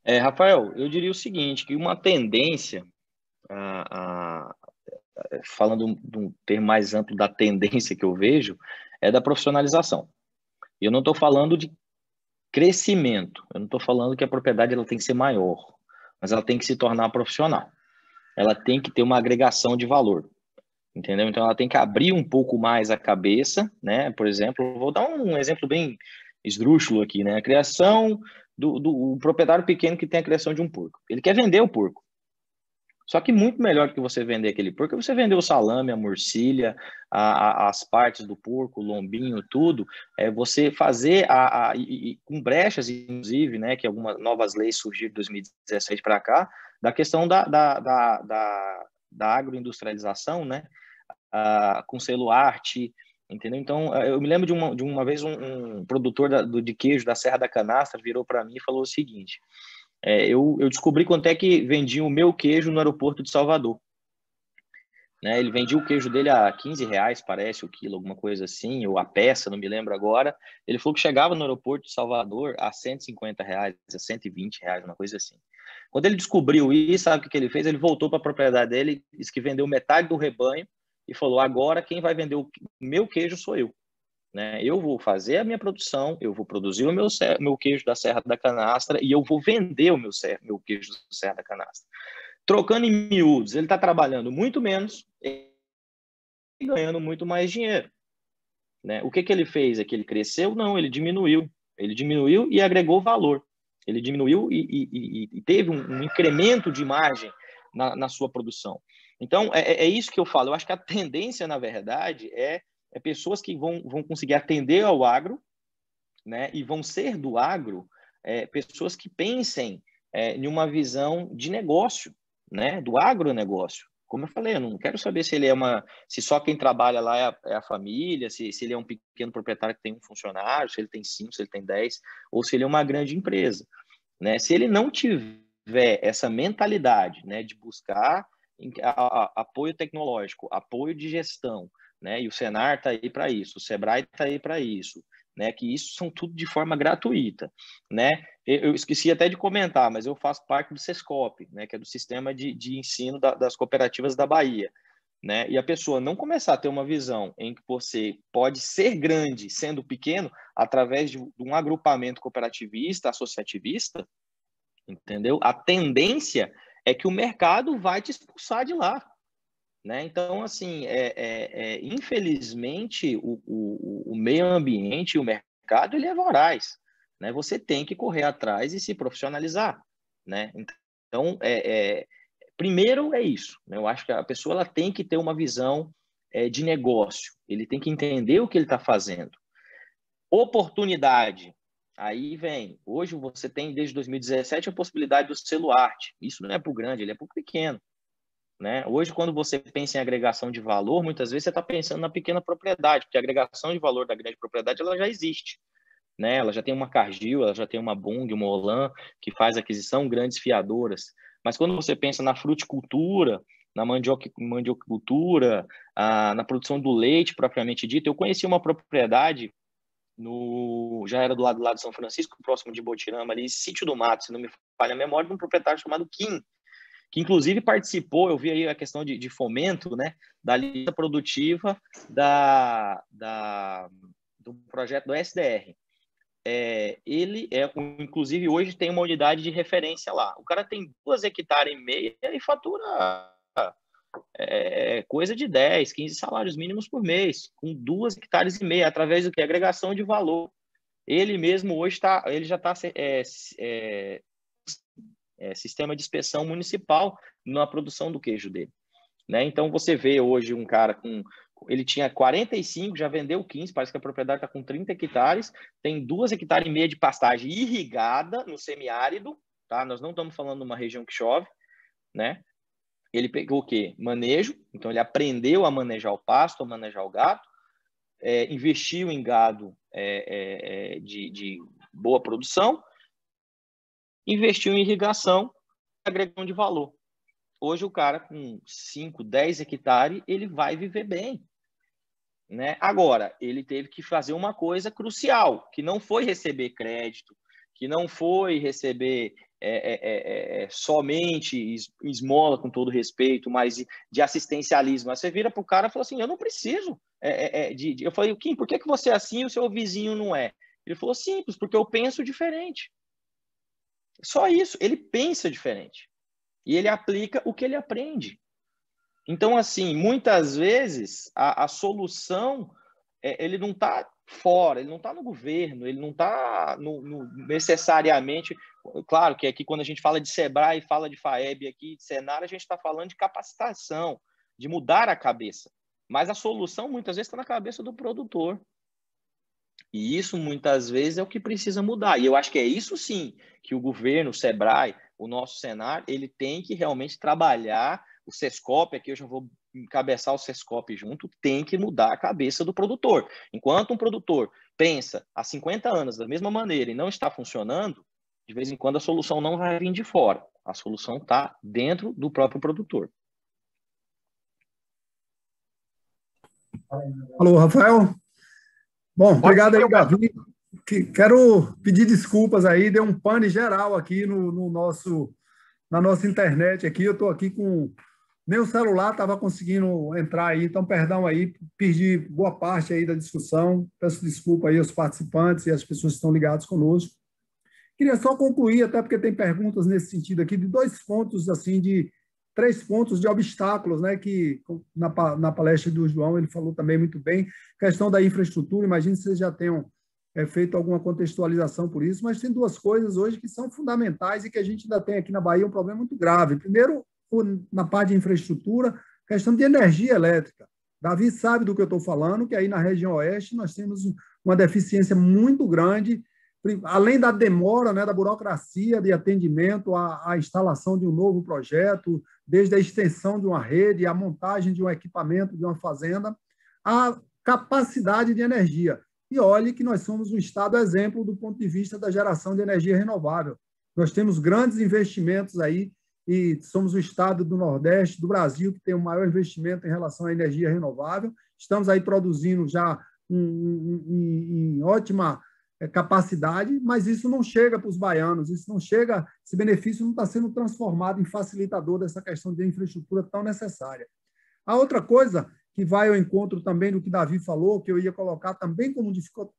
Speaker 4: É, Rafael, eu diria o seguinte, que uma tendência a, a, falando de um termo mais amplo da tendência que eu vejo, é da profissionalização. E eu não estou falando de crescimento, eu não estou falando que a propriedade ela tem que ser maior, mas ela tem que se tornar profissional. Ela tem que ter uma agregação de valor, entendeu? Então ela tem que abrir um pouco mais a cabeça, né? Por exemplo, vou dar um exemplo bem esdrúxulo aqui, né? A criação do, do proprietário pequeno que tem a criação de um porco. Ele quer vender o porco. Só que muito melhor do que você vender aquele porco é você vender o salame, a morcilha, a, a, as partes do porco, o lombinho, tudo. É você fazer a, a e, e, com brechas, inclusive, né, que algumas novas leis surgiram de 2017 para cá, da questão da, da, da, da, da agroindustrialização, né, a, com selo arte, entendeu? Então, eu me lembro de uma, de uma vez um, um produtor da, do, de queijo da Serra da Canastra virou para mim e falou o seguinte: é, eu, eu, descobri quanto é que vendia o meu queijo no aeroporto de Salvador. Né, ele vendia o queijo dele a 15 reais, parece, o quilo, alguma coisa assim, ou a peça, não me lembro agora. Ele falou que chegava no aeroporto de Salvador a 150 reais, a 120 reais, uma coisa assim. Quando ele descobriu isso, sabe o que ele fez? Ele voltou para a propriedade dele, disse que vendeu metade do rebanho e falou: agora quem vai vender o meu queijo sou eu. Né? Eu vou fazer a minha produção, eu vou produzir o meu, meu queijo da Serra da Canastra e eu vou vender o meu, meu queijo da Serra da Canastra. Trocando em miúdos, ele está trabalhando muito menos e ganhando muito mais dinheiro. Né? O que, que ele fez? É que ele cresceu? Não, ele diminuiu. Ele diminuiu e agregou valor. Ele diminuiu e, e, e teve um, um, incremento de margem na, na sua produção. Então, é, é, isso que eu falo. Eu acho que a tendência, na verdade, é é pessoas que vão, vão conseguir atender ao agro, né, e vão ser do agro é, pessoas que pensem é, em uma visão de negócio, né, do agronegócio. Como eu falei, eu não quero saber se ele é uma, se só quem trabalha lá é a, é a família, se, se ele é um pequeno proprietário que tem um funcionário, se ele tem cinco, se ele tem dez, ou se ele é uma grande empresa, né? Se ele não tiver essa mentalidade, né, de buscar apoio tecnológico, apoio de gestão, né? E o Senar está aí para isso, o Sebrae está aí para isso, né? Que isso são tudo de forma gratuita, né? Eu esqueci até de comentar, mas eu faço parte do Sescop, né? Que é do sistema de, de ensino da, das cooperativas da Bahia. Né? E a pessoa não começar a ter uma visão em que você pode ser grande sendo pequeno através de um agrupamento cooperativista, associativista, entendeu? A tendência é que o mercado vai te expulsar de lá. Né? Então, assim, é, é, é infelizmente, o, o, o, meio ambiente e o mercado ele é voraz. Né? Você tem que correr atrás e se profissionalizar. Né? Então, é, é primeiro é isso. Né? Eu acho que a pessoa ela tem que ter uma visão é, de negócio. Ele tem que entender o que ele está fazendo. Oportunidade. Aí vem. Hoje você tem, desde 2017, a possibilidade do selo arte. Isso não é para o grande, ele é para o pequeno. Né? Hoje, quando você pensa em agregação de valor, muitas vezes você está pensando na pequena propriedade, porque a agregação de valor da grande propriedade ela já existe. Né? Ela já tem uma Cargill, ela já tem uma Bung, uma Olan, que faz aquisição grandes fiadoras. Mas quando você pensa na fruticultura, na mandiocultura, a, na produção do leite propriamente dito, eu conheci uma propriedade no já era do lado, do lado de São Francisco, próximo de Botirama, ali, Sítio do Mato, se não me falha a memória, de um proprietário chamado Kim, que inclusive participou, eu vi aí a questão de, de fomento, né, da lista produtiva da, da, do projeto do SDR. É, ele é, inclusive hoje tem uma unidade de referência lá. O cara tem duas hectares e meia e fatura é, é coisa de 10, 15 salários mínimos por mês, com duas hectares e meia, através do que? Agregação de valor. Ele mesmo hoje está, ele já está é, é, é, sistema de inspeção municipal na produção do queijo dele. Né? Então você vê hoje um cara com. Ele tinha 45, já vendeu 15, parece que a propriedade está com 30 hectares, tem duas hectares e meia de pastagem irrigada no semiárido, tá? Nós não estamos falando de uma região que chove, né? Ele pegou o quê? Manejo, então ele aprendeu a manejar o pasto, a manejar o gado, é, investiu em gado é, é, de, de, boa produção, investiu em irrigação, agregando de valor. Hoje o cara com 5, 10 hectares, ele vai viver bem. Né? Agora, ele teve que fazer uma coisa crucial, que não foi receber crédito, que não foi receber é, é, é, é somente esmola, com todo respeito, mas de assistencialismo. Você vira para o cara e fala assim: Eu não preciso. É, é, de, de... Eu falei: Kim, por que, que você é assim e o seu vizinho não é? Ele falou: Simples, porque eu penso diferente. Só isso, ele pensa diferente. E ele aplica o que ele aprende. Então, assim, muitas vezes a, a solução, ele não está fora, ele não está no governo, ele não está necessariamente. Claro que aqui, quando a gente fala de Sebrae, fala de FAEB aqui, de Senar, a gente está falando de capacitação, de mudar a cabeça. Mas a solução muitas vezes está na cabeça do produtor. E isso muitas vezes é o que precisa mudar. E eu acho que é isso sim que o governo, o Sebrae, o nosso Senar, ele tem que realmente trabalhar. O Sescop, aqui eu já vou encabeçar o Sescop junto, tem que mudar a cabeça do produtor. Enquanto um produtor pensa há 50 anos da mesma maneira e não está funcionando, de vez em quando a solução não vai vir de fora. A solução está dentro do próprio produtor.
Speaker 5: Alô, Rafael? Bom, obrigado aí, Davi. Quero pedir desculpas aí, deu um pane geral aqui no, no nosso, na nossa internet aqui. Eu estou aqui com nem o celular estava conseguindo entrar aí, então perdão aí, perdi boa parte aí da discussão. Peço desculpa aí aos participantes e às pessoas que estão ligadas conosco. Queria só concluir, até porque tem perguntas nesse sentido aqui, de dois pontos, assim, de três pontos de obstáculos, né, que na, na palestra do João ele falou também muito bem, questão da infraestrutura, imagino que vocês já tenham é, feito alguma contextualização por isso, mas tem duas coisas hoje que são fundamentais e que a gente ainda tem aqui na Bahia um problema muito grave. Primeiro, na parte de infraestrutura, questão de energia elétrica. Davi sabe do que eu estou falando, que aí na região oeste nós temos uma deficiência muito grande, além da demora, né, da burocracia de atendimento à, à instalação de um novo projeto, desde a extensão de uma rede, a montagem de um equipamento de uma fazenda, a capacidade de energia. E olhe que nós somos um estado exemplo do ponto de vista da geração de energia renovável. Nós temos grandes investimentos aí e somos o estado do Nordeste do Brasil que tem o maior investimento em relação à energia renovável. Estamos aí produzindo já em, em ótima eh, capacidade, mas isso não chega para os baianos, isso não chega, esse benefício não está sendo transformado em facilitador dessa questão de infraestrutura tão necessária. A outra coisa que vai ao encontro também do que Davi falou, que eu ia colocar também como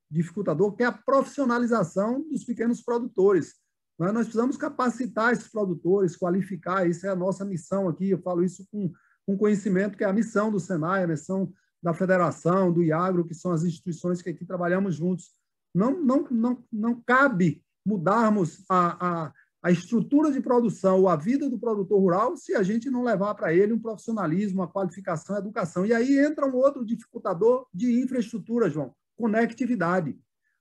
Speaker 5: dificultador, que é a profissionalização dos pequenos produtores. Mas nós precisamos capacitar esses produtores, qualificar, isso é a nossa missão aqui, eu falo isso com, com conhecimento, que é a missão do Senai, a missão da Federação, do IAGRO, que são as instituições que aqui trabalhamos juntos. Não, não, não, não cabe mudarmos a, a, a estrutura de produção ou a vida do produtor rural se a gente não levar para ele um profissionalismo, uma qualificação, uma educação. E aí entra um outro dificultador de infraestrutura, João, conectividade.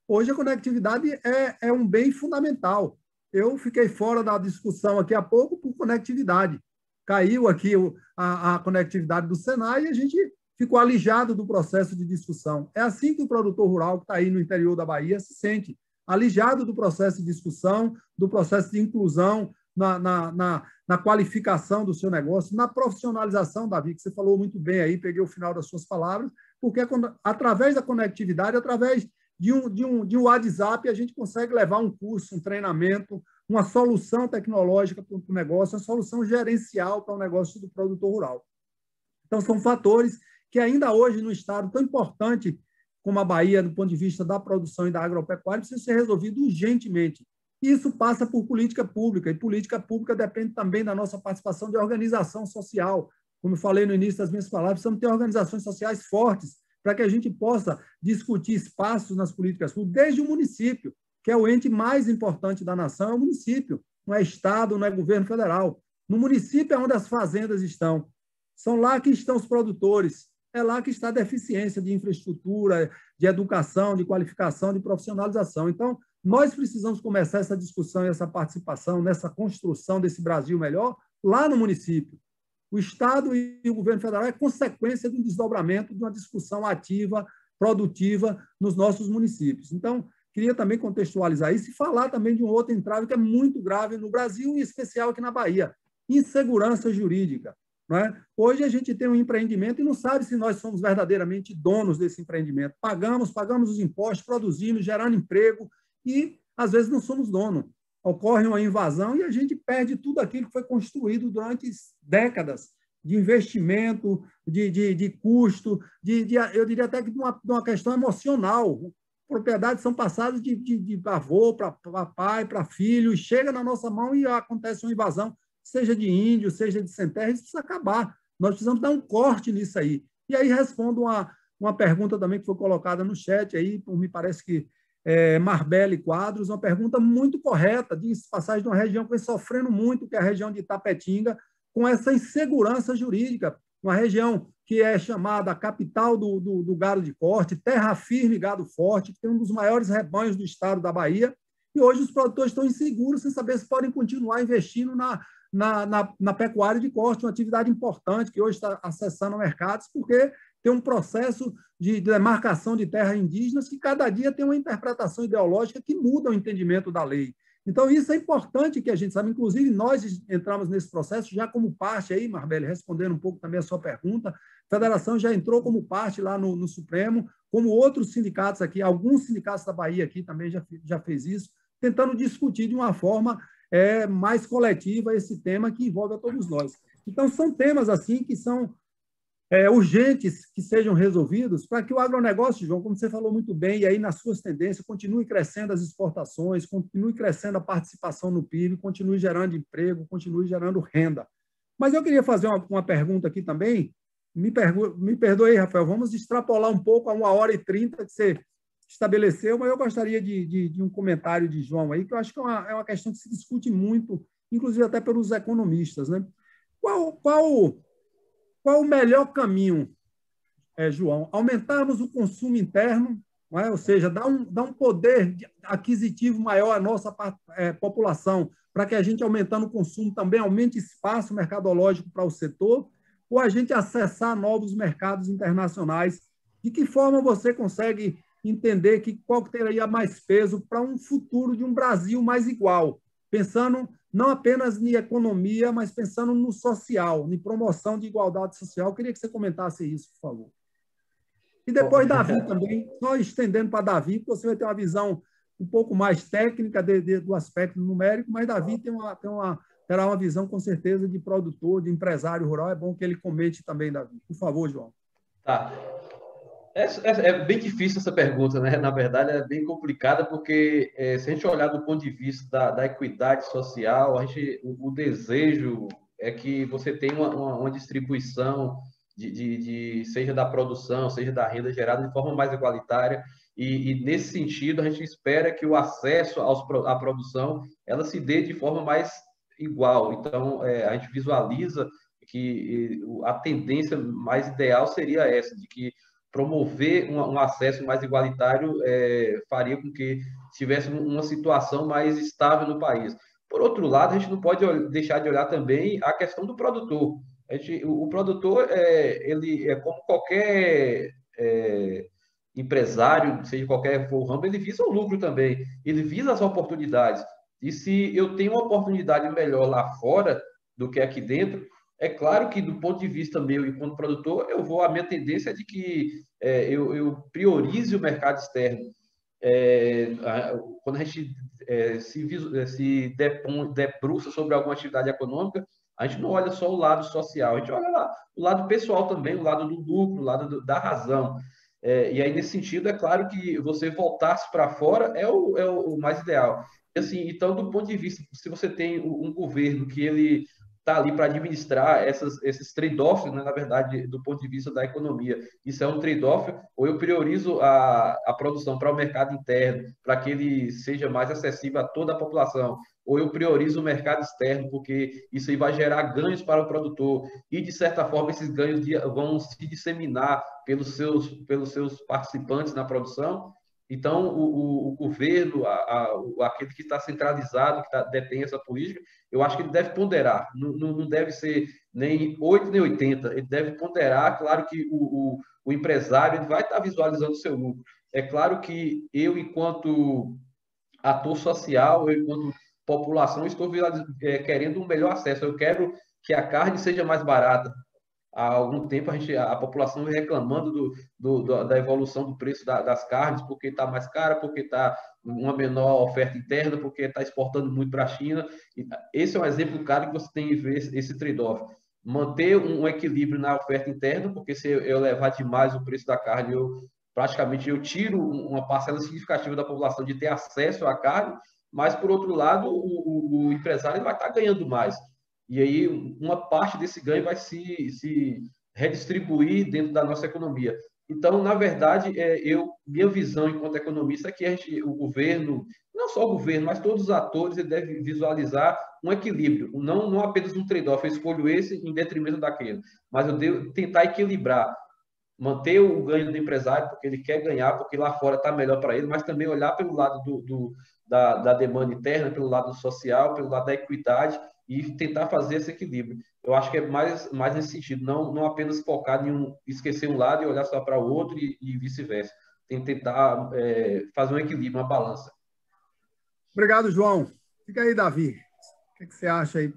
Speaker 5: Hoje a conectividade é, é um bem fundamental eu fiquei fora da discussão aqui há pouco por conectividade. Caiu aqui a, a conectividade do Senai e a gente ficou alijado do processo de discussão. É assim que o produtor rural que está aí no interior da Bahia se sente, alijado do processo de discussão, do processo de inclusão na, na, na, na qualificação do seu negócio, na profissionalização, Davi, que você falou muito bem aí, peguei o final das suas palavras, porque através da conectividade, através de um, de, um, de um WhatsApp, a gente consegue levar um curso, um treinamento, uma solução tecnológica para o negócio, uma solução gerencial para o negócio do produtor rural. Então, são fatores que ainda hoje, no estado tão importante como a Bahia, do ponto de vista da produção e da agropecuária, precisam ser resolvidos urgentemente. Isso passa por política pública, e política pública depende também da nossa participação de organização social. Como eu falei no início das minhas palavras, precisamos ter organizações sociais fortes, para que a gente possa discutir espaços nas políticas públicas, desde o município, que é o ente mais importante da nação, é o município, não é Estado, não é governo federal. No município é onde as fazendas estão. São lá que estão os produtores, é lá que está a deficiência de infraestrutura, de educação, de qualificação, de profissionalização. Então, nós precisamos começar essa discussão e essa participação nessa construção desse Brasil melhor lá no município. O Estado e o governo federal é consequência de um desdobramento de uma discussão ativa, produtiva nos nossos municípios. Então, queria também contextualizar isso e falar também de um outro entrave que é muito grave no Brasil, em especial aqui na Bahia: insegurança jurídica. É? Hoje a gente tem um empreendimento e não sabe se nós somos verdadeiramente donos desse empreendimento. Pagamos, pagamos os impostos, produzimos, gerando emprego e, às vezes, não somos dono. Ocorre uma invasão e a gente perde tudo aquilo que foi construído durante décadas de investimento, de, de, de custo, de, de, eu diria até que de uma, de uma questão emocional. Propriedades são passadas de, de, de avô para pai, para filho, chega na nossa mão e acontece uma invasão seja de índio, seja de sem terra, isso precisa acabar. Nós precisamos dar um corte nisso aí. E aí respondo uma, uma pergunta também que foi colocada no chat aí, me parece que é, Marbelle Quadros, uma pergunta muito correta, diz passagem de uma região que vem sofrendo muito, que é a região de Itapetinga, com essa insegurança jurídica, uma região que é chamada capital do, do, do, gado de corte, terra firme gado forte, que tem um dos maiores rebanhos do estado da Bahia, e hoje os produtores estão inseguros sem saber se podem continuar investindo na, na, na, na pecuária de corte, uma atividade importante que hoje está acessando mercados, porque tem um processo de demarcação de terras indígenas que cada dia tem uma interpretação ideológica que muda o entendimento da lei. Então, isso é importante que a gente saiba. Inclusive, nós entramos nesse processo já como parte aí, Marbelle, respondendo um pouco também a sua pergunta. A federação já entrou como parte lá no, no Supremo, como outros sindicatos aqui, alguns sindicatos da Bahia aqui também já, já fez isso, tentando discutir de uma forma é, mais coletiva esse tema que envolve a todos nós. Então, são temas assim que são é, urgentes que sejam resolvidos para que o agronegócio, João, como você falou muito bem, e aí nas suas tendências, continue crescendo as exportações, continue crescendo a participação no PIB, continue gerando emprego, continue gerando renda. Mas eu queria fazer uma, uma pergunta aqui também. Me, pergu me perdoe, Rafael, vamos extrapolar um pouco a uma hora e trinta que você estabeleceu, mas eu gostaria de, de, de, um comentário de João aí, que eu acho que é uma, é uma questão que se discute muito, inclusive até pelos economistas. Né? Qual, qual, qual o melhor caminho, é, João? Aumentarmos o consumo interno, é? ou seja, dar um, dar um poder aquisitivo maior à nossa é, população, para que a gente, aumentando o consumo, também aumente espaço mercadológico para o setor, ou a gente acessar novos mercados internacionais? De que forma você consegue entender que qual teria mais peso para um futuro de um Brasil mais igual, pensando não apenas em economia, mas pensando no social, em promoção de igualdade social. Eu queria que você comentasse isso, por favor. E depois Davi também, só estendendo para Davi, porque você vai ter uma visão um pouco mais técnica de, de, do aspecto numérico, mas Davi tem uma, tem uma, terá uma visão, com certeza, de produtor, de empresário rural. É bom que ele comente também, Davi. Por favor, João.
Speaker 6: Tá. É, é, é, bem difícil essa pergunta, né? Na verdade, é bem complicada, porque é, se a gente olhar do ponto de vista da, da equidade social, a gente, o, o, desejo é que você tenha uma, uma, uma distribuição, de, de, de, seja da produção, seja da renda gerada, de forma mais igualitária. E, e nesse sentido, a gente espera que o acesso aos, à produção ela se dê de forma mais igual. Então, é, a gente visualiza que a tendência mais ideal seria essa, de que promover um, um acesso mais igualitário é, faria com que tivesse uma situação mais estável no país. Por outro lado, a gente não pode deixar de olhar também a questão do produtor. Gente, o, o, produtor, é, ele é como qualquer é, empresário, seja qualquer for ramo, ele visa o lucro também, ele visa as oportunidades. E se eu tenho uma oportunidade melhor lá fora do que aqui dentro, é claro que, do ponto de vista meu e como produtor, eu vou, a minha tendência é de que é, eu, eu, priorize o mercado externo. É, a, quando a gente é, se, é, se debruça sobre alguma atividade econômica, a gente não olha só o lado social, a gente olha lá o lado pessoal também, o lado do lucro, o lado do, da razão. É, e aí, nesse sentido, é claro que você voltar-se para fora é o, é o mais ideal. Assim, então, do ponto de vista, se você tem um governo que ele está ali para administrar essas, esses trade-offs, né, na verdade, do ponto de vista da economia. Isso é um trade-off, ou eu priorizo a, a produção para o mercado interno, para que ele seja mais acessível a toda a população, ou eu priorizo o mercado externo, porque isso aí vai gerar ganhos para o produtor, e, de certa forma, esses ganhos vão se disseminar pelos seus, pelos seus participantes na produção. Então, o, o, o governo, a, a, aquele que está centralizado, que tá, detém essa política, eu acho que ele deve ponderar. Não, não, deve ser nem 8 nem 80. Ele deve ponderar. Claro que o, o, o empresário ele vai estar tá visualizando o seu lucro. É claro que eu, enquanto ator social, eu, enquanto população, estou é, querendo um melhor acesso. Eu quero que a carne seja mais barata. Há algum tempo a, gente, a população reclamando do, do, da evolução do preço da, das carnes, porque está mais cara, porque está uma menor oferta interna, porque está exportando muito para a China. Esse é um exemplo claro que você tem que ver esse trade-off. Manter um equilíbrio na oferta interna, porque se eu elevar demais o preço da carne, eu praticamente eu tiro uma parcela significativa da população de ter acesso à carne, mas, por outro lado, o, o, o empresário vai estar ganhando mais. E aí, uma parte desse ganho vai se, se redistribuir dentro da nossa economia. Então, na verdade, é, eu, minha visão enquanto economista é que gente, o governo, não só o governo, mas todos os atores, devem visualizar um equilíbrio, não, não apenas um trade-off, eu escolho esse em detrimento daquele, mas eu devo tentar equilibrar manter o ganho do empresário, porque ele quer ganhar, porque lá fora está melhor para ele, mas também olhar pelo lado do, do da, da, demanda interna, pelo lado social, pelo lado da equidade e tentar fazer esse equilíbrio. Eu acho que é mais, mais nesse sentido, não, não apenas focar em um, esquecer um lado e olhar só para o outro e, e vice-versa. Tem que tentar é, fazer um equilíbrio, uma balança.
Speaker 7: Obrigado, João. Fica aí, Davi. O que, é que você acha aí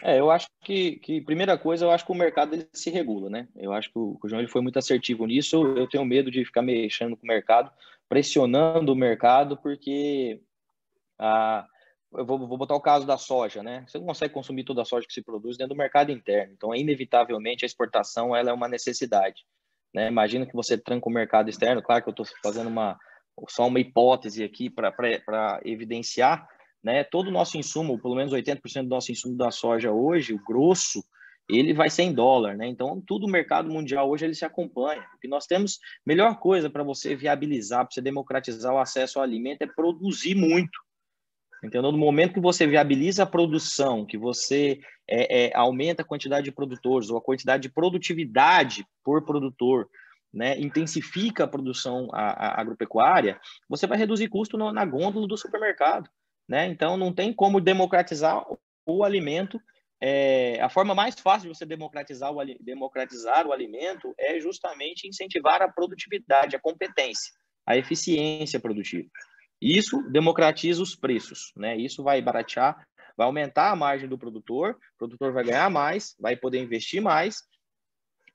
Speaker 4: é, eu acho que, que, primeira coisa, eu acho que o mercado ele se regula, né? Eu acho que o, o João ele foi muito assertivo nisso. Eu tenho medo de ficar mexendo com o mercado, pressionando o mercado, porque ah, eu vou, vou, botar o caso da soja, né? Você não consegue consumir toda a soja que se produz dentro do mercado interno. Então, inevitavelmente, a exportação ela é uma necessidade. Né? Imagina que você tranca o mercado externo. Claro que eu estou fazendo uma só uma hipótese aqui para evidenciar, né? Todo o nosso insumo, pelo menos 80% do nosso insumo da soja hoje, o grosso, ele vai ser em dólar, né? Então, tudo o mercado mundial hoje ele se acompanha. O que nós temos, melhor coisa para você viabilizar, para você democratizar o acesso ao alimento é produzir muito. Entendeu? No momento que você viabiliza a produção, que você é, é, aumenta a quantidade de produtores ou a quantidade de produtividade por produtor, né, intensifica a produção a, a agropecuária, você vai reduzir custo no, na gôndola do supermercado. Né? Então, não tem como democratizar o alimento. É, a forma mais fácil de você democratizar o, democratizar o alimento é justamente incentivar a produtividade, a competência, a eficiência produtiva. Isso democratiza os preços, né? Isso vai baratear, vai aumentar a margem do produtor, o produtor vai ganhar mais, vai poder investir mais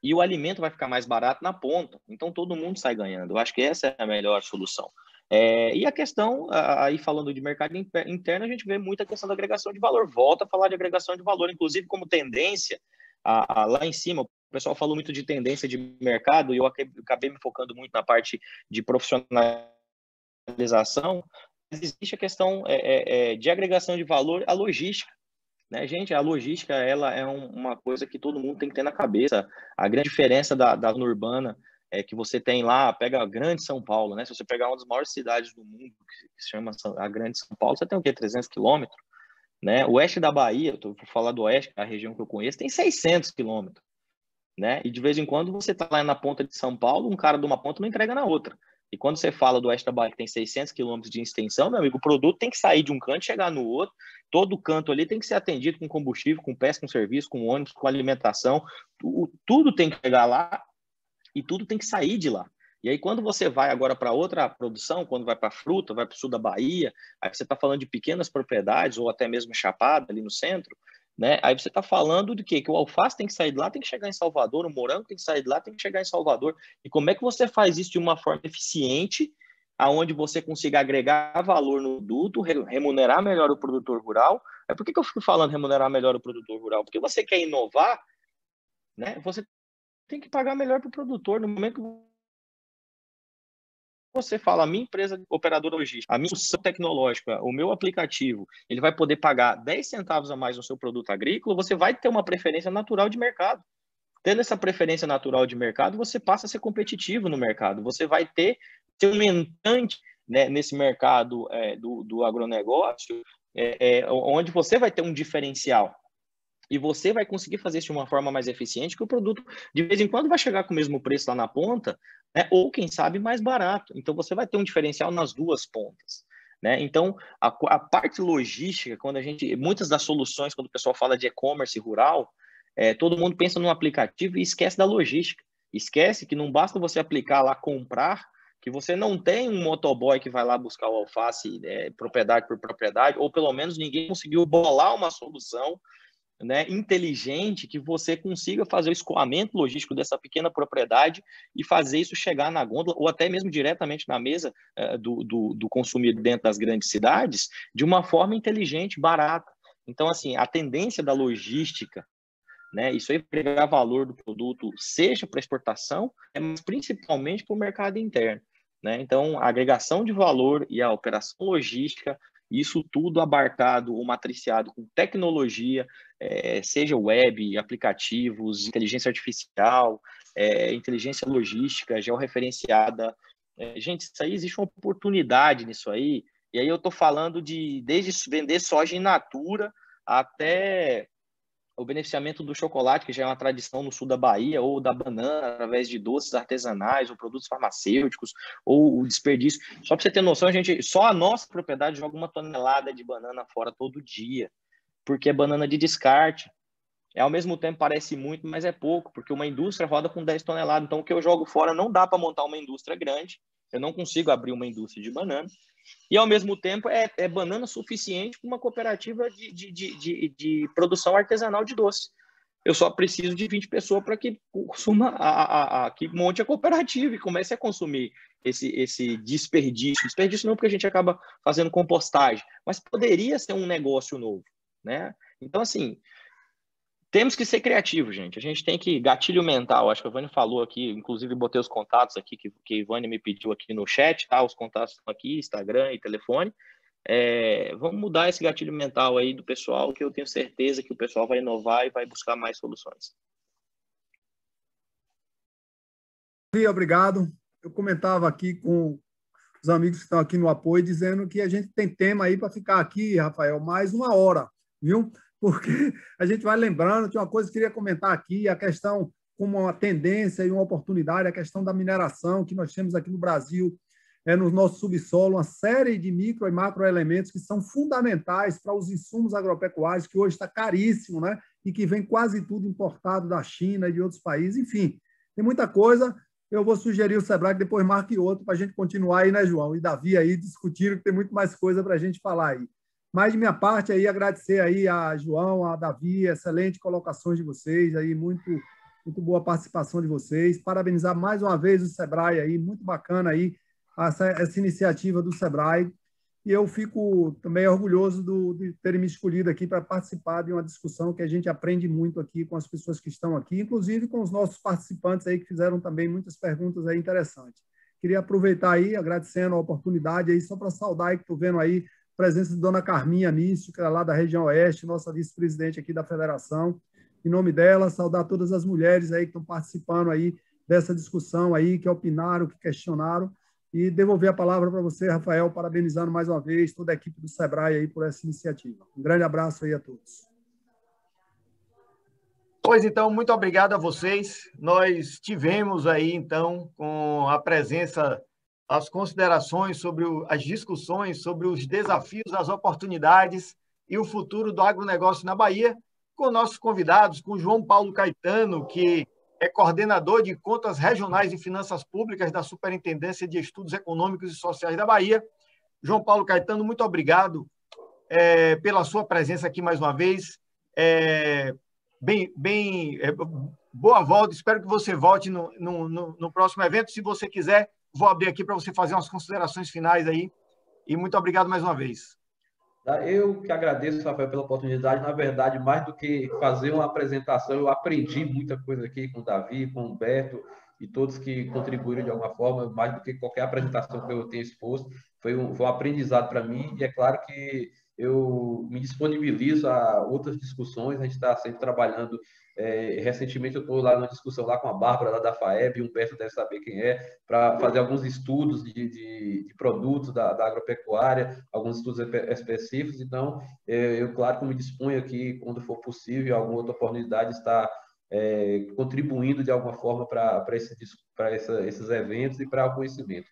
Speaker 4: e o alimento vai ficar mais barato na ponta. Então todo mundo sai ganhando. Eu acho que essa é a melhor solução. É, e a questão, aí falando de mercado interno, a gente vê muita questão da agregação de valor. Volta a falar de agregação de valor, inclusive como tendência, a, a, lá em cima, o pessoal falou muito de tendência de mercado, e eu acabei me focando muito na parte de profissionalização, mas existe a questão é, é, é, de agregação de valor, a logística. Né, gente, a logística ela é um, uma coisa que todo mundo tem que ter na cabeça. A grande diferença da, da urbana é, que você tem lá, pega a grande São Paulo, né? Se você pegar uma das maiores cidades do mundo, que se chama a grande São Paulo, você tem o quê? 300 quilômetros, né? O oeste da Bahia, vou falar do oeste, a região que eu conheço, tem 600 quilômetros, né? E de vez em quando você tá lá na ponta de São Paulo, um cara de uma ponta não entrega na outra. E quando você fala do Bahia, que tem 600 quilômetros de extensão, meu amigo, o produto tem que sair de um canto e chegar no outro. Todo canto ali tem que ser atendido com combustível, com pesca, com serviço, com ônibus, com alimentação. Tudo tem que chegar lá e tudo tem que sair de lá. E aí, quando você vai agora para outra produção, quando vai para fruta, vai para o sul da Bahia, aí você está falando de pequenas propriedades, ou até mesmo Chapada, ali no centro, né? Aí você está falando de quê? Que o alface tem que sair de lá, tem que chegar em Salvador, o morango tem que sair de lá, tem que chegar em Salvador. E como é que você faz isso de uma forma eficiente, aonde você consiga agregar valor no produto, remunerar melhor o produtor rural? É por que, que eu fico falando remunerar melhor o produtor rural? Porque você quer inovar, né? Você tem que pagar melhor para o produtor. No momento que você fala, a minha empresa operadora logística, a minha solução tecnológica, o meu aplicativo, ele vai poder pagar 10 centavos a mais no seu produto agrícola, você vai ter uma preferência natural de mercado. Tendo essa preferência natural de mercado, você passa a ser competitivo no mercado. Você vai ter, um mentante né, nesse mercado é, do, do agronegócio, é, é, onde você vai ter um diferencial. E você vai conseguir fazer isso de uma forma mais eficiente, que o produto, de vez em quando, vai chegar com o mesmo preço lá na ponta, né? ou, quem sabe, mais barato. Então, você vai ter um diferencial nas duas pontas. Né? Então, a, a parte logística, quando a gente. Muitas das soluções, quando o pessoal fala de e-commerce rural, é, todo mundo pensa no aplicativo e esquece da logística. Esquece que não basta você aplicar lá, comprar, que você não tem um motoboy que vai lá buscar o alface é, propriedade por propriedade, ou pelo menos ninguém conseguiu bolar uma solução né, inteligente que você consiga fazer o escoamento logístico dessa pequena propriedade e fazer isso chegar na gôndola ou até mesmo diretamente na mesa uh, do, do, do consumidor dentro das grandes cidades de uma forma inteligente, barata. Então, assim, a tendência da logística, né, isso aí pegar valor do produto, seja para exportação, é, mas principalmente para o mercado interno. Né? Então, a agregação de valor e a operação logística isso tudo abarcado ou matriciado com tecnologia, é, seja web, aplicativos, inteligência artificial, é, inteligência logística, georreferenciada. É, gente, isso aí existe uma oportunidade nisso aí. E aí eu estou falando de desde vender soja in natura até o beneficiamento do chocolate, que já é uma tradição no sul da Bahia, ou da banana, através de doces artesanais, ou produtos farmacêuticos, ou o desperdício. Só para você ter noção, a gente, só a nossa propriedade joga uma tonelada de banana fora todo dia, porque é banana de descarte. É, ao mesmo tempo parece muito, mas é pouco, porque uma indústria roda com 10 toneladas. Então, o que eu jogo fora não dá para montar uma indústria grande. Eu não consigo abrir uma indústria de banana. E, ao mesmo tempo, é, é banana suficiente para uma cooperativa de, de, de, de, produção artesanal de doce. Eu só preciso de 20 pessoas para que consuma a, a, a, que monte a cooperativa e comece a consumir esse, esse desperdício. Desperdício não porque a gente acaba fazendo compostagem, mas poderia ser um negócio novo, né? Então, assim, temos que ser criativos, gente. A gente tem que gatilho mental. Acho que a Ivane falou aqui, inclusive botei os contatos aqui que, que a me pediu aqui no chat, tá? Os contatos estão aqui, Instagram e telefone. É, vamos mudar esse gatilho mental aí do pessoal, que eu tenho certeza que o pessoal vai inovar e vai buscar mais soluções.
Speaker 5: Obrigado. Eu comentava aqui com os amigos que estão aqui no apoio, dizendo que a gente tem tema aí para ficar aqui, Rafael, mais uma hora, viu? Porque a gente vai lembrando, tinha uma coisa que eu queria comentar aqui, a questão como uma tendência e uma oportunidade, a questão da mineração que nós temos aqui no Brasil, é, no nosso subsolo, uma série de micro e macro elementos que são fundamentais para os insumos agropecuários, que hoje está caríssimo, né? e que vem quase tudo importado da China e de outros países. Enfim, tem muita coisa. Eu vou sugerir o Sebrae que depois marque outro para a gente continuar aí, né, João? E Davi aí discutindo, que tem muito mais coisa para a gente falar aí. Mas de minha parte aí agradecer aí a João, a Davi, excelente colocações de vocês aí, muito muito boa participação de vocês. Parabenizar mais uma vez o Sebrae aí, muito bacana aí essa, essa iniciativa do Sebrae. E eu fico também orgulhoso do, de terem me escolhido aqui para participar de uma discussão que a gente aprende muito aqui com as pessoas que estão aqui, inclusive com os nossos participantes aí que fizeram também muitas perguntas aí interessantes. Queria aproveitar aí, agradecendo a oportunidade aí, só para saudar que estou vendo aí presença de Dona Carminha Nício, que é lá da região oeste, nossa vice-presidente aqui da federação. Em nome dela, saudar todas as mulheres aí que estão participando aí dessa discussão aí, que opinaram, que questionaram, e devolver a palavra para você, Rafael, parabenizando mais uma vez toda a equipe do Sebrae aí por essa iniciativa. Um grande abraço aí a todos.
Speaker 1: Pois então, muito obrigado a vocês. Nós tivemos aí, então, com a presença as considerações sobre o, as discussões sobre os desafios, as oportunidades e o futuro do agronegócio na Bahia, com nossos convidados, com João Paulo Caetano, que é coordenador de contas regionais e finanças públicas da Superintendência de Estudos Econômicos e Sociais da Bahia. João Paulo Caetano, muito obrigado é, pela sua presença aqui mais uma vez. É, bem, bem é, boa volta, espero que você volte no, no, no, no próximo evento. Se você quiser, vou abrir aqui para você fazer umas considerações finais aí. E muito obrigado mais uma vez.
Speaker 6: Tá, eu que agradeço, Rafael, pela oportunidade. Na verdade, mais do que fazer uma apresentação, eu aprendi muita coisa aqui com o Davi, com o Humberto e todos que contribuíram de alguma forma, mais do que qualquer apresentação que eu tenha exposto. Foi um, foi um aprendizado para mim e é claro que eu me disponibilizo a outras discussões, a gente está sempre trabalhando é, recentemente eu estou lá numa discussão lá com a Bárbara lá da FAEB, o Humberto deve saber quem é, para fazer alguns estudos de, de, de produtos da, da, agropecuária, alguns estudos específicos. Então, é, eu, claro que me disponho aqui, quando for possível, alguma outra oportunidade, estar é, contribuindo de alguma forma para esse, esses eventos e para o conhecimento.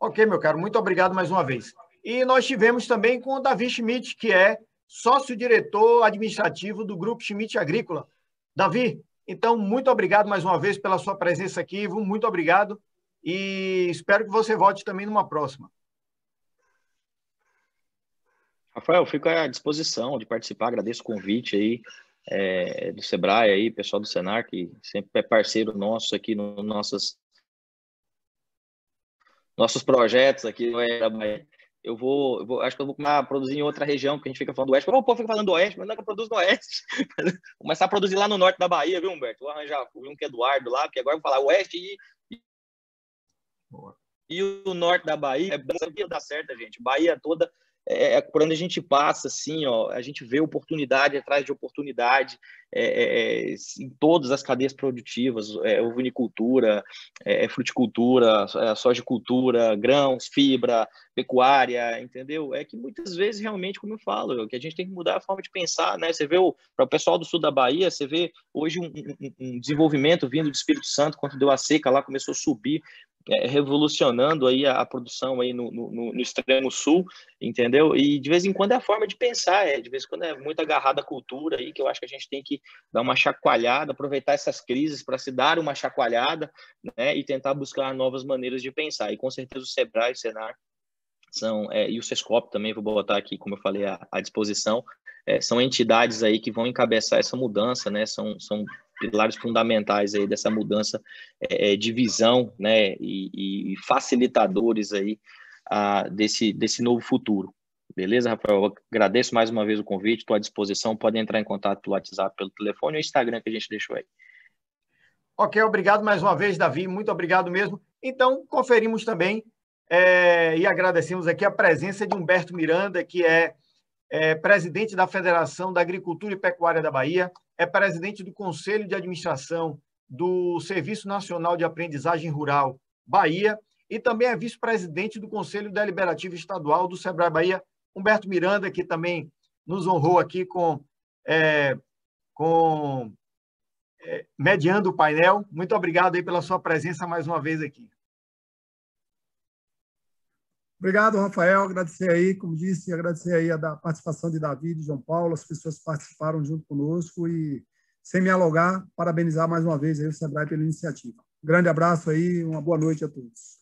Speaker 1: Ok, meu caro, muito obrigado mais uma vez. E nós tivemos também com o Davi Schmidt, que é sócio-diretor administrativo do Grupo Schmidt Agrícola. Davi, então, muito obrigado mais uma vez pela sua presença aqui, muito obrigado e espero que você volte também numa próxima.
Speaker 4: Rafael, fico à disposição de participar, agradeço o convite aí é, do Sebrae aí, pessoal do Senar, que sempre é parceiro nosso aqui nos nossos, nossos projetos aqui no Bahia eu vou, eu vou, acho que eu vou começar a produzir em outra região, porque a gente fica falando do oeste. O povo fica falando do oeste, mas não é que eu produzo no oeste. começar a produzir lá no norte da Bahia, viu, Humberto? Vou arranjar um que é Eduardo lá, porque agora eu vou falar oeste e. E o norte da Bahia, é dar certo, gente. Bahia toda é, é, por onde a gente passa, assim, ó, a gente vê oportunidade atrás de oportunidade é, é, é em todas as cadeias produtivas, é, ovinicultura, é, fruticultura, sojicultura, grãos, fibra, pecuária, entendeu? É que muitas vezes, realmente, como eu falo, que a gente tem que mudar a forma de pensar, né? Você vê para o pessoal do sul da Bahia, você vê hoje um, um, um desenvolvimento vindo do Espírito Santo, quando deu a seca lá, começou a subir, é, revolucionando aí a, a, produção aí no, no, no, extremo sul, entendeu? E de vez em quando é a forma de pensar, é, de vez em quando é muito agarrada à cultura aí, que eu acho que a gente tem que dar uma chacoalhada, aproveitar essas crises para se dar uma chacoalhada, né, e tentar buscar novas maneiras de pensar. E com certeza o Sebrae e o Senar são, é, e o Sescop também, vou botar aqui, como eu falei, à, à disposição, é, são entidades aí que vão encabeçar essa mudança, né, são, são pilares fundamentais aí dessa mudança é, é, de visão, né, e, e facilitadores aí a, desse, desse novo futuro. Beleza, Rafael? Eu agradeço mais uma vez o convite, estou à disposição. Podem entrar em contato pelo WhatsApp, pelo telefone ou Instagram que a gente deixou aí.
Speaker 1: Ok, obrigado mais uma vez, Davi. Muito obrigado mesmo. Então, conferimos também é, e agradecemos aqui a presença de Humberto Miranda, que é, é presidente da Federação da Agricultura e Pecuária da Bahia, é presidente do Conselho de Administração do Serviço Nacional de Aprendizagem Rural Bahia e também é vice-presidente do Conselho Deliberativo Estadual do Sebrae Bahia, Humberto Miranda, que também nos honrou aqui com, é, com é, mediando o painel. Muito obrigado aí pela sua presença mais uma vez aqui.
Speaker 7: Obrigado, Rafael. Agradecer aí, como disse, agradecer aí a da participação de Davi, de João Paulo, as pessoas que participaram junto conosco e, sem me alugar, parabenizar mais uma vez aí o Sebrae pela iniciativa. Um grande abraço aí, uma boa noite a todos.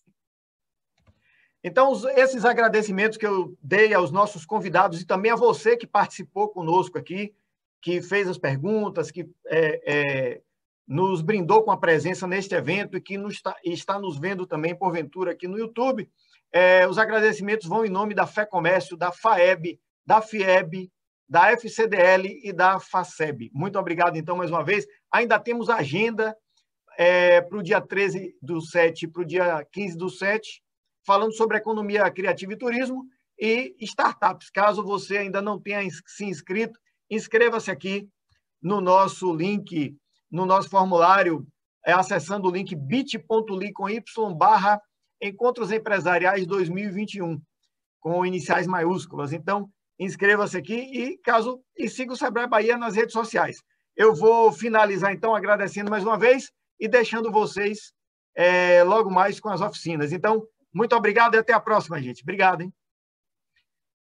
Speaker 1: Então, esses agradecimentos que eu dei aos nossos convidados e também a você que participou conosco aqui, que fez as perguntas, que é, é, nos brindou com a presença neste evento e que nos está, nos vendo também, porventura, aqui no YouTube. É, os agradecimentos vão em nome da Fé Comércio, da FAEB, da FIEB, da FCDL e da FACEB. Muito obrigado, então, mais uma vez. Ainda temos agenda é, para o dia 13 do 7 e para o dia 15 do 7 falando sobre economia criativa e turismo e startups. Caso você ainda não tenha se inscrito, inscreva-se aqui no nosso link, no nosso formulário, é, acessando o link bit.ly com y barra Encontros Empresariais 2021, com iniciais maiúsculas. Então, inscreva-se aqui e caso e siga o Sebrae Bahia nas redes sociais. Eu vou finalizar, então, agradecendo mais uma vez e deixando vocês é, logo mais com as oficinas. Então, muito obrigado e até a próxima, gente. Obrigado, hein?